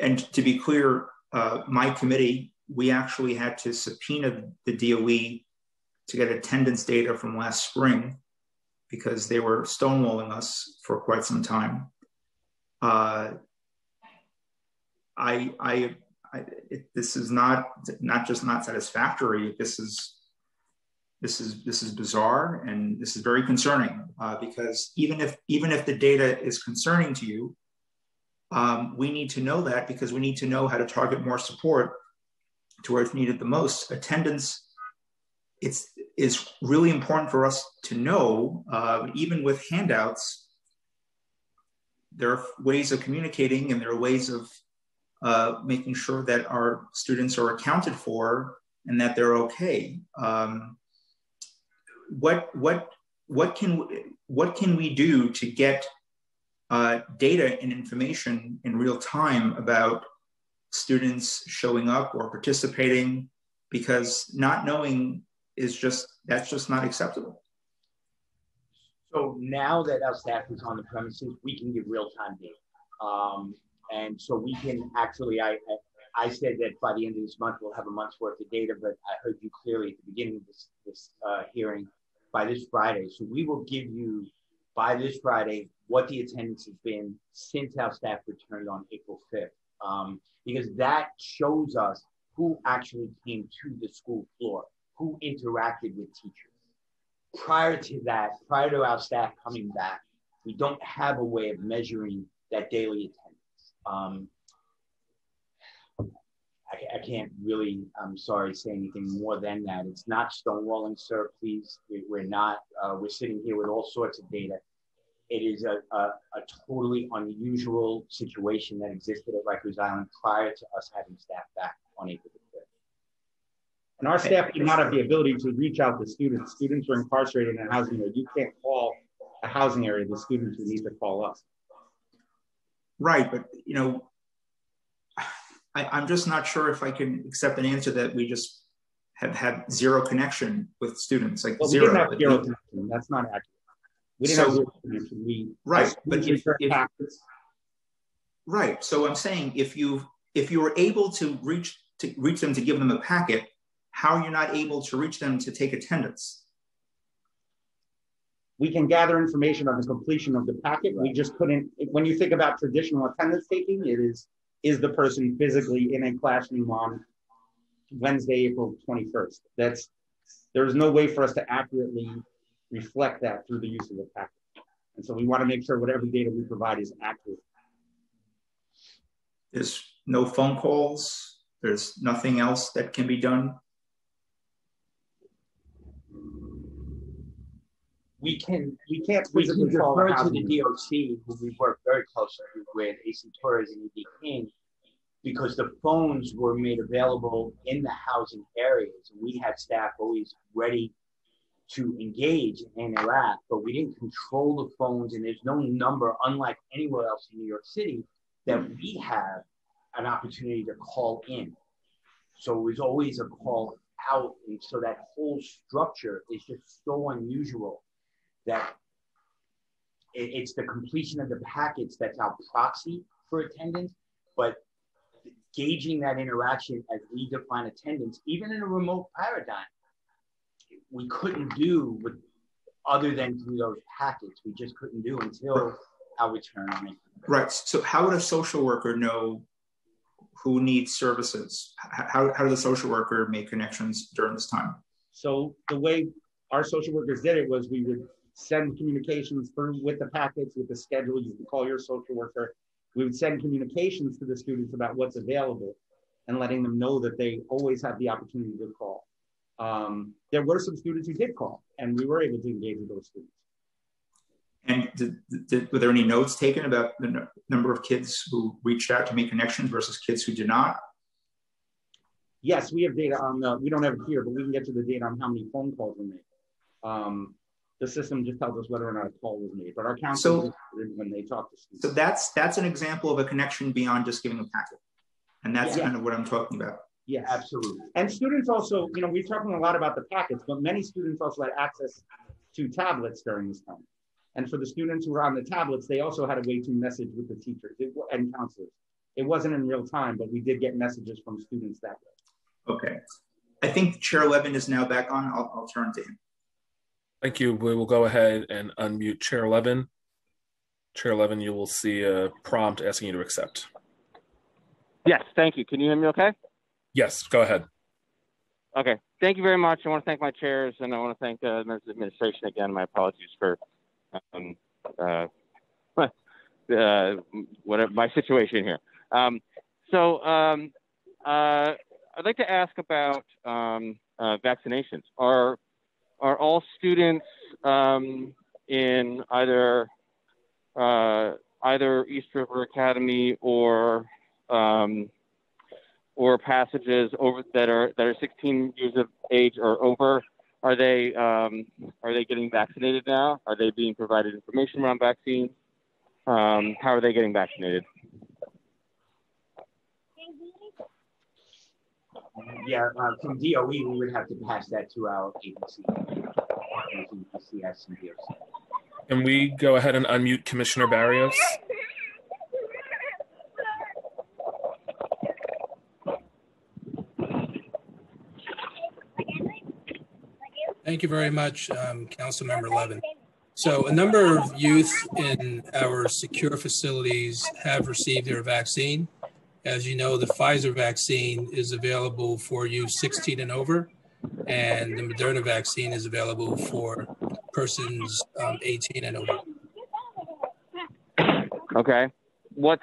and to be clear, uh, my committee we actually had to subpoena the DOE to get attendance data from last spring because they were stonewalling us for quite some time. Uh, I, I, I it, this is not not just not satisfactory. This is this is this is bizarre and this is very concerning uh, because even if even if the data is concerning to you, um, we need to know that because we need to know how to target more support to where it's needed the most. Attendance it's is really important for us to know. Uh, even with handouts, there are ways of communicating and there are ways of uh, making sure that our students are accounted for and that they're okay. Um, what what what can what can we do to get uh, data and information in real time about students showing up or participating? Because not knowing is just that's just not acceptable. So now that our staff is on the premises, we can give real time data. Um, and so we can actually, I, I, I said that by the end of this month, we'll have a month's worth of data, but I heard you clearly at the beginning of this, this uh, hearing by this Friday. So we will give you by this Friday what the attendance has been since our staff returned on April 5th, um, because that shows us who actually came to the school floor, who interacted with teachers. Prior to that, prior to our staff coming back, we don't have a way of measuring that daily attendance. Um, I, I, can't really, I'm sorry, say anything more than that. It's not stonewalling, sir, please. We, are not, uh, we're sitting here with all sorts of data. It is a, a, a, totally unusual situation that existed at Rikers Island prior to us having staff back on April 5th. And our staff did not have the ability to reach out to students. Students are incarcerated in a housing area. You can't call a housing area the students would need to call us. Right, but you know, I, am just not sure if I can accept an answer that we just have had zero connection with students, like well, zero. We didn't have zero connection. That's not accurate. We didn't so, have zero connection. We right, but if, if right, so I'm saying if you if you were able to reach to reach them to give them a packet, how are you not able to reach them to take attendance? We can gather information on the completion of the packet. We just couldn't. When you think about traditional attendance taking, it is is the person physically in a classroom on Wednesday, April 21st. That's there's no way for us to accurately reflect that through the use of the packet. And so we want to make sure whatever data we provide is accurate. There's no phone calls. There's nothing else that can be done. We can we can't we can defer to the DOC, who we work very closely with, AC Torres and ED King, because the phones were made available in the housing areas. We had staff always ready to engage and interact, but we didn't control the phones, and there's no number, unlike anywhere else in New York City, that we have an opportunity to call in. So it was always a call out, and so that whole structure is just so unusual that it, it's the completion of the packets that's our proxy for attendance, but gauging that interaction as we define attendance, even in a remote paradigm, we couldn't do with other than through those packets. We just couldn't do until our return on it. Right. So how would a social worker know who needs services? How, how did the social worker make connections during this time? So the way our social workers did it was we would send communications through with the packets, with the schedule. You can call your social worker. We would send communications to the students about what's available and letting them know that they always have the opportunity to call. Um, there were some students who did call, and we were able to engage with those students. And did, did, were there any notes taken about the number of kids who reached out to make connections versus kids who did not? Yes, we have data on the, we don't have it here, but we can get to the data on how many phone calls were made. Um, the system just tells us whether or not a call was made. But our counsel, so, when they talk to students. So that's that's an example of a connection beyond just giving a packet, and that's yeah. kind of what I'm talking about. Yeah, absolutely. And students also, you know, we're talking a lot about the packets, but many students also had access to tablets during this time. And for the students who were on the tablets, they also had a way to message with the teachers and counselors. It wasn't in real time, but we did get messages from students that way. Okay. I think Chair Levin is now back on. I'll, I'll turn to him. Thank you. We will go ahead and unmute Chair Levin. Chair Levin, you will see a prompt asking you to accept. Yes, thank you. Can you hear me okay? Yes, go ahead. Okay, thank you very much. I want to thank my chairs and I want to thank uh, the administration again. My apologies for um, uh, uh, whatever my situation here. Um, so um, uh, I'd like to ask about um, uh, vaccinations. Are are all students um, in either uh, either East River Academy or um, or passages over that are that are 16 years of age or over, are they um, are they getting vaccinated now? Are they being provided information around vaccines? Um, how are they getting vaccinated? Yeah, uh, from DOE, we would have to pass that to our agency, PCS and DOC. Can we go ahead and unmute Commissioner Barrios? Thank you very much, um, Councilmember Levin. So a number of youth in our secure facilities have received their vaccine. As you know, the Pfizer vaccine is available for you 16 and over, and the Moderna vaccine is available for persons um, 18 and over. Okay. What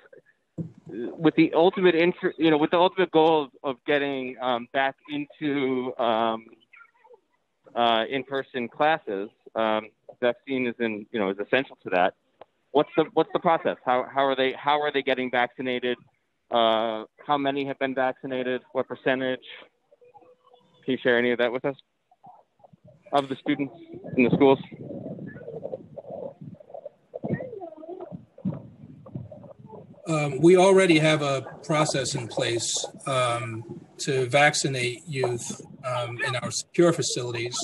with the ultimate inter, you know, with the ultimate goal of, of getting um, back into um, uh, in-person classes, um, vaccine is in, you know, is essential to that. What's the what's the process? How how are they how are they getting vaccinated? Uh, how many have been vaccinated? What percentage? Can you share any of that with us? Of the students in the schools? Um, we already have a process in place um, to vaccinate youth um, in our secure facilities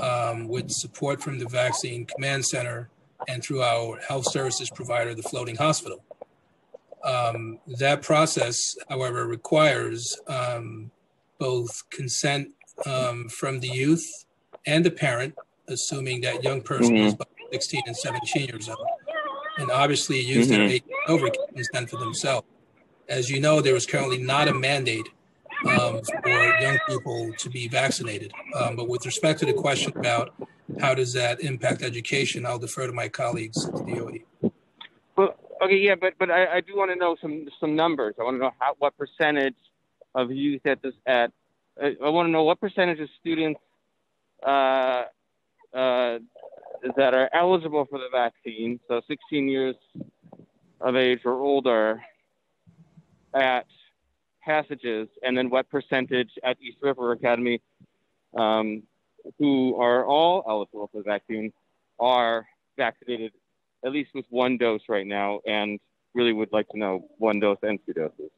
um, with support from the Vaccine Command Center and through our health services provider, the Floating Hospital. Um, that process, however, requires um, both consent from the youth and the parent, assuming that young person mm-hmm. is about 16 and 17 years old and obviously use mm-hmm. their over consent for themselves. As you know, there is currently not a mandate um, for young people to be vaccinated. Um, but with respect to the question about how does that impact education, I'll defer to my colleagues at the DOE. Okay, yeah, but but I, I do want to know some some numbers. I want to know how what percentage of youth at this at I want to know what percentage of students uh, uh, that are eligible for the vaccine, so 16 years of age or older, at passages, and then what percentage at East River Academy, um, who are all eligible for the vaccine, are vaccinated at least with one dose right now, and really would like to know one dose and two doses.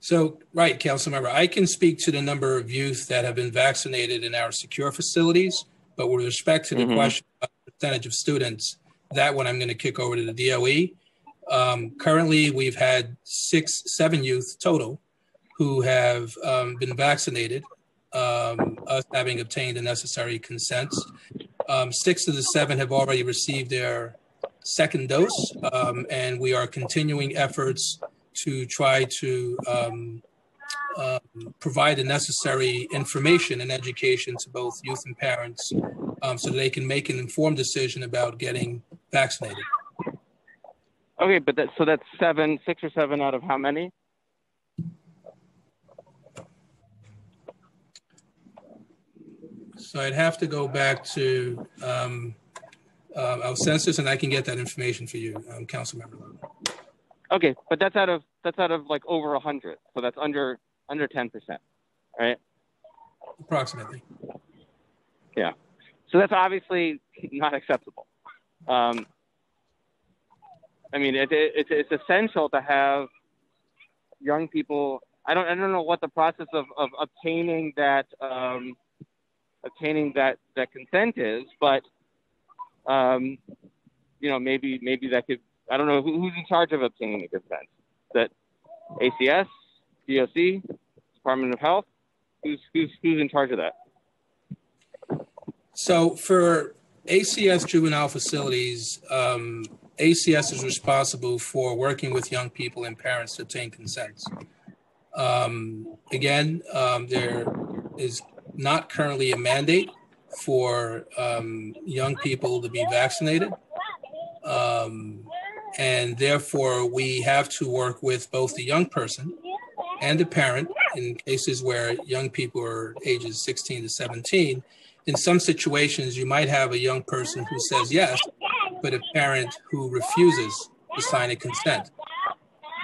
So, right, council member, I can speak to the number of youth that have been vaccinated in our secure facilities, but with respect to the mm-hmm. question of percentage of students, that one I'm going to kick over to the DOE. Um, currently, we've had six, seven youth total who have um, been vaccinated, um, us having obtained the necessary consents. Um, six of the seven have already received their second dose, um, and we are continuing efforts to try to um, provide the necessary information and education to both youth and parents um, so they can make an informed decision about getting vaccinated. Okay, but that, so that's seven, six or seven out of how many? So I'd have to go back to um, uh, our census, and I can get that information for you, um, Council Member. Okay, but that's out of that's out of like over a hundred, so that's under under ten percent, right? Approximately. Yeah, so that's obviously not acceptable. Um, I mean, it, it, it's it's essential to have young people. I don't I don't know what the process of, of obtaining that um, obtaining that that consent is, but um, you know maybe maybe that could I don't know who, who's in charge of obtaining the consent. That ACS, DOC, Department of Health? Who's who's who's in charge of that? So for ACS juvenile facilities, um, ACS is responsible for working with young people and parents to obtain consents. Um, again, um, there is not currently a mandate for um, young people to be vaccinated. Um, and therefore, we have to work with both the young person and the parent in cases where young people are ages 16 to 17. In some situations, you might have a young person who says yes, but a parent who refuses to sign a consent,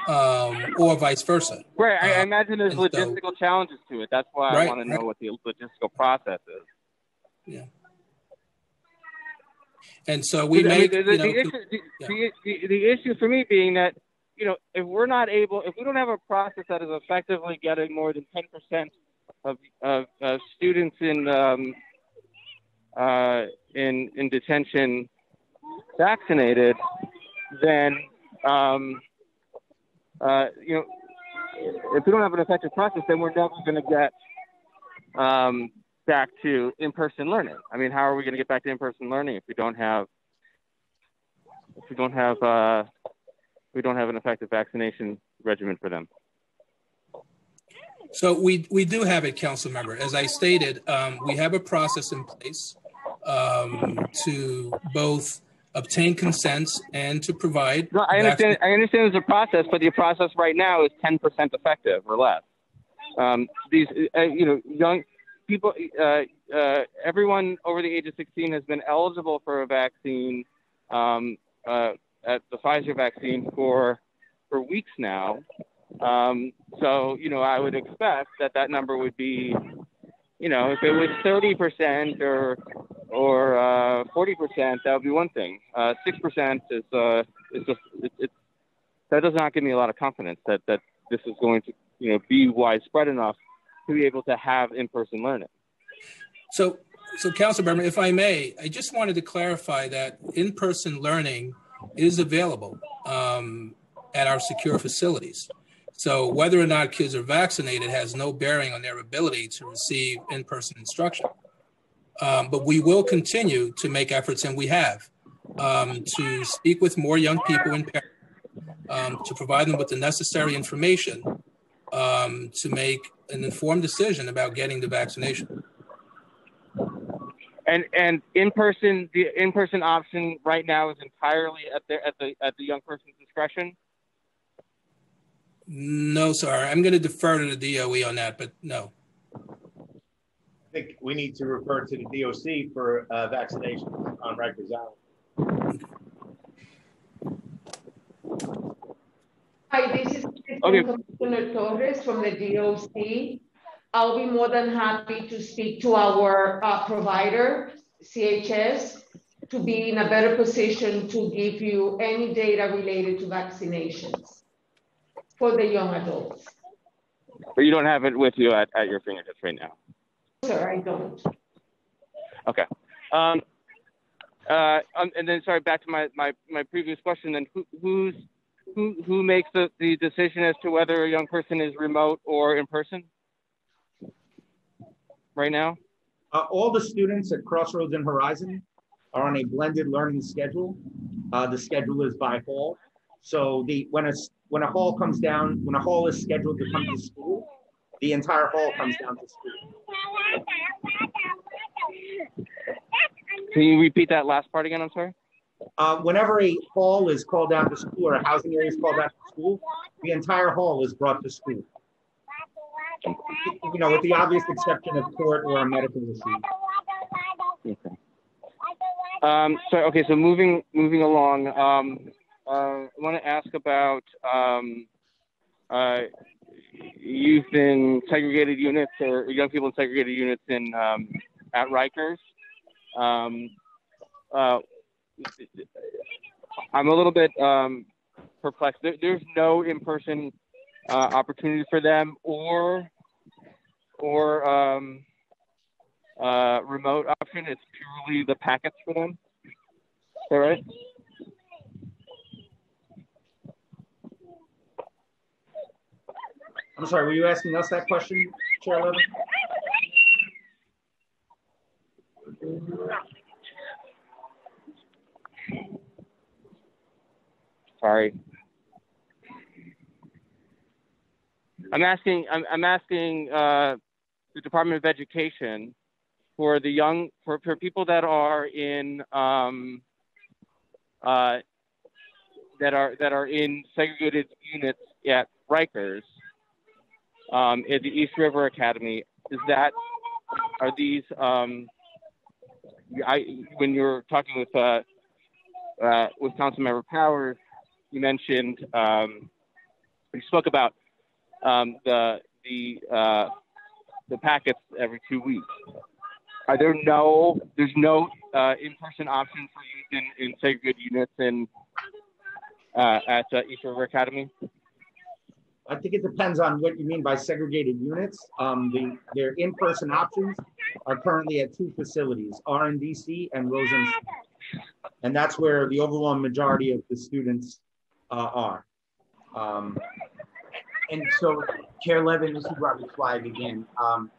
um, or vice versa. Right. I, Uh, imagine there's and so- logistical challenges to it. That's why I Right, want to know right. what the logistical process is. Yeah. And so we make, the, the, you know, the issue, the, the, the, the issue for me being that you know if we're not able if we don't have a process that is effectively getting more than 10% of, of, of students in um, uh, in in detention vaccinated then um, uh, you know if we don't have an effective process then we're never going to get um, back to in-person learning. I mean, how are we going to get back to in-person learning if we don't have if we don't have uh, we don't have an effective vaccination regimen for them? So we, we do have it, council member. As I stated, um, we have a process in place um, to both obtain consents and to provide. No, I understand. I understand there's a process, but the process right now is 10% effective or less. Um, these, uh, you know, young people, uh, uh, everyone over the age of 16 has been eligible for a vaccine, um, uh, at the Pfizer vaccine for for weeks now. Um, so, you know, I would expect that that number would be, you know, if it was 30% or or uh, 40%, that would be one thing. Uh, 6% is uh, is just it, it, that does not give me a lot of confidence that that this is going to, you know, be widespread enough to be able to have in-person learning. So, so Council Berman, if I may, I just wanted to clarify that in-person learning is available um, at our secure facilities. So whether or not kids are vaccinated has no bearing on their ability to receive in-person instruction. Um, but we will continue to make efforts, and we have, um, to speak with more young people and parents, um, to provide them with the necessary information um, to make an informed decision about getting the vaccination. And and in person, the in person option right now is entirely at the at the at the young person's discretion. No, sir. I'm going to defer to the DOE on that, but no. I think we need to refer to the DOC for uh, vaccinations on Rikers Island. Hi, this is Okay. Commissioner Torres from the DOC. I'll be more than happy to speak to our uh, provider, CHS, to be in a better position to give you any data related to vaccinations for the young adults. But you don't have it with you at, at your fingertips right now. Sir, I don't. Okay. Um, uh, um, and then sorry, back to my, my, my previous question. Then who, who's who who makes the, the decision as to whether a young person is remote or in person? Right now. Uh, all the students at Crossroads and Horizon are on a blended learning schedule. Uh, the schedule is by hall. So the when a when a hall comes down, when a hall is scheduled to come to school, the entire hall comes down to school. Can you repeat that last part again? I'm sorry. Uh, whenever a hall is called out to school or a housing area is called out to school, the entire hall is brought to school. You know, with the obvious exception of court or a medical issue. Okay. Um, so okay, so moving moving along, um, uh, I want to ask about um, uh, youth in segregated units or young people in segregated units in um, at Rikers. Um, uh, I'm a little bit um, perplexed. There, there's no in-person uh, opportunity for them, or or um, uh, remote option. It's purely the packets for them. Is that right? I'm sorry, were you asking us that question, Chair Levin? Sorry. I'm asking. I'm, I'm asking uh, the Department of Education for the young for, for people that are in um, uh, that are that are in segregated units at Rikers um, the East River Academy. Is that are these um, I when you're talking with uh, uh, with Councilmember Powers, you mentioned um, you spoke about um, the the uh, the packets every two weeks. Are there no there's no uh, in-person option for use in, in segregated units in uh, at uh, East River Academy? I think it depends on what you mean by segregated units. Um, the, their in-person options are currently at two facilities, RNDC and D C and Rosen. And that's where the overwhelming majority of the students uh, are. Um, and so, Chair Levin, this is Robert Flag again. Um,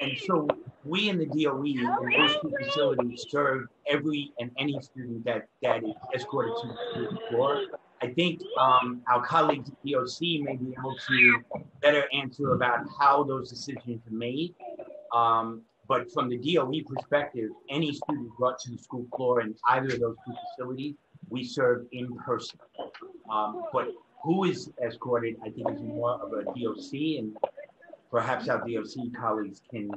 and so we in the DOE in those two facilities serve every and any student that, that is escorted to the floor. I think um, our colleagues at DOC may be able to better answer about how those decisions are made. Um, but from the DOE perspective, any student brought to the school floor in either of those two facilities, we serve in person. Um, but who is escorted, I think is more of a DOC and perhaps our DOC colleagues can,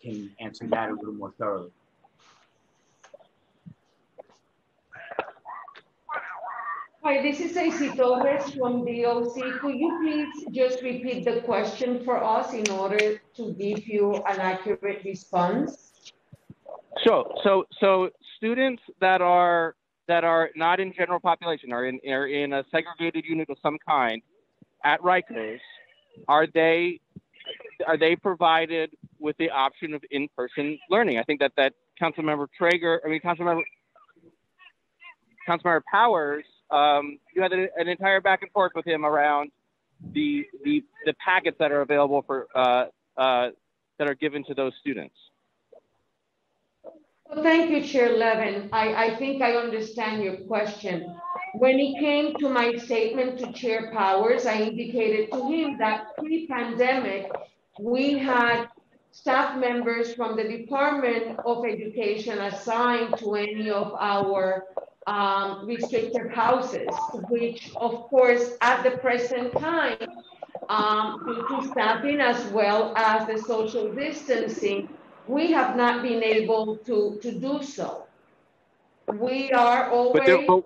can answer that a little more thoroughly. Hi, this is AC Torres from DOC. Could you please just repeat the question for us in order to give you an accurate response? Sure. So, so students that are that are not in general population are in are in a segregated unit of some kind at Rikers, are they are they provided with the option of in-person learning? I think that that Councilmember Treyger, I mean Councilmember Councilmember Powers um, you had an entire back and forth with him around the the the packets that are available for uh, uh, that are given to those students. Well, thank you, Chair Levin. I, I think I understand your question. When it came to my statement to Chair Powers, I indicated to him that pre-pandemic, we had staff members from the Department of Education assigned to any of our um, restricted houses, which of course at the present time, um, due to staffing as well as the social distancing, we have not been able to, to do so. We are always, but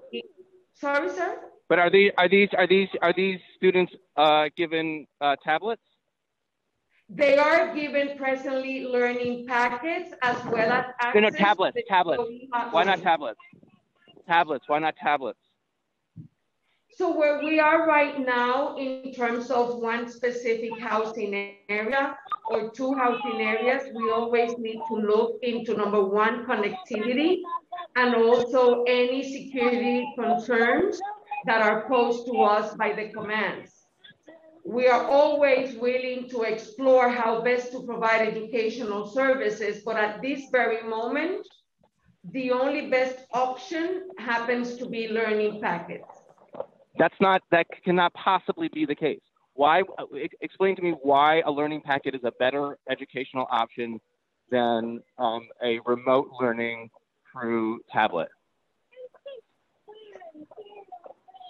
sorry, sir? But are these, are these, are these, are these students uh, given uh, tablets? They are given presently learning packets as well as access. No, no, tablets, tablets. Why not tablets? Tablets? Why not tablets? So where we are right now in terms of one specific housing area or two housing areas, we always need to look into number one, connectivity, and also any security concerns that are posed to us by the commands. We are always willing to explore how best to provide educational services, but at this very moment, the only best option happens to be learning packets. That's not, that cannot possibly be the case. Why, explain to me why a learning packet is a better educational option than um, a remote learning through tablet?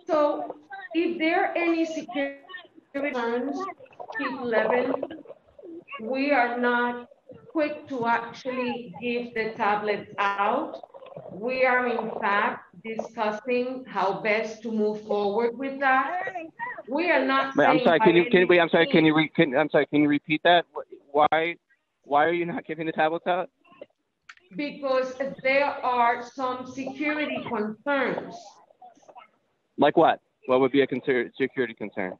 So if there are any security concerns, Chief Levin, we are not quick to actually give the tablets out. We are in fact discussing how best to move forward with that. We are not. Wait, I'm sorry. Can you? Can, wait. I'm sorry. Can you? Re, can, I'm sorry. Can you repeat that? Why? Why are you not giving the tablets out? Because there are some security concerns. Like what? What would be a concern, security concern?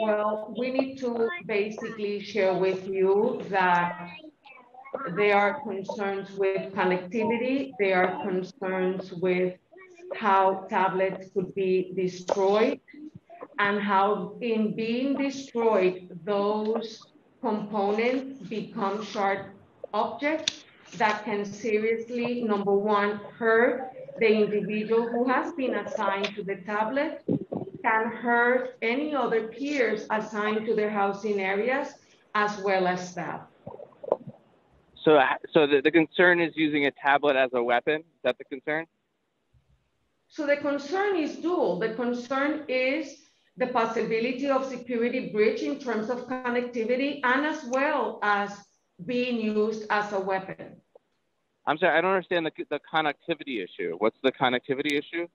Well, we need to basically share with you that there are concerns with connectivity, there are concerns with how tablets could be destroyed and how in being destroyed, those components become sharp objects that can seriously, number one, hurt the individual who has been assigned to the tablet can hurt any other peers assigned to their housing areas as well as staff. So, so the, the concern is using a tablet as a weapon? Is that the concern? So the concern is dual. The concern is the possibility of security breach in terms of connectivity and as well as being used as a weapon. I'm sorry, I don't understand the, the connectivity issue. What's the connectivity issue?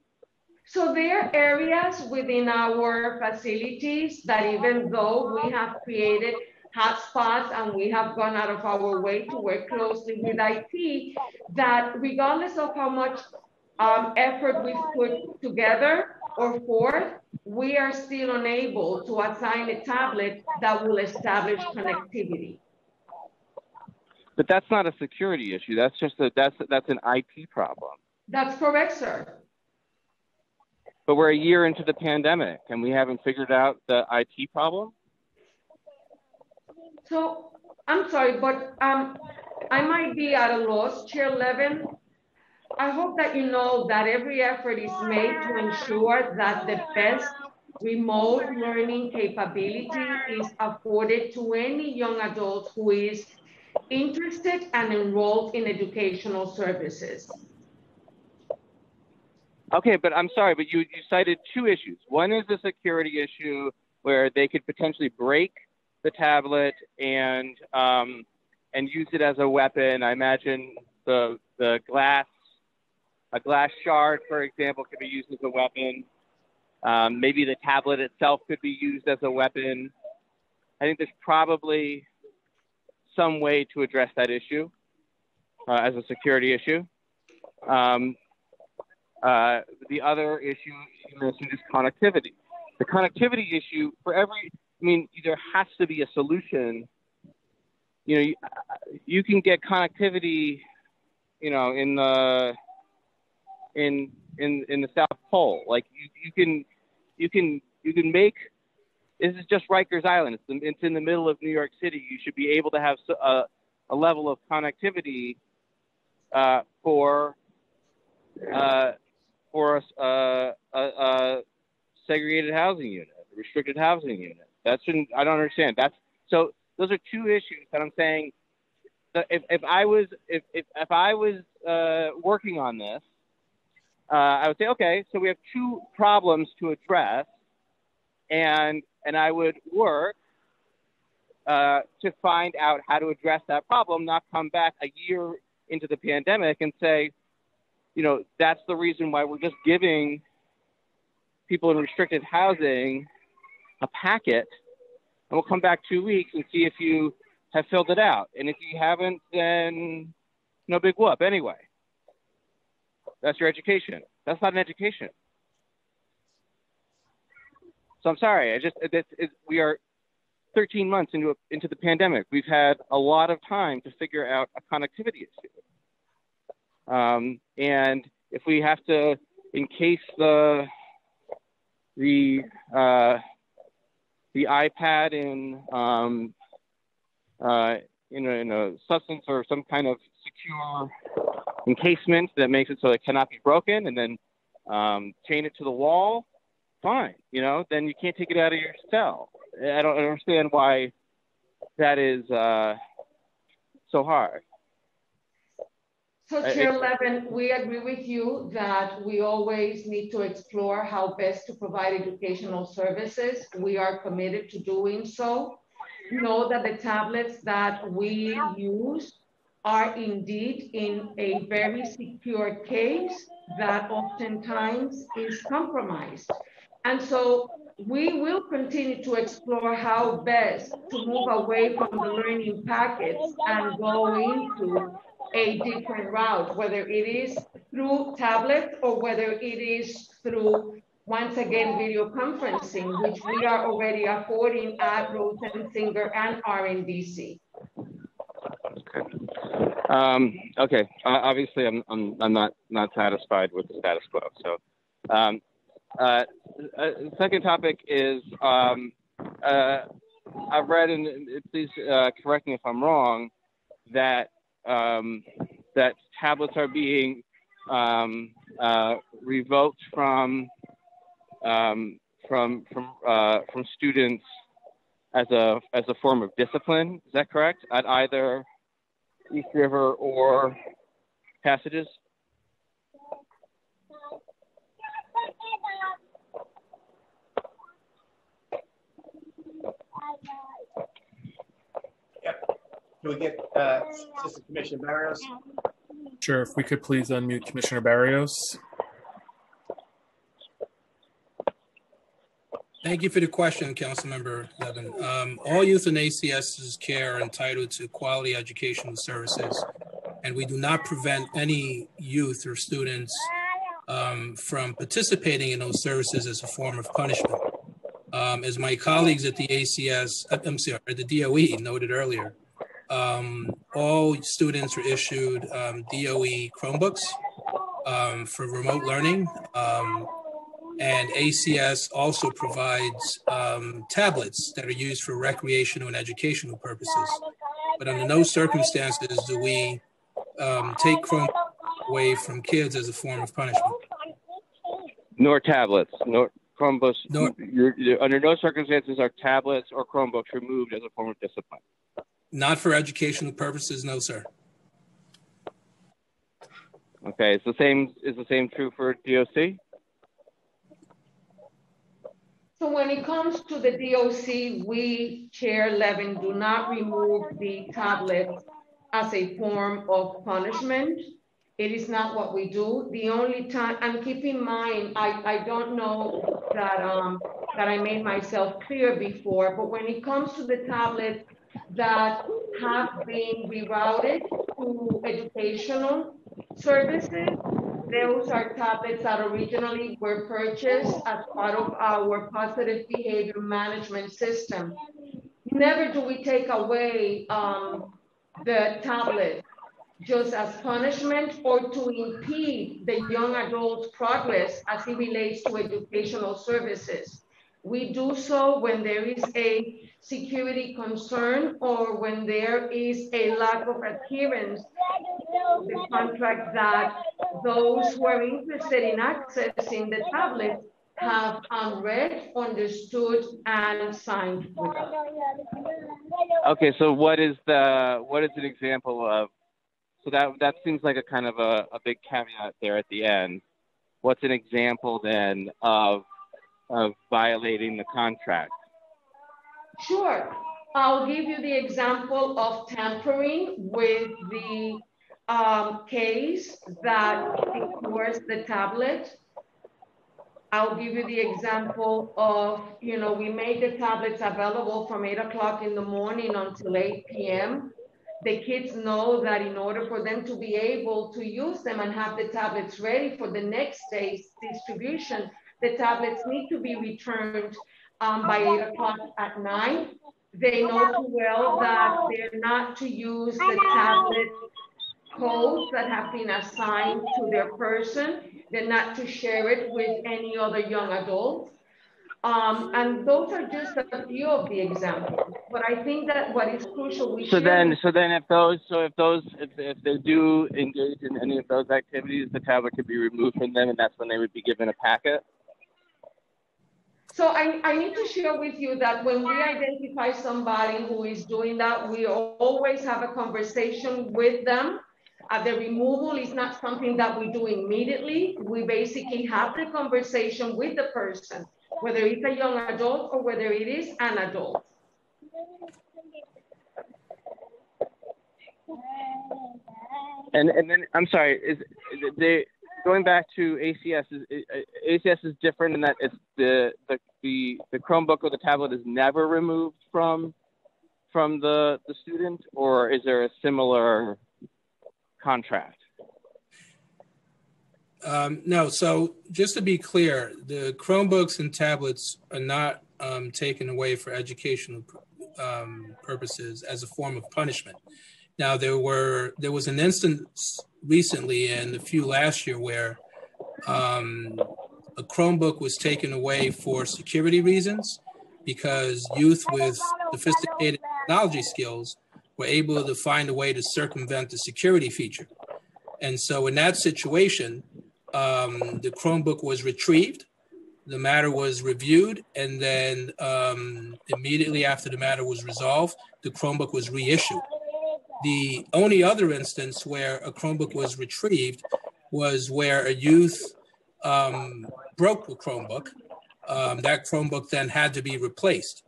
So there are areas within our facilities that even though we have created hotspots and we have gone out of our way to work closely with IT, that regardless of how much um, effort we've put together or forth, we are still unable to assign a tablet that will establish connectivity. But that's not a security issue. That's just a that's that's an IT problem. That's correct, sir. But we're a year into the pandemic and we haven't figured out the IT problem. So I'm sorry, but um, I might be at a loss, Chair Levin. I hope that you know that every effort is made to ensure that the best remote learning capability is afforded to any young adult who is interested and enrolled in educational services. Okay, but I'm sorry, but you, you cited two issues. One is the security issue where they could potentially break the tablet and um, and use it as a weapon. I imagine the the glass a glass shard, for example, could be used as a weapon. Um, maybe the tablet itself could be used as a weapon. I think there's probably some way to address that issue uh, as a security issue. Um, uh, the other issue you mentioned is connectivity. The connectivity issue for every, I mean, there has to be a solution. You know, you, you can get connectivity, you know, in the in in in the South Pole. Like you, you can you can you can make this is just Rikers Island. It's, the, it's in the middle of New York City. You should be able to have a, a level of connectivity uh, for uh, for a, a, a, segregated housing unit, a restricted housing unit. That shouldn't. I don't understand. That's so. Those are two issues that I'm saying. If, if I was if, if, if I was uh, working on this, uh, I would say, okay, so we have two problems to address, and and I would work uh, to find out how to address that problem, not come back a year into the pandemic and say, you know, that's the reason why we're just giving people in restricted housing a packet, and we'll come back two weeks and see if you have filled it out, and if you haven't, then no big whoop anyway. That's your education. That's not an education. So I'm sorry. I just it, it, we are 13 months into a, into the pandemic. We've had a lot of time to figure out a connectivity issue. Um, and if we have to encase the the uh, the iPad in um, uh, in, a, in a substance or some kind of secure encasement that makes it so it cannot be broken and then um, chain it to the wall, fine. You know, then you can't take it out of your cell. I don't understand why that is uh, so hard. So, Chair Levin, we agree with you that we always need to explore how best to provide educational services. We are committed to doing so. Know that the tablets that we use are indeed in a very secure case that oftentimes is compromised. And so we will continue to explore how best to move away from the learning packets and go into a different route, whether it is through tablet or whether it is through, once again, video conferencing, which we are already affording at Rose M. Singer and RNDC. Okay. Um, okay. Uh, obviously, I'm, I'm, I'm not, not satisfied with the status quo. So, um, uh, uh, second topic is um, uh, I've read, and please uh, correct me if I'm wrong, that um, that tablets are being um, uh, revoked from um, from from from students as a as a form of discipline. Is that correct? At either East River or Passages? Can we get uh, Assistant Commissioner Barrios? Sure, if we could please unmute Commissioner Barrios. Thank you for the question, Councilmember Levin. Um, all youth in ACS's care are entitled to quality educational services, and we do not prevent any youth or students um, from participating in those services as a form of punishment. Um, as my colleagues at the ACS, uh, I'm sorry, the DOE noted earlier, um, all students are issued um, DOE Chromebooks um, for remote learning. Um, and ACS also provides um, tablets that are used for recreational and educational purposes. But under no circumstances do we um, take Chrome away from kids as a form of punishment. Nor tablets, nor Chromebooks. Nor, you're, you're, under no circumstances are tablets or Chromebooks removed as a form of discipline. Not for educational purposes, no, sir. Okay, it's the same. Is the same true for DOC? So when it comes to the DOC, we, Chair Levin, do not remove the tablet as a form of punishment. It is not what we do. The only time, and keep in mind, I, I don't know that, um, that I made myself clear before, but when it comes to the tablets that have been rerouted to educational services, those are tablets that originally were purchased as part of our positive behavior management system. Never do we take away um, the tablet just as punishment or to impede the young adult's progress as it relates to educational services. We do so when there is a security concern or when there is a lack of adherence to the contract that those who are interested in accessing the tablet have um, read, understood, and signed with us. Okay, so what is the what is an example of? So that that seems like a kind of a, a big caveat there at the end. What's an example then of of violating the contract? Sure. I'll give you the example of tampering with the um, case that secures the tablet. I'll give you the example of, you know, we made the tablets available from 8 o'clock in the morning until 8 p.m. The kids know that in order for them to be able to use them and have the tablets ready for the next day's distribution, the tablets need to be returned um, by eight o'clock at night. They know too well that they're not to use the tablet codes that have been assigned to their person. They're not to share it with any other young adults. Um, and those are just a few of the examples. But I think that what is crucial. We so then, so then, if those, so if those, if, if they do engage in any of those activities, the tablet could be removed from them, and that's when they would be given a packet. So I, I need to share with you that when we identify somebody who is doing that, we always have a conversation with them. Uh, the removal is not something that we do immediately. We basically have the conversation with the person, whether it's a young adult or whether it is an adult. And and then I'm sorry, is, they going back to ACS, is, ACS is different in that it's the, the the the Chromebook or the tablet is never removed from from the the student, or is there a similar contract? Um, no. So just to be clear, the Chromebooks and tablets are not um, taken away for educational um, purposes as a form of punishment. Now there were there was an instance recently and a few last year where um, a Chromebook was taken away for security reasons because youth with sophisticated technology skills were able to find a way to circumvent the security feature. And so in that situation, um, the Chromebook was retrieved, the matter was reviewed, and then um, immediately after the matter was resolved, the Chromebook was reissued. The only other instance where a Chromebook was retrieved was where a youth um, broke the Chromebook. Um, that Chromebook then had to be replaced.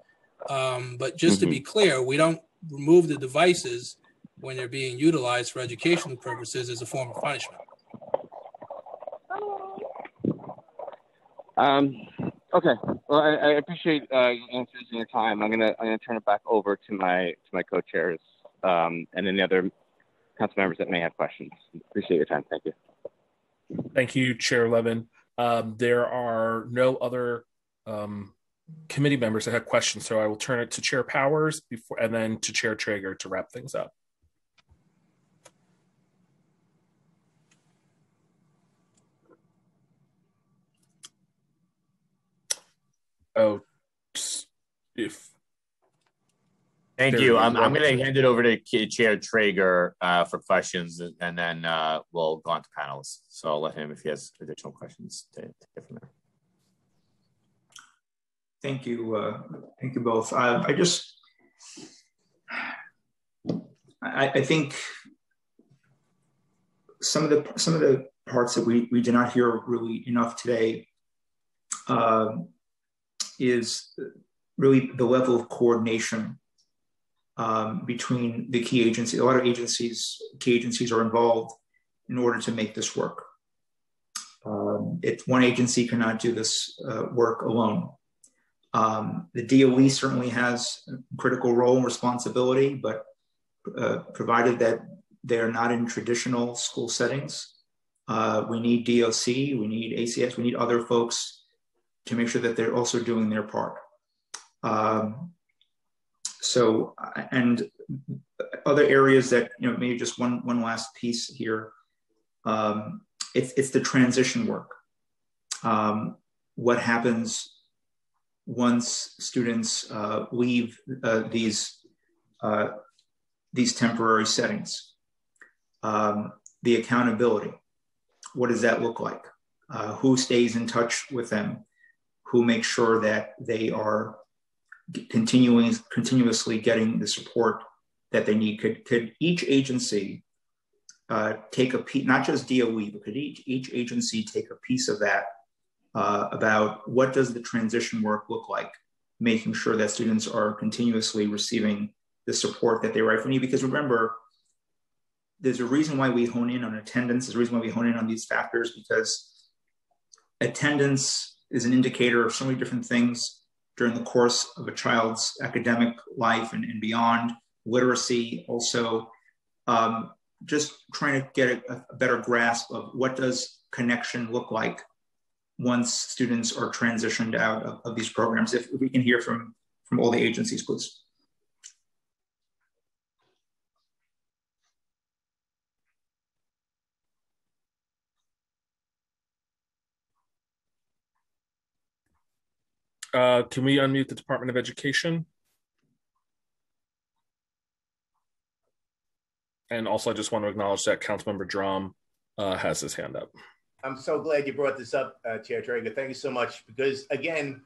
Um, but just mm-hmm. to be mm-hmm. clear, we don't remove the devices when they're being utilized for educational purposes as a form of punishment. Um, okay. Well, I, I appreciate uh, your answers and your time. I'm gonna I'm gonna turn it back over to my to my co-chairs um, and any other council members that may have questions. Appreciate your time. Thank you. Thank you, Chair Levin. Um, there are no other um, committee members that have questions, so I will turn it to Chair Powers before, and then to Chair Treyger to wrap things up. Oh, if Thank There you. I'm. I'm going to hand it over to Chair Treyger uh, for questions, and then uh, we'll go on to panelists. So I'll let him, if he has additional questions, to, to get from there. Thank you. Uh, thank you both. Uh, I just, I, I think some of the some of the parts that we we did not hear really enough today uh, is really the level of coordination um, between the key agencies. A lot of agencies, key agencies, are involved in order to make this work. Um, one agency cannot do this uh, work alone. Um, the DOE certainly has a critical role and responsibility, but uh, provided that they're not in traditional school settings, uh, we need DOC, we need ACS, we need other folks to make sure that they're also doing their part. Um, so, and other areas that, you know, maybe just one, one last piece here. Um, it's, it's the transition work. Um, what happens once students uh, leave uh, these uh, these temporary settings. Um, the accountability. What does that look like? Uh, who stays in touch with them? Who makes sure that they are continuing continuously getting the support that they need? Could could each agency uh, take a piece, not just DOE, but could each each agency take a piece of that uh, about what does the transition work look like, making sure that students are continuously receiving the support that they rightfully need. Because remember, there's a reason why we hone in on attendance. There's a reason why we hone in on these factors because attendance is an indicator of so many different things during the course of a child's academic life and, and beyond. Literacy also, um, just trying to get a, a better grasp of what does connection look like once students are transitioned out of, of these programs. If, if we can hear from, from all the agencies, please. Uh, can we unmute the Department of Education? And also, I just want to acknowledge that Councilmember Dromm uh, has his hand up. I'm so glad you brought this up, uh, Chair Treyger. Thank you so much. Because again,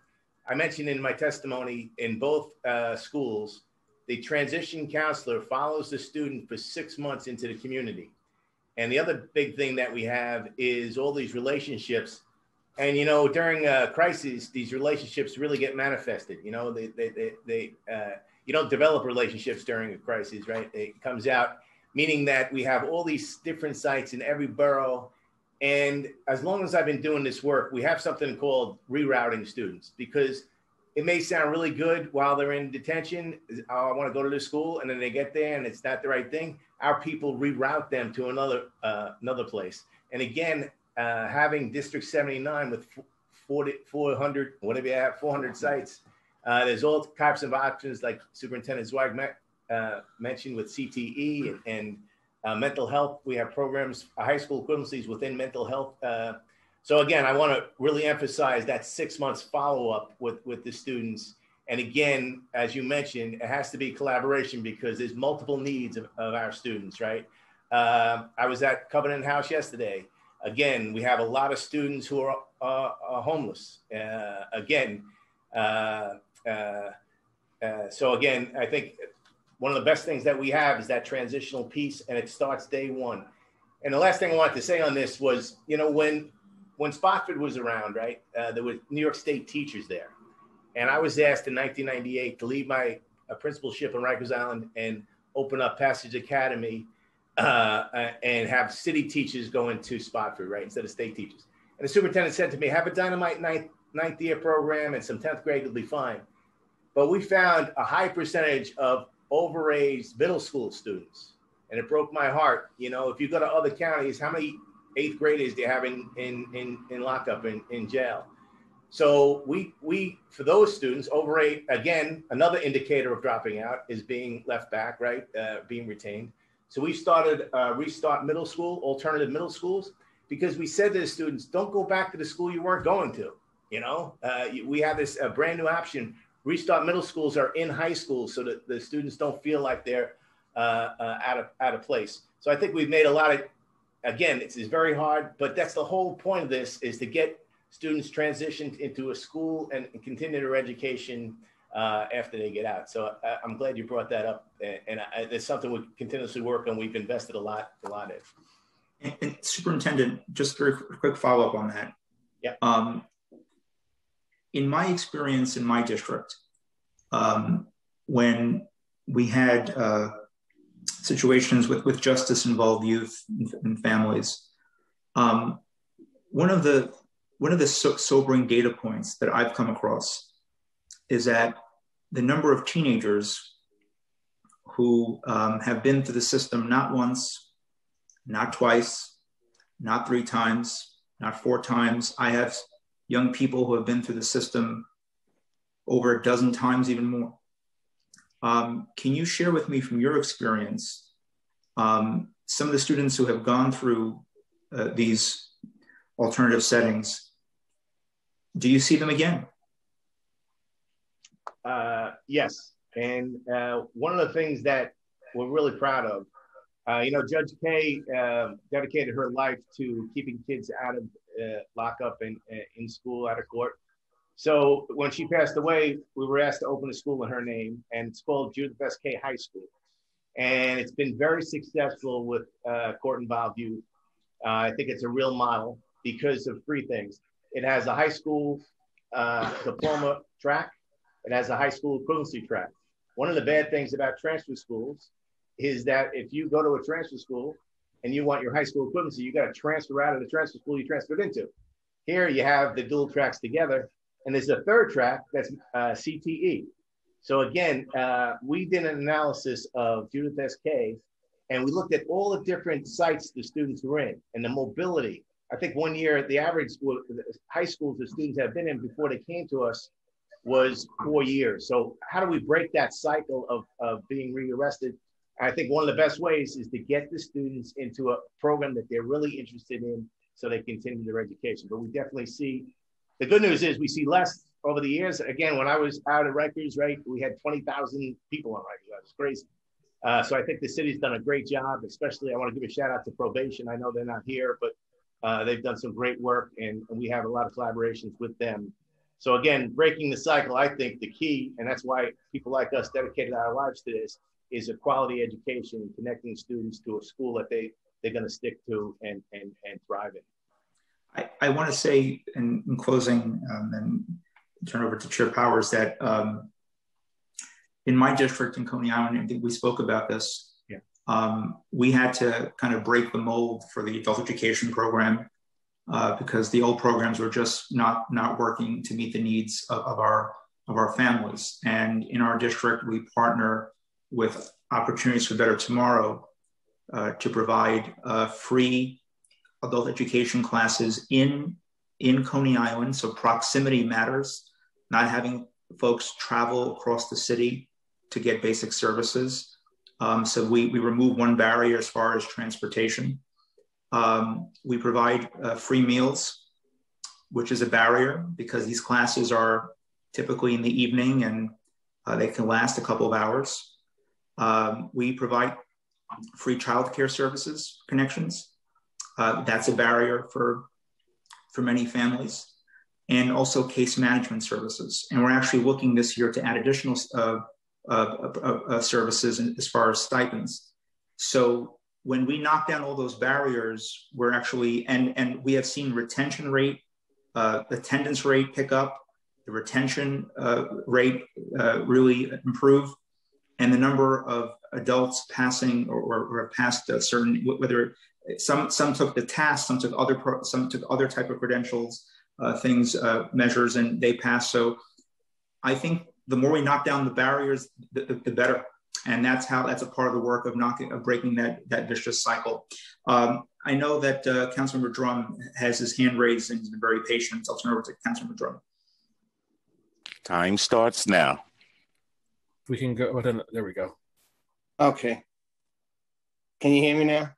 I mentioned in my testimony in both uh, schools, the transition counselor follows the student for six months into the community. And the other big thing that we have is all these relationships. And, you know, during a crisis, these relationships really get manifested. You know, they, they, they, they uh, you don't develop relationships during a crisis, right? It comes out, meaning that we have all these different sites in every borough and as long as I've been doing this work, we have something called rerouting students because it may sound really good while they're in detention. Oh, I want to go to this school, and then they get there and it's not the right thing. Our people reroute them to another uh, another place. And again, uh, having District 79 with 40, 400, whatever you have, 400 sites, uh, there's all types of options like Superintendent Zweig uh, mentioned with CTE and, and uh, mental health. We have programs, high school equivalencies within mental health. Uh, so again, I want to really emphasize that six months follow up with with the students. And again, as you mentioned, it has to be collaboration because there's multiple needs of, of our students, right? Uh, I was at Covenant House yesterday. Again, we have a lot of students who are, uh, are homeless. Uh, again, so again, I think one of the best things that we have is that transitional piece and it starts day one and the last thing i wanted to say on this was you know when when spofford was around right uh, there was new york state teachers there and i was asked in 1998 to leave my uh, principalship on rikers island and open up Passage Academy uh, and have city teachers go into Spofford, right, instead of state teachers. And the superintendent said to me, have a dynamite ninth, ninth year program and some 10th grade will be fine. But we found a high percentage of overaged middle school students. And it broke my heart. You know, if you go to other counties, how many eighth graders do you have in, in, in, in lockup in, in jail? So we we for those students over again another indicator of dropping out is being left back right uh, being retained. So we started uh, restart middle school alternative middle schools because we said to the students don't go back to the school you weren't going to. You know uh, we have this brand new option. Restart middle schools are in high school so that the students don't feel like they're uh, uh, out of out of place. So I think we've made a lot of again it's, it's very hard, but that's the whole point of this is to get students transition into a school and, continue their education uh, after they get out. So I, am glad you brought that up, and, and I, it's something we continuously work on. We've invested a lot, a lot in. And, and Superintendent, just very quick follow up on that. Yeah. Um, in my experience in my district, um, when we had uh, situations with, with justice involved youth and families, um, one of the one of the so- sobering data points that I've come across is that the number of teenagers who um, have been through the system not once, not twice, not three times, not four times. I have young people who have been through the system over a dozen times, even more. Um, can you share with me from your experience um, some of the students who have gone through uh, these alternative settings do you see them again? Uh, yes. And uh, one of the things that we're really proud of, uh, you know, Judge Kaye um, dedicated her life to keeping kids out of uh, lockup and uh, in school, out of court. So when she passed away, we were asked to open a school in her name, and it's called Judith S. Kaye High School. And it's been very successful with uh, court involved youth. I think it's a real model because of three things. It has a high school uh, diploma track. It has a high school equivalency track. One of the bad things about transfer schools is that if you go to a transfer school and you want your high school equivalency, you got to transfer out of the transfer school you transferred into. Here you have the dual tracks together, and there's a third track that's uh, CTE. So again, uh, we did an analysis of Judith S. Kaye, and we looked at all the different sites the students were in and the mobility I think one year the average high schools the students have been in before they came to us was four years. So how do we break that cycle of, of being rearrested? I think one of the best ways is to get the students into a program that they're really interested in so they continue their education. But we definitely see the good news is we see less over the years. Again, when I was out at Rikers, right, we had 20,000 people on Rikers. That was crazy. Uh, so I think the city's done a great job, especially I want to give a shout out to probation. I know they're not here, but uh, they've done some great work and, and we have a lot of collaborations with them. So again, breaking the cycle, I think the key, and that's why people like us dedicated our lives to this, is a quality education and connecting students to a school that they, they're going to stick to and, and, and thrive in. I, I want to say in, in closing um, and turn over to Chair Powers that um, in my district in Coney Island, I think we spoke about this, um, we had to kind of break the mold for the adult education program uh, because the old programs were just not not working to meet the needs of, of, our of our families. And in our district, we partner with Opportunities for Better Tomorrow uh, to provide uh, free adult education classes in in Coney Island. So proximity matters. Not having folks travel across the city to get basic services. Um, so we, we remove one barrier as far as transportation. Um, we provide uh, free meals, which is a barrier because these classes are typically in the evening and uh, they can last a couple of hours. Um, we provide free childcare services connections. Uh, that's a barrier for, for many families. And also case management services. And we're actually looking this year to add additional uh, of, of services as far as stipends. So when we knock down all those barriers, we're actually and and we have seen retention rate, uh, attendance rate pick up, the retention uh, rate uh, really improve. and the number of adults passing or, or, or passed a certain whether some some took the TASC, some took other some took other type of credentials, uh, things uh, measures, and they passed. So I think the more we knock down the barriers, the, the, the, better. And that's how that's a part of the work of knocking of breaking that that vicious cycle. Um, I know that uh, Councilmember Dromm has his hand raised and he's been very patient. So I'll turn over to Councilmember Dromm. Time starts now. We can go. There we go. Okay. Can you hear me now?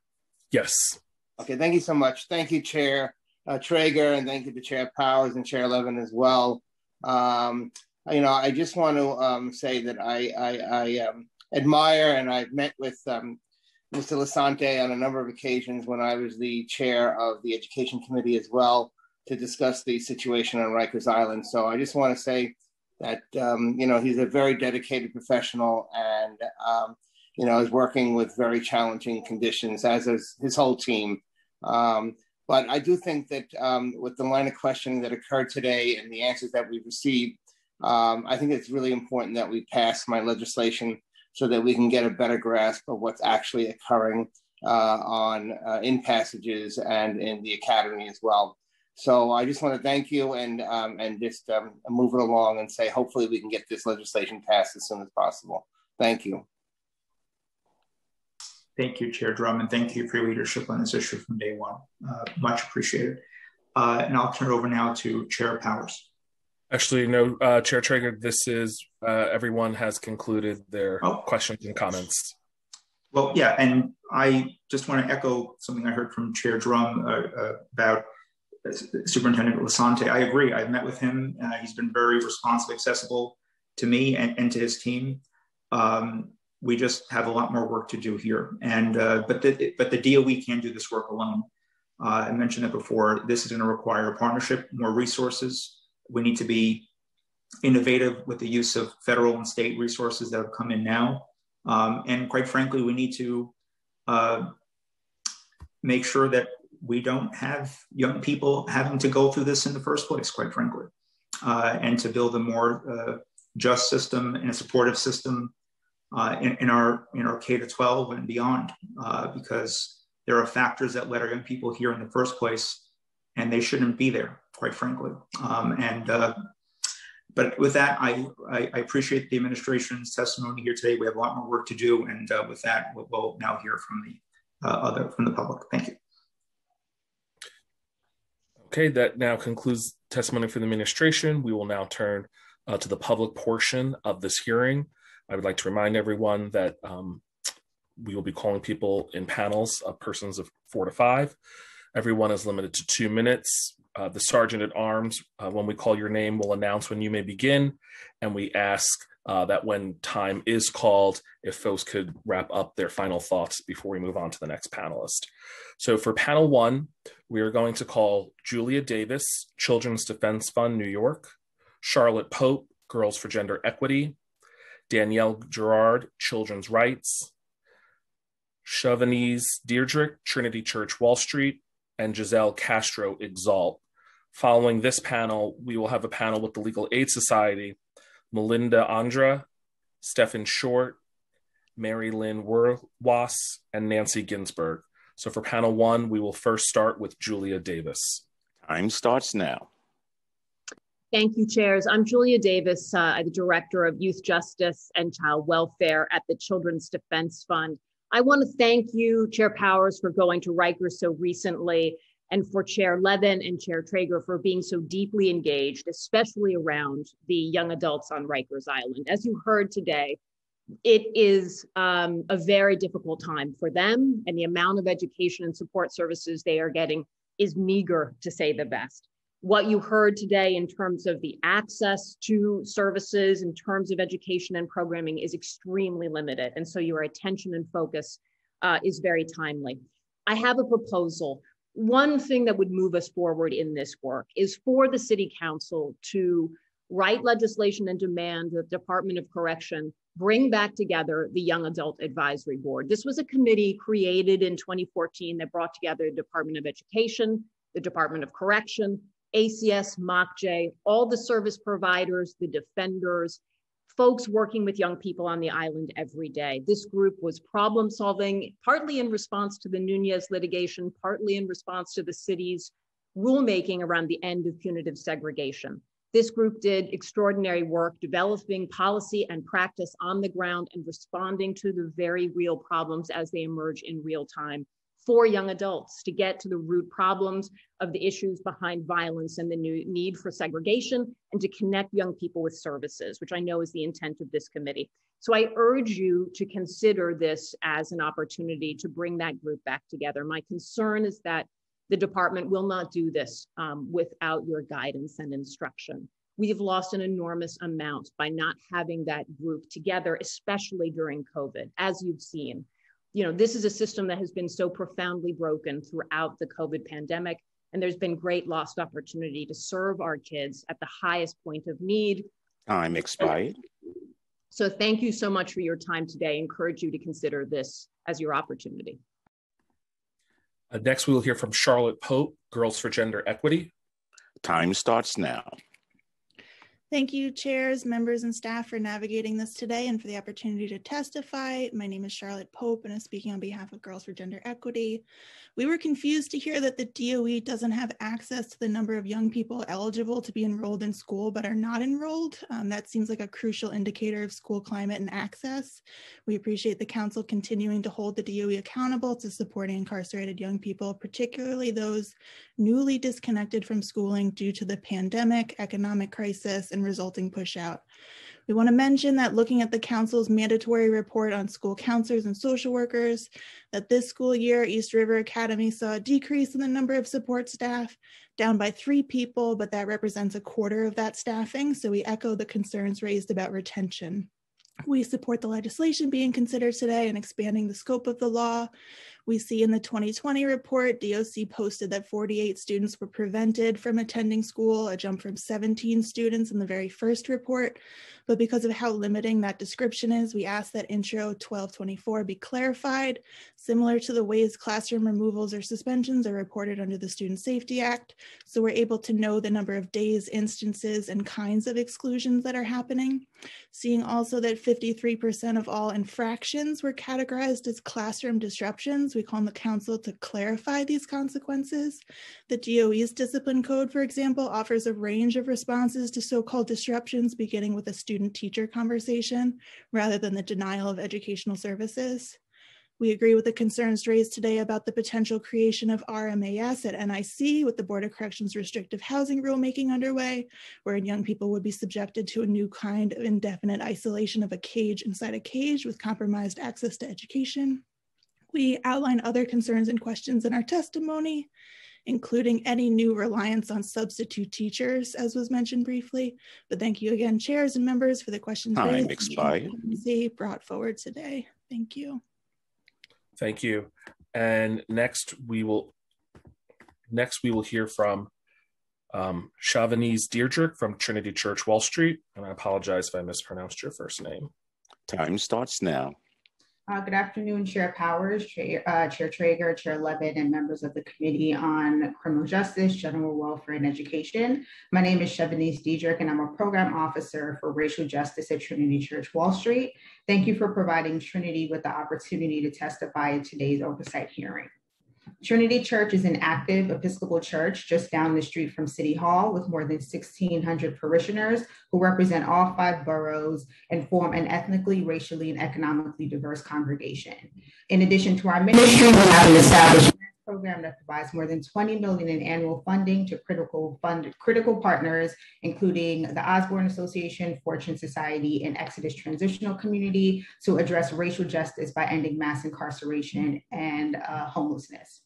Yes. Okay. Thank you so much. Thank you, Chair uh, Treyger, and thank you to Chair Powers and Chair Levin as well. Um, you know, I just want to um, say that I, I, I um, admire and I've met with um, Mr. Lisante on a number of occasions when I was the chair of the Education Committee as well to discuss the situation on Rikers Island. So I just want to say that, um, you know, he's a very dedicated professional and, um, you know, is working with very challenging conditions, as is his whole team. Um, but I do think that with the line of questioning that occurred today and the answers that we've received, um, I think it's really important that we pass my legislation so that we can get a better grasp of what's actually occurring uh, on uh, in passages and in the academy as well. So I just want to thank you and um, and just um, move it along and say hopefully we can get this legislation passed as soon as possible. Thank you. Thank you, Chair Dromm, and thank you for your leadership on this issue from day one. Uh, much appreciated. Uh, and I'll turn it over now to Chair Powers. Actually, no, uh, Chair Treyger, this is uh, everyone has concluded their oh. questions and comments. Well, yeah, and I just want to echo something I heard from Chair Dromm uh, uh about Superintendent Lisante. I agree. I've met with him. Uh, he's been very responsive, accessible to me and, and to his team. Um, we just have a lot more work to do here. And uh, but the but the DOE can't do this work alone. I mentioned it before. This is going to require a partnership, more resources, we need to be innovative with the use of federal and state resources that have come in now. Um, and quite frankly, we need to uh, make sure that we don't have young people having to go through this in the first place, quite frankly, uh, and to build a more uh, just system and a supportive system uh, in, in, our in our K to 12 and beyond, uh, because there are factors that let our young people here in the first place, and they shouldn't be there quite frankly. Um, and uh, but with that, I, I, I, appreciate the administration's testimony here today. We have a lot more work to do, and uh, with that, we'll, we'll, now hear from the uh, other from the public. Thank you. Okay, that now concludes testimony from the administration. We will now turn uh, to the public portion of this hearing. I would like to remind everyone that um, we will be calling people in panels of persons of four to five. Everyone is limited to two minutes. Uh, the sergeant at arms, uh, when we call your name, will announce when you may begin. And we ask uh, that when time is called, if folks could wrap up their final thoughts before we move on to the next panelist. So for panel one, we are going to call Julia Davis, Children's Defense Fund, New York, Charlotte Pope, Girls for Gender Equity, Danielle Gerard, Children's Rights, Chavanese Diedrich, Trinity Church, Wall Street, and Giselle Castro, Exalt, Following this panel, we will have a panel with the Legal Aid Society, Melinda Andra, Stephen Short, Mary Lynn Werlwas, and Nancy Ginsburg. So for panel one, we will first start with Julia Davis. Time starts now. Thank you, chairs. I'm Julia Davis, uh, the Director of Youth Justice and Child Welfare at the Children's Defense Fund. I want to thank you, Chair Powers, for going to Rikers so recently and for Chair Levin and Chair Treyger for being so deeply engaged, especially around the young adults on Rikers Island. As you heard today, it is um, a very difficult time for them, and the amount of education and support services they are getting is meager, to say the best. What you heard today in terms of the access to services, in terms of education and programming, is extremely limited. And so your attention and focus uh, is very timely. I have a proposal one thing that would move us forward in this work is for the city council to write legislation and demand the Department of Correction bring back together the Young Adult Advisory Board. This was a committee created in 2014 that brought together the Department of Education, the Department of Correction, ACS, MOCJ, all the service providers, the defenders, folks working with young people on the island every day. This group was problem solving, partly in response to the Nunez litigation, partly in response to the city's rulemaking around the end of punitive segregation. This group did extraordinary work developing policy and practice on the ground and responding to the very real problems as they emerge in real time for young adults to get to the root problems of the issues behind violence and the need for segregation and to connect young people with services, which I know is the intent of this committee. So I urge you to consider this as an opportunity to bring that group back together. My concern is that the department will not do this um, without your guidance and instruction. We've lost an enormous amount by not having that group together, especially during COVID, as you've seen. You know, this is a system that has been so profoundly broken throughout the COVID pandemic, and there's been great lost opportunity to serve our kids at the highest point of need. Time expired. So thank you so much for your time today. I encourage you to consider this as your opportunity. Uh, next, we will hear from Charlotte Pope, Girls for Gender Equity. Time starts now. Thank you, chairs, members, and staff for navigating this today and for the opportunity to testify. My name is Charlotte Pope, and I'm speaking on behalf of Girls for Gender Equity. We were confused to hear that the DOE doesn't have access to the number of young people eligible to be enrolled in school but are not enrolled. Um, that seems like a crucial indicator of school climate and access. We appreciate the council continuing to hold the DOE accountable to supporting incarcerated young people, particularly those newly disconnected from schooling due to the pandemic, economic crisis, and resulting pushout. We want to mention that looking at the council's mandatory report on school counselors and social workers, that this school year, East River Academy saw a decrease in the number of support staff, down by three people, but that represents a quarter of that staffing. So we echo the concerns raised about retention. We support the legislation being considered today and expanding the scope of the law. We see in the 2020 report, DOC posted that 48 students were prevented from attending school, a jump from 17 students in the very first report. But because of how limiting that description is, we ask that intro 1224 be clarified, similar to the ways classroom removals or suspensions are reported under the Student Safety Act. So we're able to know the number of days, instances, and kinds of exclusions that are happening. Seeing also that 53% of all infractions were categorized as classroom disruptions, we call on the council to clarify these consequences. The DOE's discipline code, for example, offers a range of responses to so-called disruptions, beginning with a student student teacher conversation rather than the denial of educational services. We agree with the concerns raised today about the potential creation of RMAS at NIC with the Board of Corrections restrictive housing rulemaking underway, wherein young people would be subjected to a new kind of indefinite isolation of a cage inside a cage with compromised access to education. We outline other concerns and questions in our testimony, including any new reliance on substitute teachers, as was mentioned briefly. But thank you again, chairs and members, for the questions Time expired. brought forward today. Thank you. Thank you. And next we will next we will hear from um, Chavanese Deirdre from Trinity Church Wall Street. And I apologize if I mispronounced your first name. Time starts now. Uh, good afternoon, Chair Powers, Chair, uh, Chair Treyger, Chair Levin, and members of the Committee on Criminal Justice, General Welfare, and Education. My name is Chevanese Diedrich, and I'm a Program Officer for Racial Justice at Trinity Church Wall Street. Thank you for providing Trinity with the opportunity to testify in today's oversight hearing. Trinity Church is an active Episcopal church just down the street from City Hall with more than 1,600 parishioners who represent all five boroughs and form an ethnically, racially, and economically diverse congregation. In addition to our ministry, we have an established program that provides more than 20 million in annual funding to critical fund critical partners, including the Osborne Association, Fortune Society, and Exodus Transitional Community to address racial justice by ending mass incarceration and uh, homelessness.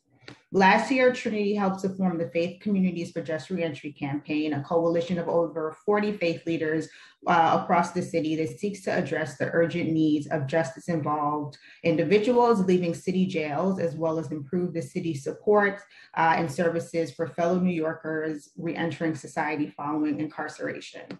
Last year, Trinity helped to form the Faith Communities for Just Reentry campaign, a coalition of over 40 faith leaders uh, across the city that seeks to address the urgent needs of justice involved individuals leaving city jails, as well as improve the city's support uh, and services for fellow New Yorkers reentering society following incarceration.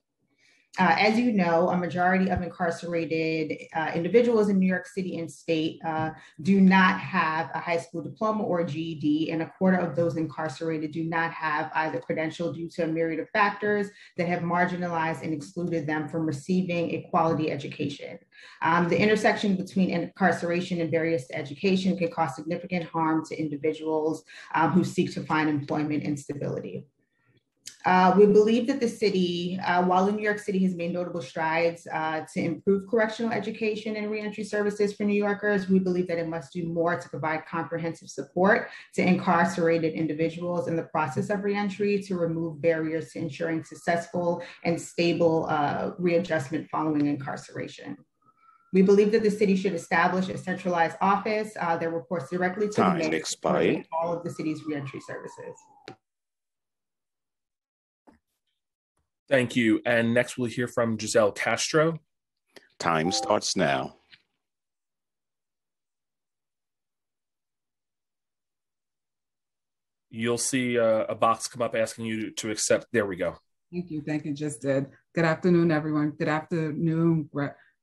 Uh, as you know, a majority of incarcerated uh, individuals in New York City and state uh, do not have a high school diploma or GED, and a quarter of those incarcerated do not have either credential due to a myriad of factors that have marginalized and excluded them from receiving a quality education. Um, the intersection between incarceration and barriers to education can cause significant harm to individuals um, who seek to find employment and stability. Uh, we believe that the city, uh, while New York City has made notable strides uh, to improve correctional education and reentry services for New Yorkers, we believe that it must do more to provide comprehensive support to incarcerated individuals in the process of reentry to remove barriers to ensuring successful and stable uh, readjustment following incarceration. We believe that the city should establish a centralized office uh, that reports directly to Time the mayor all of the city's reentry services. Thank you. And next we'll hear from Giselle Castro. Time starts now. You'll see a, a box come up asking you to accept. There we go. Thank you. Thank you. Just did. Good afternoon, everyone. Good afternoon,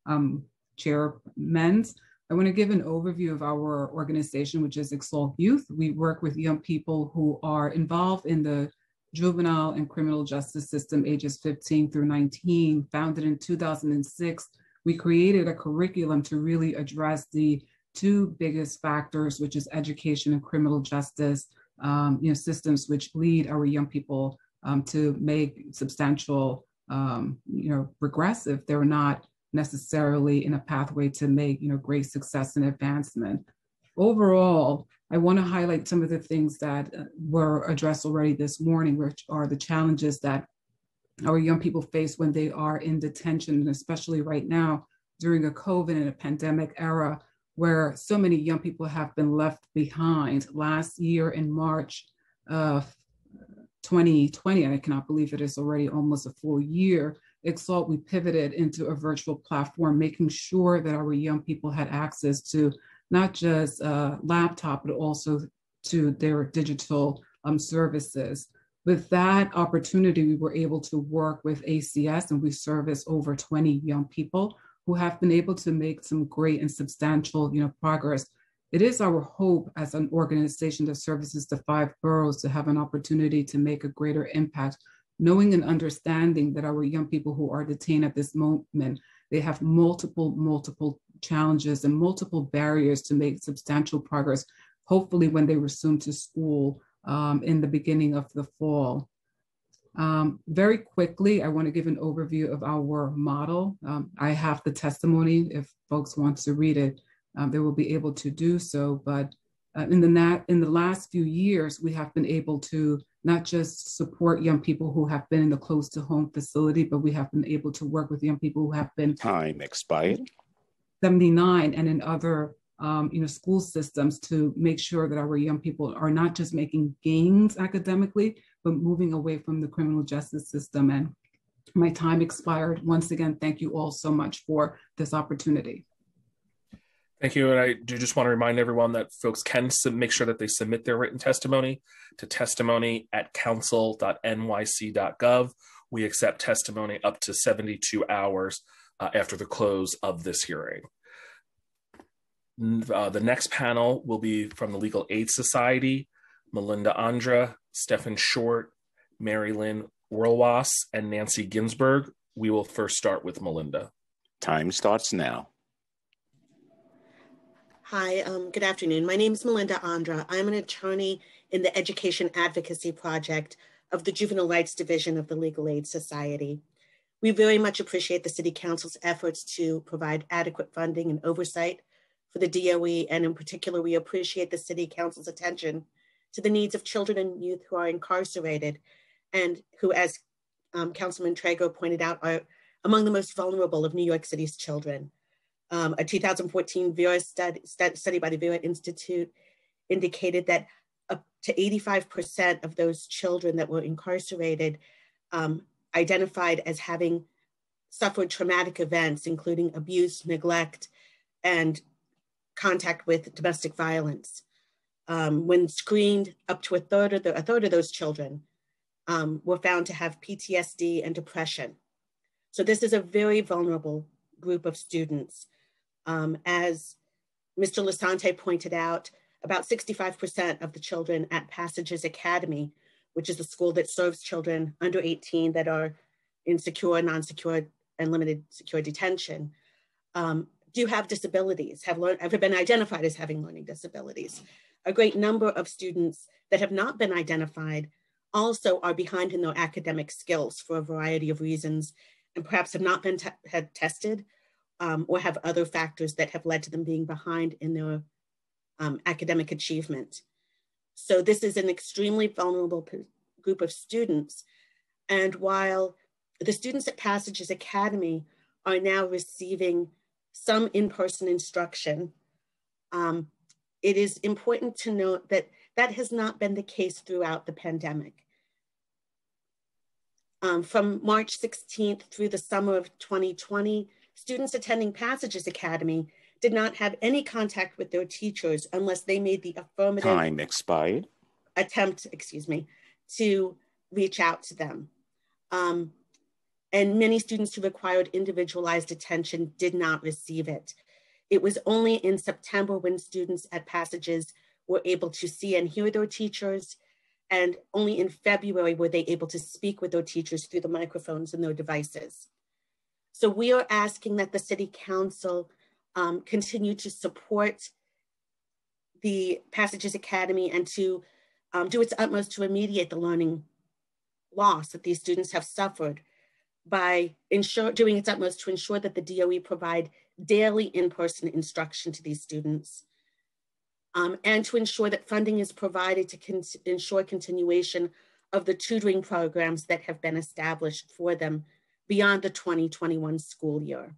um, Chairmen. I want to give an overview of our organization, which is Exalt Youth. We work with young people who are involved in the juvenile and criminal justice system, ages 15 through 19. Founded in 2006, we created a curriculum to really address the two biggest factors, which is education and criminal justice, um, you know, systems which lead our young people um, to make substantial, um, you know, regress if they're not necessarily in a pathway to make, you know, great success and advancement. Overall, I want to highlight some of the things that uh, were addressed already this morning, which are the challenges that our young people face when they are in detention, and especially right now during a COVID and a pandemic era where so many young people have been left behind. Last year in March of 2020, and I cannot believe it is already almost a full year, Exalt, we pivoted into a virtual platform, making sure that our young people had access to not just a laptop, but also to their digital um, services. With that opportunity, we were able to work with ACS and we service over 20 young people who have been able to make some great and substantial you know, progress. It is our hope as an organization that services the five boroughs to have an opportunity to make a greater impact, knowing and understanding that our young people who are detained at this moment, they have multiple, multiple challenges and multiple barriers to make substantial progress, hopefully when they resume to school um, in the beginning of the fall. Um, very quickly, I want to give an overview of our model. Um, I have the testimony. If folks want to read it, um, they will be able to do so. But uh, in the nat- in the last few years, we have been able to not just support young people who have been in the close to home facility, but we have been able to work with young people who have been time expired 79 and in other um, you know, school systems to make sure that our young people are not just making gains academically, but moving away from the criminal justice system. And my time expired. Once again, thank you all so much for this opportunity. Thank you. And I do just want to remind everyone that folks can make sure that they submit their written testimony to testimony at council.nyc.gov. We accept testimony up to 72 hours uh, after the close of this hearing. Uh, the next panel will be from the Legal Aid Society, Melinda Andra, Stephen Short, Mary Lynn Werlwas, and Nancy Ginsburg. We will first start with Melinda. Time starts now. Hi, um, good afternoon. My name is Melinda Andra. I'm an attorney in the Education Advocacy Project of the Juvenile Rights Division of the Legal Aid Society. We very much appreciate the City Council's efforts to provide adequate funding and oversight for the DOE, and in particular, we appreciate the City Council's attention to the needs of children and youth who are incarcerated and who, as um, Councilman Treyger pointed out, are among the most vulnerable of New York City's children. Um, a 2014 Vera study, study by the Vera Institute indicated that up to 85% of those children that were incarcerated um, identified as having suffered traumatic events, including abuse, neglect, and contact with domestic violence. Um, when screened, up to a third of, the, a third of those children um, were found to have PTSD and depression. So this is a very vulnerable group of students. Um, as Mr. Lisante pointed out, about 65% of the children at Passages Academy, which is a school that serves children under 18 that are in secure, non-secure, and limited secure detention, um, do have disabilities, have, have been identified as having learning disabilities. A great number of students that have not been identified also are behind in their academic skills for a variety of reasons and perhaps have not been had tested um, or have other factors that have led to them being behind in their um, academic achievement. So this is an extremely vulnerable group of students. And while the students at Passages Academy are now receiving some in-person instruction, um, it is important to note that that has not been the case throughout the pandemic. Um, from March 16th through the summer of 2020, students attending Passages Academy did not have any contact with their teachers unless they made the affirmative time expired attempt, excuse me, to reach out to them. Um, and many students who required individualized attention did not receive it. It was only in September when students at Passages were able to see and hear their teachers and only in February were they able to speak with their teachers through the microphones in their devices. So we are asking that the City Council um, continue to support the Passages Academy and to um, do its utmost to remediate the learning loss that these students have suffered by ensure, doing its utmost to ensure that the DOE provide daily in-person instruction to these students um, and to ensure that funding is provided to con ensure continuation of the tutoring programs that have been established for them beyond the 2021 school year.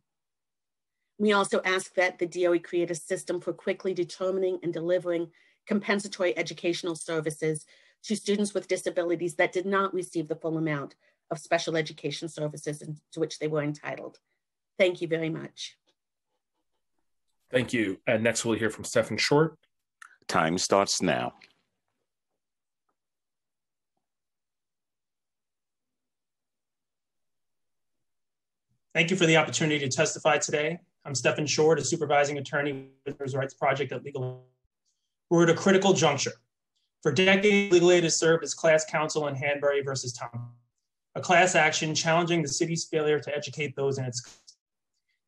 We also ask that the DOE create a system for quickly determining and delivering compensatory educational services to students with disabilities that did not receive the full amount of special education services to which they were entitled. Thank you very much. Thank you. And next we'll hear from Stephen Short. Time starts now. Thank you for the opportunity to testify today. I'm Stephen Short, a supervising attorney with the Rights Project at Legal We're at a critical juncture. For decades, Legal Aid has served as class counsel in Handberry versus Tom, a class action challenging the city's failure to educate those in its.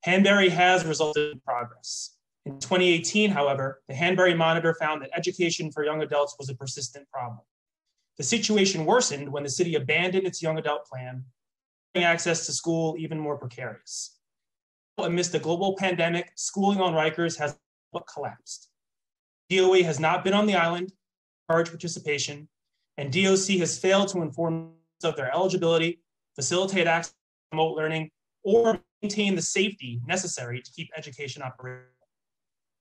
Handberry has resulted in progress. In 2018, however, the Handberry Monitor found that education for young adults was a persistent problem. The situation worsened when the city abandoned its young adult plan, making access to school even more precarious. Amidst the global pandemic, schooling on Rikers has collapsed. DOE has not been on the island, charge participation, and DOC has failed to inform of their eligibility, facilitate access to remote learning, or maintain the safety necessary to keep education operational.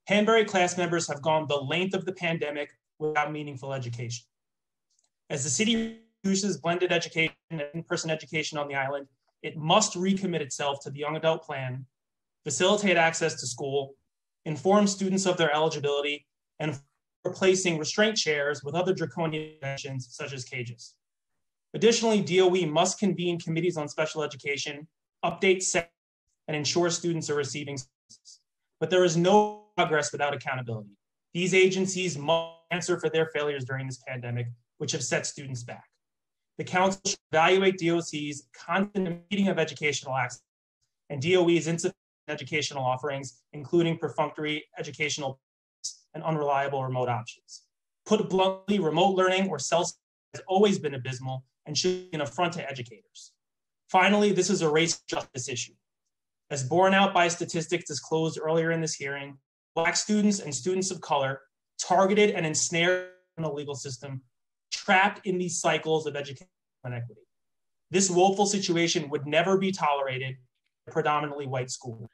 Handberry class members have gone the length of the pandemic without meaningful education. As the city uses blended education and in-person education on the island, it must recommit itself to the young adult plan, facilitate access to school, inform students of their eligibility, and replacing restraint chairs with other draconian inventions such as cages. Additionally, DOE must convene committees on special education, update and ensure students are receiving services. But there is no progress without accountability. These agencies must answer for their failures during this pandemic, which have set students back. The council should evaluate DOC's constant meeting of educational access and DOE's insufficient educational offerings, including perfunctory educational and unreliable remote options. Put bluntly, remote learning or self has always been abysmal and should be an affront to educators. Finally, this is a race justice issue. As borne out by statistics disclosed earlier in this hearing, Black students and students of color targeted and ensnared in the legal system, trapped in these cycles of education inequity. This woeful situation would never be tolerated in a predominantly white school.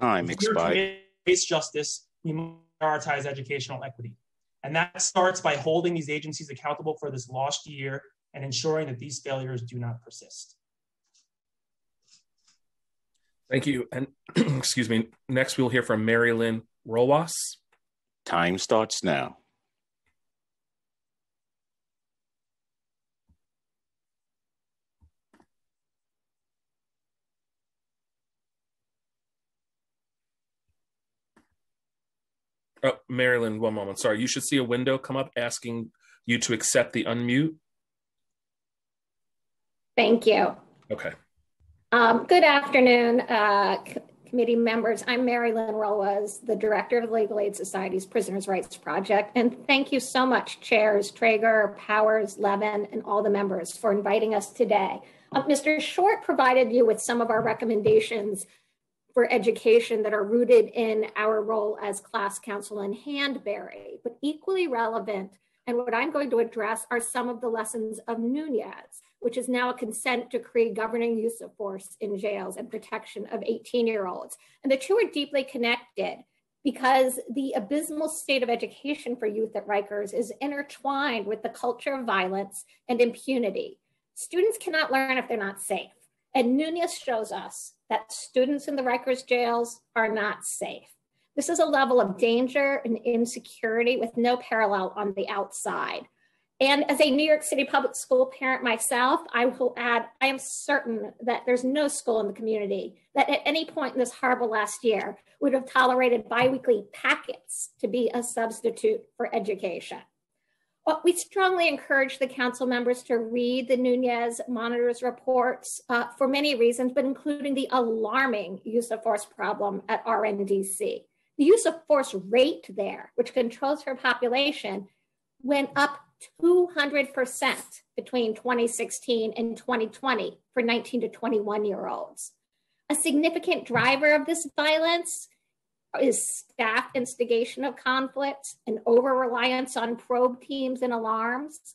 Time expired. Race justice, we prioritize educational equity. And that starts by holding these agencies accountable for this lost year and ensuring that these failures do not persist. Thank you. And excuse me, next we'll hear from Mary Lynn Werlwas. Time starts now. Oh, Marilyn, one moment. Sorry, you should see a window come up asking you to accept the unmute. Thank you. Okay. Um, good afternoon, uh, committee members. I'm Mary Lynn Werlwas, the director of the Legal Aid Society's Prisoners' Rights Project. And thank you so much, chairs Treyger, Powers, Levin, and all the members for inviting us today. Uh, Mr. Short provided you with some of our recommendations for education that are rooted in our role as class counsel and Handberry, but equally relevant. And what I'm going to address are some of the lessons of Nunez which is now a consent decree governing use of force in jails and protection of 18 year olds. And the two are deeply connected because the abysmal state of education for youth at Rikers is intertwined with the culture of violence and impunity. Students cannot learn if they're not safe. And Nunez shows us that students in the Rikers jails are not safe. This is a level of danger and insecurity with no parallel on the outside. And as a New York City public school parent myself, I will add, I am certain that there's no school in the community that at any point in this horrible last year would have tolerated biweekly packets to be a substitute for education. We strongly encourage the council members to read the Nunez monitors reports uh, for many reasons, but including the alarming use of force problem at RNDC. The use of force rate there, which controls her population, went up 200% between 2016 and 2020 for 19 to 21 year olds. A significant driver of this violence is staff instigation of conflicts and over reliance on probe teams and alarms,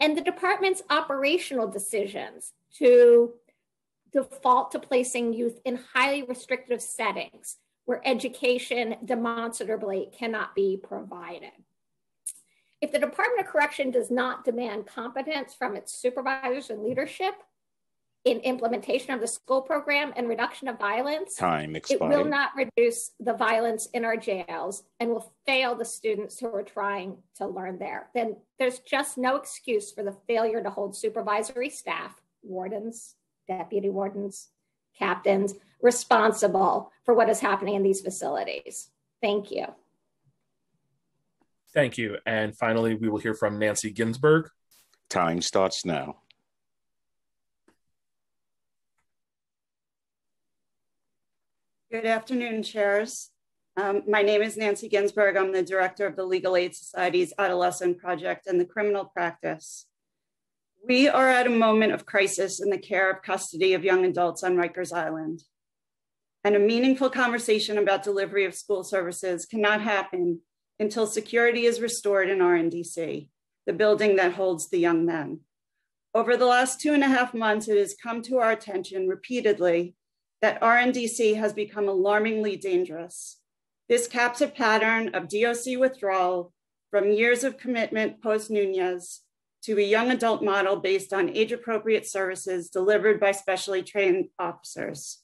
and the department's operational decisions to default to placing youth in highly restrictive settings where education demonstrably cannot be provided. If the Department of Correction does not demand competence from its supervisors and leadership in implementation of the school program and reduction of violence, Time it will not reduce the violence in our jails and will fail the students who are trying to learn there. Then there's just no excuse for the failure to hold supervisory staff, wardens, deputy wardens, captains responsible for what is happening in these facilities. Thank you. Thank you. And finally, we will hear from Nancy Ginsburg. Time starts now. Good afternoon, chairs. Um, my name is Nancy Ginsburg. I'm the director of the Legal Aid Society's Adolescent Project and the Criminal Practice. We are at a moment of crisis in the care of custody of young adults on Rikers Island. And a meaningful conversation about delivery of school services cannot happen until security is restored in RNDC, the building that holds the young men. Over the last two and a half months, it has come to our attention repeatedly that RNDC has become alarmingly dangerous. This caps a pattern of DOC withdrawal from years of commitment post Nunez to a young adult model based on age appropriate services delivered by specially trained officers.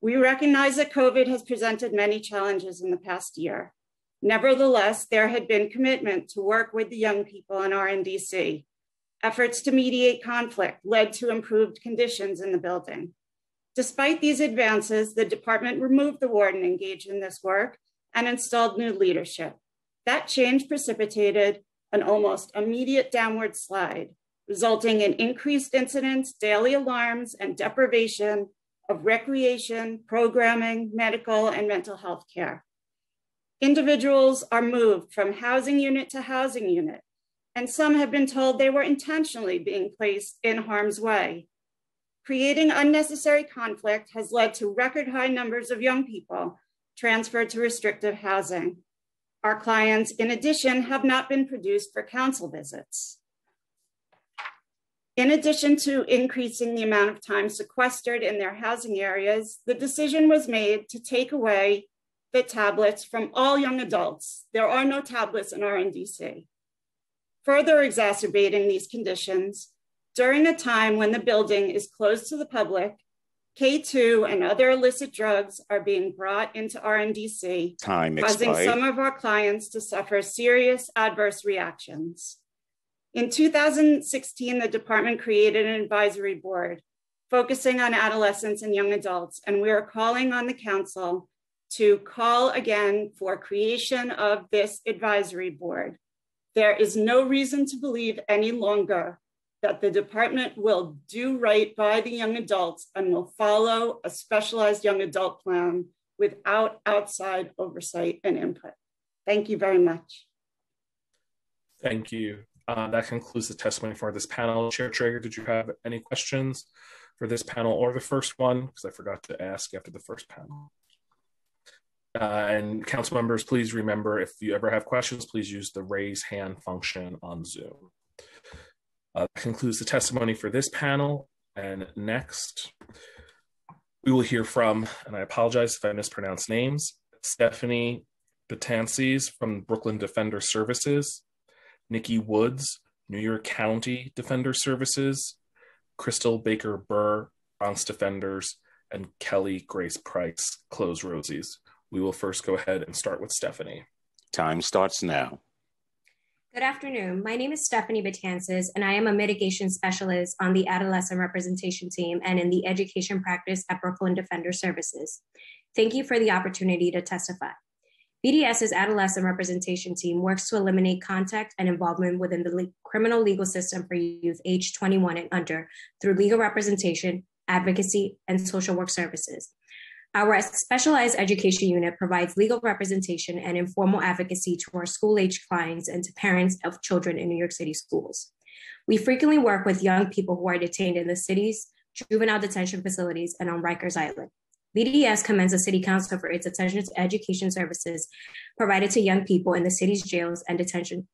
We recognize that COVID has presented many challenges in the past year. Nevertheless, there had been commitment to work with the young people in RNDC. Efforts to mediate conflict led to improved conditions in the building. Despite these advances, the department removed the warden engaged in this work and installed new leadership. That change precipitated an almost immediate downward slide, resulting in increased incidents, daily alarms, and deprivation of recreation, programming, medical, and mental health care. Individuals are moved from housing unit to housing unit, and some have been told they were intentionally being placed in harm's way. Creating unnecessary conflict has led to record high numbers of young people transferred to restrictive housing. Our clients, in addition, have not been produced for counsel visits. In addition to increasing the amount of time sequestered in their housing areas, the decision was made to take away the tablets from all young adults. There are no tablets in RNDC. Further exacerbating these conditions, during a time when the building is closed to the public, K2 and other illicit drugs are being brought into RNDC, Time causing expired. some of our clients to suffer serious adverse reactions. In 2016, the department created an advisory board focusing on adolescents and young adults, and we are calling on the council to call again for creation of this advisory board. There is no reason to believe any longer that the department will do right by the young adults and will follow a specialized young adult plan without outside oversight and input. Thank you very much. Thank you. Uh, that concludes the testimony for this panel. Chair Treyger, did you have any questions for this panel or the first one? Because I forgot to ask after the first panel. Uh, and council members, please remember if you ever have questions, please use the raise hand function on Zoom. Uh, that concludes the testimony for this panel. And next, we will hear from, and I apologize if I mispronounce names, Stephanie Betances from Brooklyn Defender Services, Nikki Woods, New York County Defender Services, Crystal Baker Burr, Bronx Defenders, and Kelly Grace Price, Close Rosies. We will first go ahead and start with Stephanie. Time starts now. Good afternoon. My name is Stephanie Betances, and I am a mitigation specialist on the adolescent representation team and in the education practice at Brooklyn Defender Services. Thank you for the opportunity to testify. BDS's adolescent representation team works to eliminate contact and involvement within the le- criminal legal system for youth aged 21 and under through legal representation, advocacy, and social work services. Our specialized education unit provides legal representation and informal advocacy to our school age clients and to parents of children in New York City schools. We frequently work with young people who are detained in the city's juvenile detention facilities and on Rikers Island. BDS commends the City Council for its attention to education services provided to young people in the city's jails and detention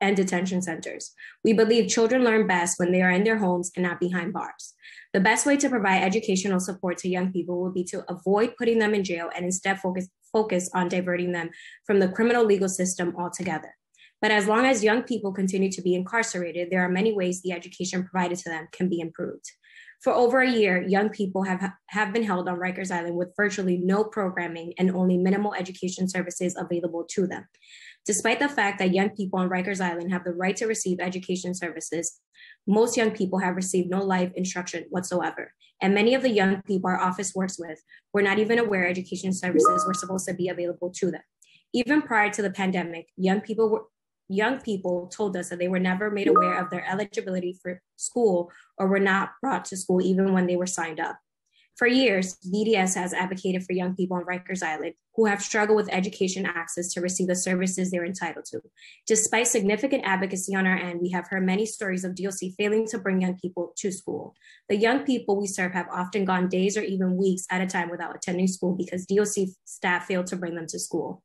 and detention centers. We believe children learn best when they are in their homes and not behind bars. The best way to provide educational support to young people will be to avoid putting them in jail and instead focus, focus on diverting them from the criminal legal system altogether. But as long as young people continue to be incarcerated, there are many ways the education provided to them can be improved. For over a year, young people have, have been held on Rikers Island with virtually no programming and only minimal education services available to them. Despite the fact that young people on Rikers Island have the right to receive education services, most young people have received no life instruction whatsoever. And many of the young people our office works with were not even aware education services were supposed to be available to them. Even prior to the pandemic, young people were, young people told us that they were never made aware of their eligibility for school or were not brought to school even when they were signed up. For years, BDS has advocated for young people on Rikers Island who have struggled with education access to receive the services they're entitled to. Despite significant advocacy on our end, we have heard many stories of DOC failing to bring young people to school. The young people we serve have often gone days or even weeks at a time without attending school because DOC staff failed to bring them to school.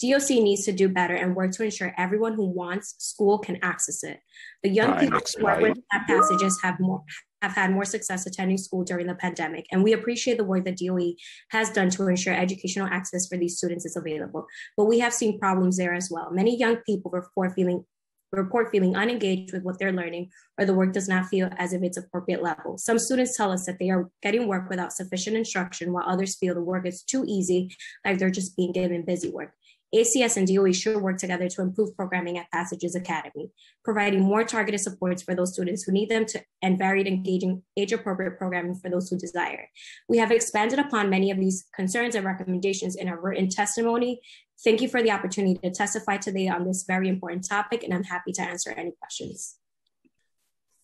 DOC needs to do better and work to ensure everyone who wants school can access it. The young people who work with expired. passages have more have had more success attending school during the pandemic, and we appreciate the work that DOE has done to ensure educational access for these students is available. But we have seen problems there as well. Many young people report feeling report feeling unengaged with what they're learning or the work does not feel as if it's appropriate level. Some students tell us that they are getting work without sufficient instruction while others feel the work is too easy, like they're just being given busy work. ACS and DOE should work together to improve programming at Passages Academy, providing more targeted supports for those students who need them to, and varied engaging age appropriate programming for those who desire. We have expanded upon many of these concerns and recommendations in our written testimony. Thank you for the opportunity to testify today on this very important topic, and I'm happy to answer any questions.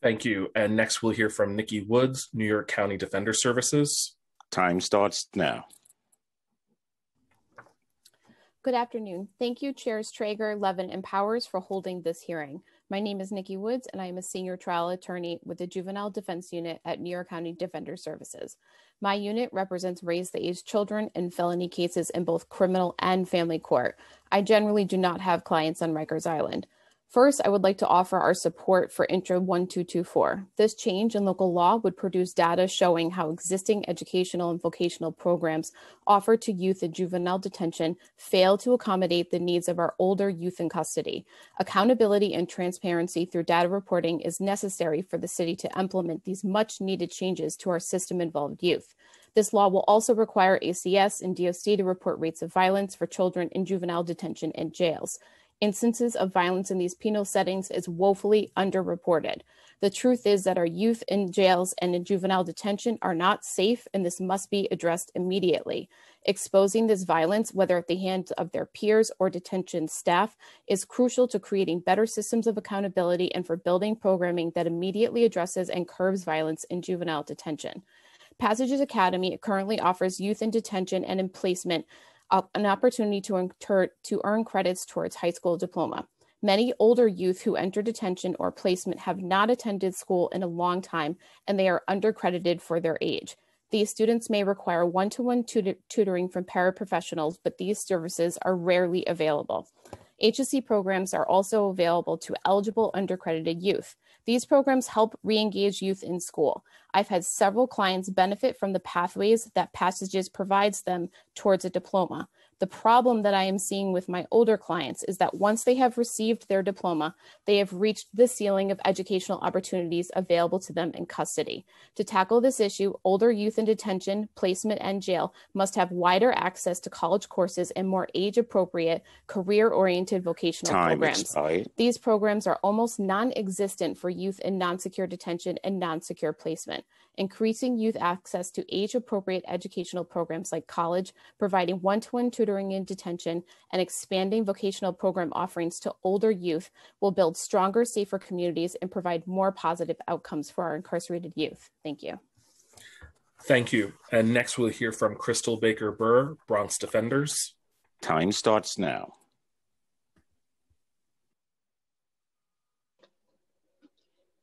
Thank you. And next we'll hear from Nikki Woods, New York County Defender Services. Time starts now. Good afternoon. Thank you, Chairs Treyger, Levin, and Powers for holding this hearing. My name is Nikki Woods, and I am a senior trial attorney with the Juvenile Defense Unit at New York County Defender Services. My unit represents raised age children in felony cases in both criminal and family court. I generally do not have clients on Rikers Island. First, I would like to offer our support for Intro 1224. This change in local law would produce data showing how existing educational and vocational programs offered to youth in juvenile detention fail to accommodate the needs of our older youth in custody. Accountability and transparency through data reporting is necessary for the city to implement these much needed changes to our system involved youth. This law will also require ACS and DOC to report rates of violence for children in juvenile detention and jails. Instances of violence in these penal settings is woefully underreported. The truth is that our youth in jails and in juvenile detention are not safe, and this must be addressed immediately. Exposing this violence, whether at the hands of their peers or detention staff, is crucial to creating better systems of accountability and for building programming that immediately addresses and curbs violence in juvenile detention. Passages Academy currently offers youth in detention and in placement an opportunity to, to earn credits towards high school diploma. Many older youth who enter detention or placement have not attended school in a long time and they are undercredited for their age. These students may require one to one tutoring from paraprofessionals, but these services are rarely available. HSC programs are also available to eligible undercredited youth. These programs help re engage youth in school. I've had several clients benefit from the pathways that Passages provides them towards a diploma. The problem that I am seeing with my older clients is that once they have received their diploma, they have reached the ceiling of educational opportunities available to them in custody. To tackle this issue, older youth in detention, placement, and jail must have wider access to college courses and more age appropriate, career oriented vocational Time programs. These programs are almost non existent for youth in non secure detention and non secure placement increasing youth access to age appropriate educational programs like college, providing one to one tutoring in detention, and expanding vocational program offerings to older youth will build stronger, safer communities and provide more positive outcomes for our incarcerated youth. Thank you. Thank you. And next we'll hear from Crystal Baker Burr, Bronx Defenders. Time starts now.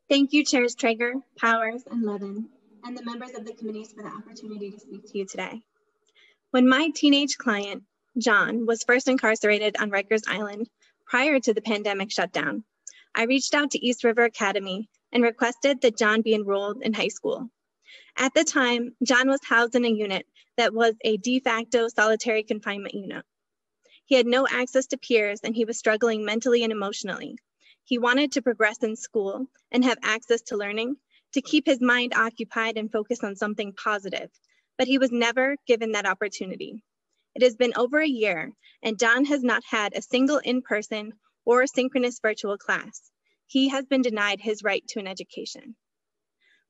Thank you, Chairs Treyger, Powers, and Levin and the members of the committees for the opportunity to speak to you today. When my teenage client, John, was first incarcerated on Rikers Island prior to the pandemic shutdown, I reached out to East River Academy and requested that John be enrolled in high school. At the time, John was housed in a unit that was a de facto solitary confinement unit. He had no access to peers and he was struggling mentally and emotionally. He wanted to progress in school and have access to learning, to keep his mind occupied and focus on something positive, but he was never given that opportunity. It has been over a year, and John has not had a single in person or synchronous virtual class. He has been denied his right to an education.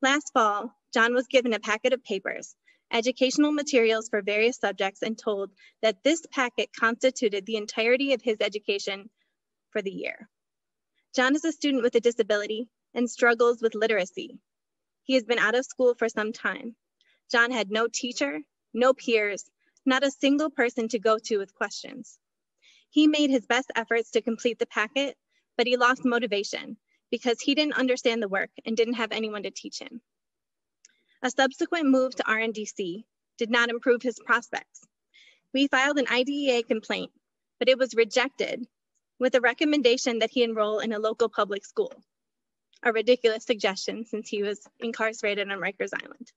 Last fall, John was given a packet of papers, educational materials for various subjects, and told that this packet constituted the entirety of his education for the year. John is a student with a disability and struggles with literacy. He has been out of school for some time. John had no teacher, no peers, not a single person to go to with questions. He made his best efforts to complete the packet, but he lost motivation because he didn't understand the work and didn't have anyone to teach him. A subsequent move to RNDC did not improve his prospects. We filed an IDEA complaint, but it was rejected with a recommendation that he enroll in a local public school a ridiculous suggestion since he was incarcerated on Rikers Island.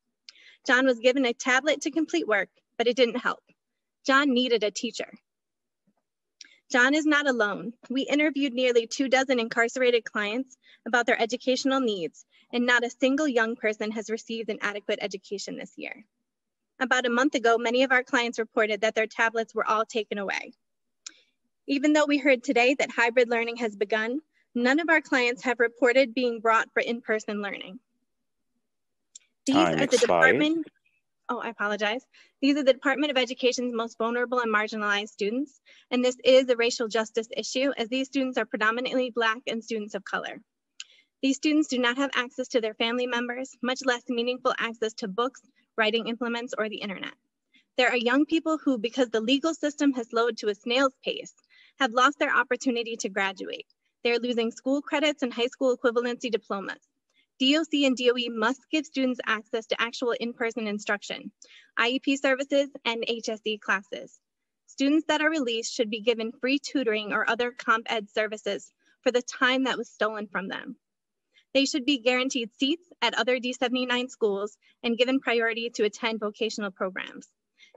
John was given a tablet to complete work, but it didn't help. John needed a teacher. John is not alone. We interviewed nearly two dozen incarcerated clients about their educational needs, and not a single young person has received an adequate education this year. About a month ago, many of our clients reported that their tablets were all taken away. Even though we heard today that hybrid learning has begun, None of our clients have reported being brought for in-person learning. These Time are the expired. department, oh, I apologize. These are the Department of Education's most vulnerable and marginalized students. And this is a racial justice issue as these students are predominantly Black and students of color. These students do not have access to their family members, much less meaningful access to books, writing implements, or the internet. There are young people who, because the legal system has slowed to a snail's pace, have lost their opportunity to graduate. They're losing school credits and high school equivalency diplomas. DOC and DOE must give students access to actual in-person instruction, IEP services, and HSE classes. Students that are released should be given free tutoring or other comp ed services for the time that was stolen from them. They should be guaranteed seats at other D79 schools and given priority to attend vocational programs.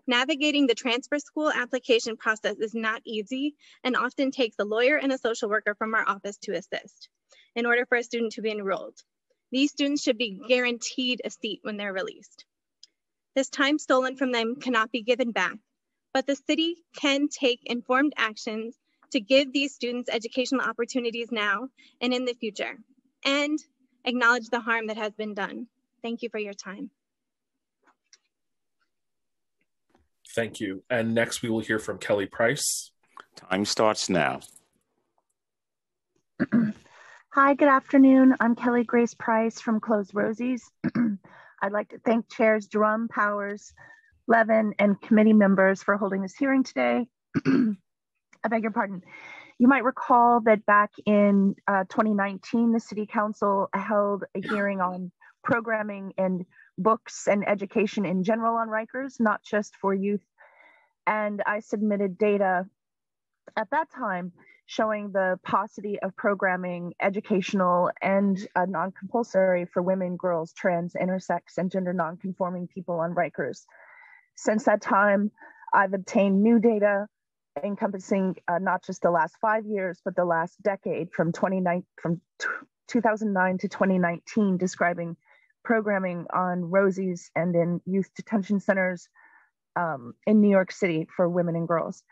Navigating the transfer school application process is not easy and often takes a lawyer and a social worker from our office to assist in order for a student to be enrolled. These students should be guaranteed a seat when they're released. This time stolen from them cannot be given back, but the city can take informed actions to give these students educational opportunities now and in the future, and acknowledge the harm that has been done. Thank you for your time. Thank you. And next we will hear from Kelly Price. Time starts now. Hi, good afternoon. I'm Kelly Grace Price from Closed Rosies. I'd like to thank Chairs Dromm, Powers, Levin, and committee members for holding this hearing today. I beg your pardon. You might recall that back in uh, 2019, the City Council held a hearing on programming and books and education in general on Rikers, not just for youth. And I submitted data at that time showing the paucity of programming, educational and uh, non-compulsory for women, girls, trans, intersex, and gender non-conforming people on Rikers. Since that time, I've obtained new data encompassing uh, not just the last five years, but the last decade from 29 from 2009 to 2019, describing programming on Rosies and in youth detention centers um, in New York City for women and girls.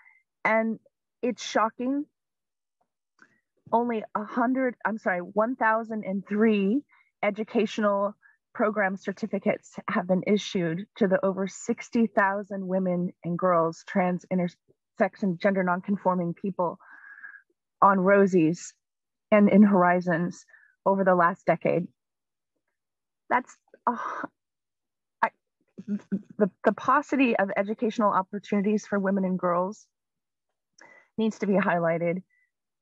And it's shocking. Only hundred, I'm sorry, 1,003 educational program certificates have been issued to the over 60,000 women and girls, trans, intersex, and gender nonconforming people on Rosies and in Horizons over the last decade. That's uh, I, the, the paucity of educational opportunities for women and girls needs to be highlighted.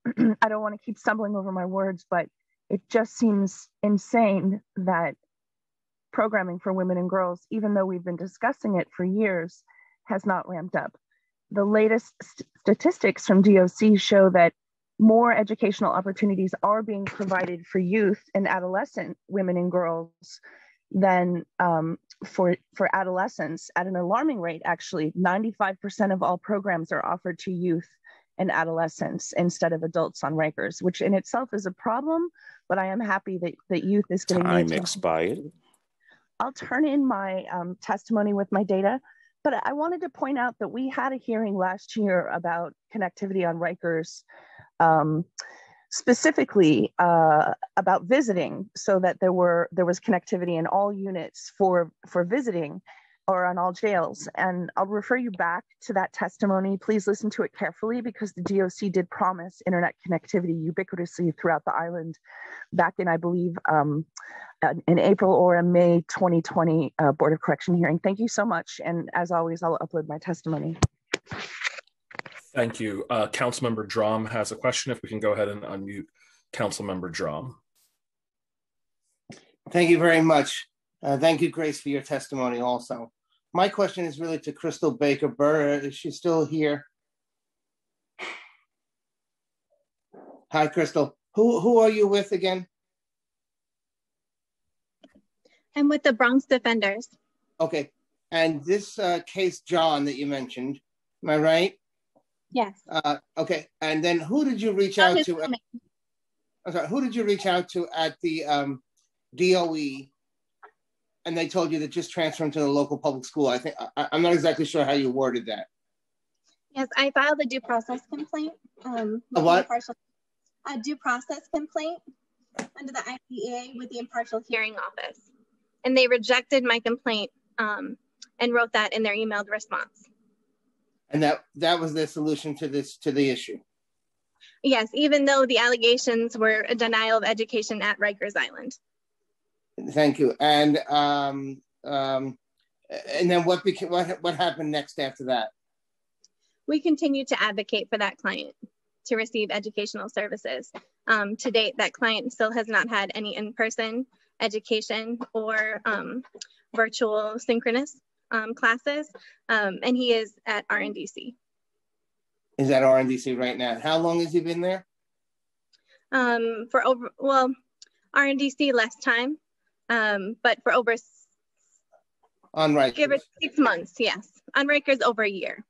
I don't want to keep stumbling over my words, but it just seems insane that programming for women and girls, even though we've been discussing it for years, has not ramped up. The latest st- statistics from DOC show that more educational opportunities are being provided for youth and adolescent women and girls than um, for, for adolescents at an alarming rate. Actually, 95% of all programs are offered to youth and adolescents instead of adults on Rikers, which in itself is a problem. But I am happy that, that youth is getting time expired. I'll turn in my um, testimony with my data, but I wanted to point out that we had a hearing last year about connectivity on Rikers, um, specifically uh, about visiting, so that there were there was connectivity in all units for for visiting or on all jails. And I'll refer you back to that testimony. Please listen to it carefully because the DOC did promise internet connectivity ubiquitously throughout the island back in, I believe, um, in April or a May 2020 uh, Board of Correction hearing. Thank you so much. And as always, I'll upload my testimony. Thank you. Uh, Councilmember Dromm has a question. If we can go ahead and unmute Councilmember Dromm. Thank you very much. Uh, thank you, Grace, for your testimony also. My question is really to Crystal Baker Burr. Is she still here? Hi, Crystal. Who, who are you with again? I'm with the Bronx Defenders. Okay. And this uh, case, John, that you mentioned, am I right? Yes. Uh, okay. And then who did you reach out to? At, I'm sorry, who did you reach out to at the um, DOE and they told you to just transfer them to the local public school. I think I, am not exactly sure how you worded that. Yes, I filed a due process complaint. Um, a what? A due process complaint under the IDEA with the Impartial Hearing Office, and they rejected my complaint um, and wrote that in their emailed response. And that that was the solution to this to the issue. Yes, even though the allegations were a denial of education at Rikers Island. Thank you. And um, um, and then what became what what happened next after that? We continue to advocate for that client to receive educational services. Um, to date, that client still has not had any in-person education or um, virtual synchronous um, classes, um, and he is at RNDC. Is at RNDC right now? How long has he been there? Um, for over well, RNDC less time, um, but for over on Rikers. Give it six months, yes. On Rikers, over a year.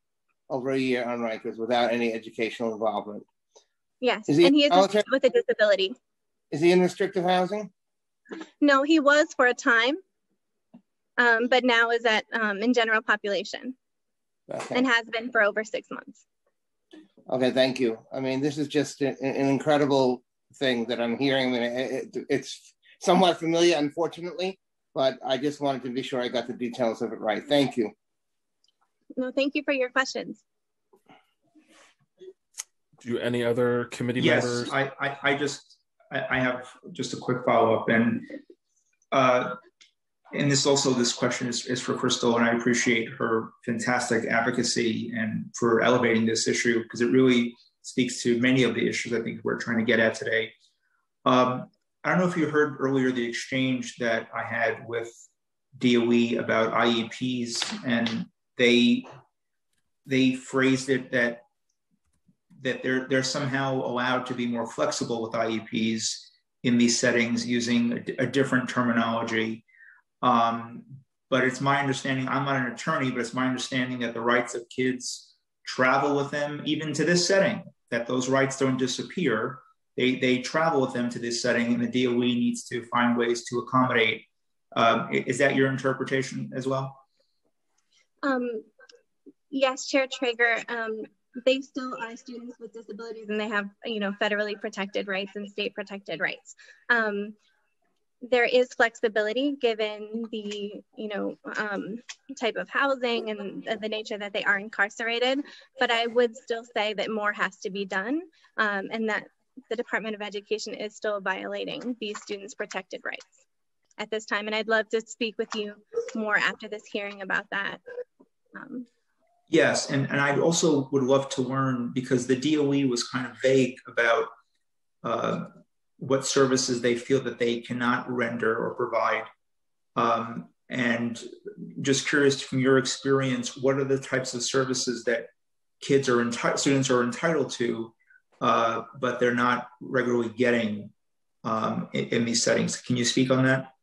Over a year on Rikers without any educational involvement. Yes, he and he is a, with a disability. Is he in restrictive housing? No, he was for a time, um, but now is at um, in general population, okay. and has been for over six months. Okay, thank you. I mean, this is just an, an incredible thing that I'm hearing. I mean, it, it's somewhat familiar, unfortunately, but I just wanted to be sure I got the details of it right. Thank you. No, thank you for your questions. Do any other committee yes, members? I, I, I just, I, I have just a quick follow up and, uh, and this also, this question is, is for Crystal and I appreciate her fantastic advocacy and for elevating this issue because it really speaks to many of the issues I think we're trying to get at today. Um, I don't know if you heard earlier the exchange that I had with DOE about IEPs, and they they phrased it that that they're they're somehow allowed to be more flexible with IEPs in these settings using a, a different terminology. Um, but it's my understanding, I'm not an attorney, but it's my understanding that the rights of kids travel with them even to this setting, that those rights don't disappear. They, they travel with them to this setting and the DOE needs to find ways to accommodate. Um, is that your interpretation as well? Um, yes, Chair Treyger. Um, they still are students with disabilities and they have, you know, federally protected rights and state protected rights. Um, there is flexibility given the, you know, um, type of housing and the nature that they are incarcerated, but I would still say that more has to be done um, and that the Department of Education is still violating these students' protected rights at this time. And I'd love to speak with you more after this hearing about that. Um, Yes, and, and I also would love to learn because the DOE was kind of vague about uh, what services they feel that they cannot render or provide. Um, and just curious from your experience, what are the types of services that kids are students are entitled to, uh, but they're not regularly getting um, in, in these settings? Can you speak on that?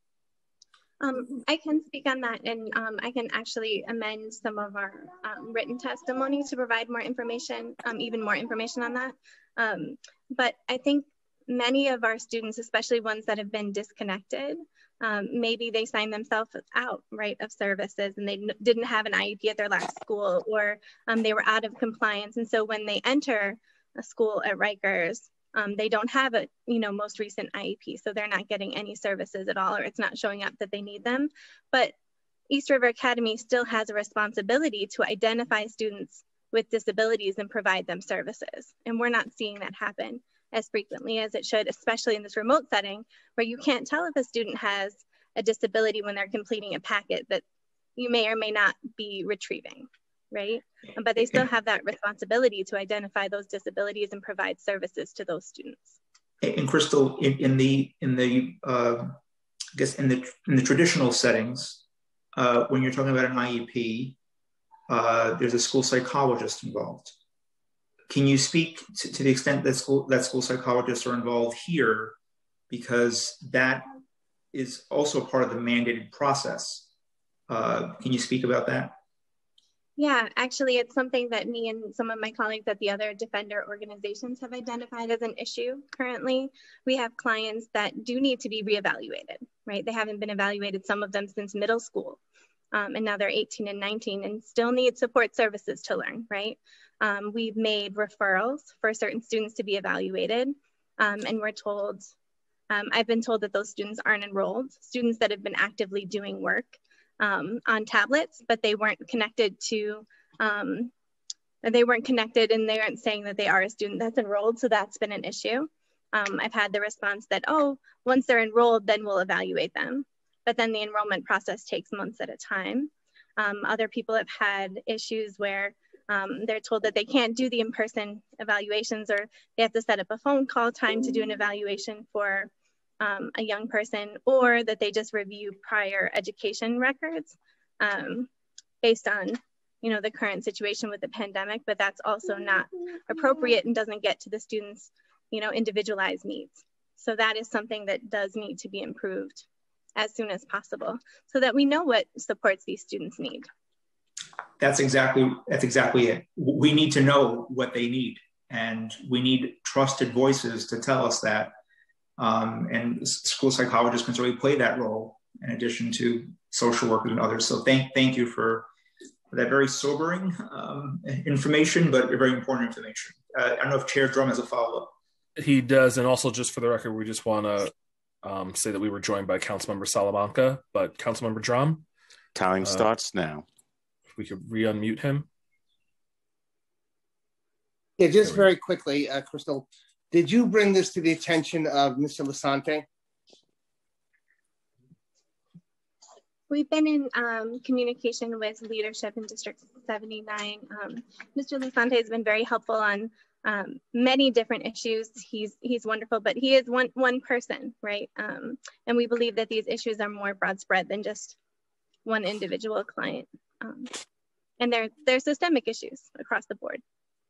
Um, I can speak on that and um, I can actually amend some of our um, written testimony to provide more information, um, even more information on that. Um, but I think many of our students, especially ones that have been disconnected, um, maybe they signed themselves out, right, of services and they didn't have an IEP at their last school or they were out of compliance. And so when they enter a school at Rikers, um, they don't have a you know most recent IEP, so they're not getting any services at all, or it's not showing up that they need them. But East River Academy still has a responsibility to identify students with disabilities and provide them services, and we're not seeing that happen as frequently as it should, especially in this remote setting where you can't tell if a student has a disability when they're completing a packet that you may or may not be retrieving right? But they still have that responsibility to identify those disabilities and provide services to those students. And Crystal, in, in the in the uh, I guess in the in the traditional settings, uh, when you're talking about an IEP, uh, there's a school psychologist involved. Can you speak to, to the extent that school that school psychologists are involved here, because that is also part of the mandated process? Uh, can you speak about that? Yeah, actually, it's something that me and some of my colleagues at the other defender organizations have identified as an issue currently. We have clients that do need to be reevaluated, right? They haven't been evaluated, some of them since middle school. Um, and now they're 18 and 19 and still need support services to learn, right? Um, we've made referrals for certain students to be evaluated, um, and we're told, um, I've been told that those students aren't enrolled, students that have been actively doing work um, on tablets, but they weren't connected to, um, they weren't connected and they aren't saying that they are a student that's enrolled. So that's been an issue. Um, I've had the response that, oh, once they're enrolled, then we'll evaluate them. But then the enrollment process takes months at a time. Um, other people have had issues where um, they're told that they can't do the in-person evaluations or they have to set up a phone call time to do an evaluation for um, a young person or that they just review prior education records um, based on you know the current situation with the pandemic but that's also not appropriate and doesn't get to the students you know individualized needs. So that is something that does need to be improved as soon as possible so that we know what supports these students need. That's exactly that's exactly it. We need to know what they need and we need trusted voices to tell us that um, and school psychologists can really play that role in addition to social workers and others. So thank, thank you for, for that very sobering um, information, but very important information. uh, I don't know if Chair Dromm has a follow up. He does, and also just for the record, we just want to um, say that we were joined by Councilmember Salamanca, but Councilmember Dromm. Time uh, starts now. If we could re-unmute him. Yeah, just very quickly, uh, Crystal, did you bring this to the attention of Mr. Lisante? We've been in um, communication with leadership in District 79. Um, Mr. Lisante has been very helpful on um, many different issues. He's he's wonderful, but he is one one person, right? Um, and we believe that these issues are more broad spread than just one individual client, um, and they're they're systemic issues across the board.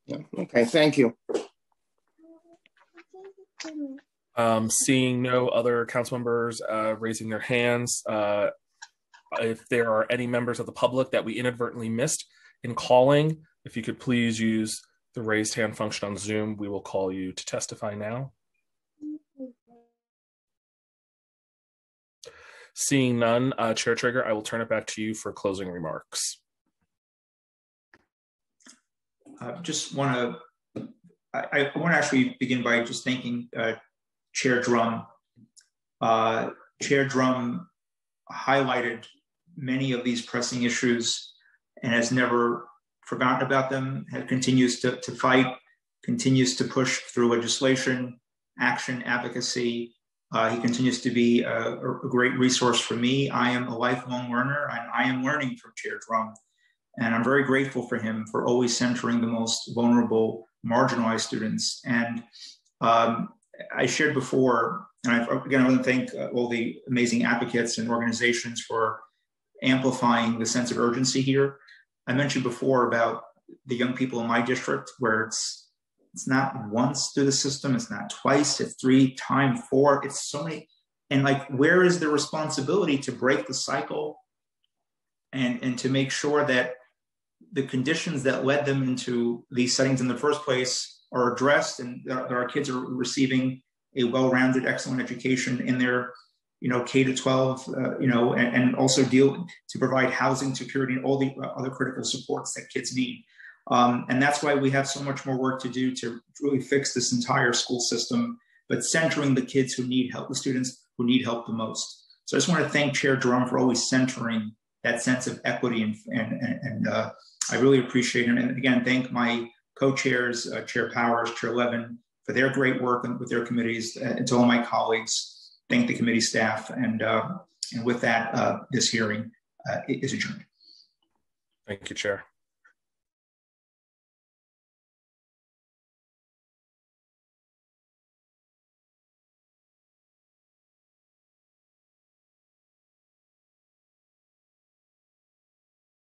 Yeah. Okay. Thank you. Um, seeing no other council members uh, raising their hands, uh, if there are any members of the public that we inadvertently missed in calling, if you could please use the raised hand function on Zoom, we will call you to testify now. Seeing none, uh, Chair Treyger, I will turn it back to you for closing remarks. I uh, just want to, I, I want to actually begin by just thanking uh, Chair Dromm. Uh, Chair Dromm highlighted many of these pressing issues and has never forgotten about them, and continues to, to fight, continues to push through legislation, action, advocacy. Uh, he continues to be a, a, great resource for me. I am a lifelong learner, and I am learning from Chair Dromm. And I'm very grateful for him for always centering the most vulnerable, marginalized students. And um, I shared before, and I, again, I want to thank uh, all the amazing advocates and organizations for amplifying the sense of urgency here. I mentioned before about the young people in my district where it's it's not once through the system, it's not twice, it's three, time four, it's so many. And like, where is the responsibility to break the cycle and, and to make sure that the conditions that led them into these settings in the first place are addressed and that our kids are receiving a well-rounded, excellent education in their you know, K to 12, uh, you know, and, and, also deal to provide housing security and all the other critical supports that kids need. Um, and that's why we have so much more work to do to really fix this entire school system, but centering the kids who need help, the students who need help the most. So I just want to thank Chair Dromm for always centering that sense of equity and, and, and uh, I really appreciate him. And again, thank my co-chairs, uh, Chair Powers, Chair Levin, for their great work with their committees, uh, and to all my colleagues thank the committee staff. And, uh, and with that, uh, this hearing is adjourned. Thank you, Chair.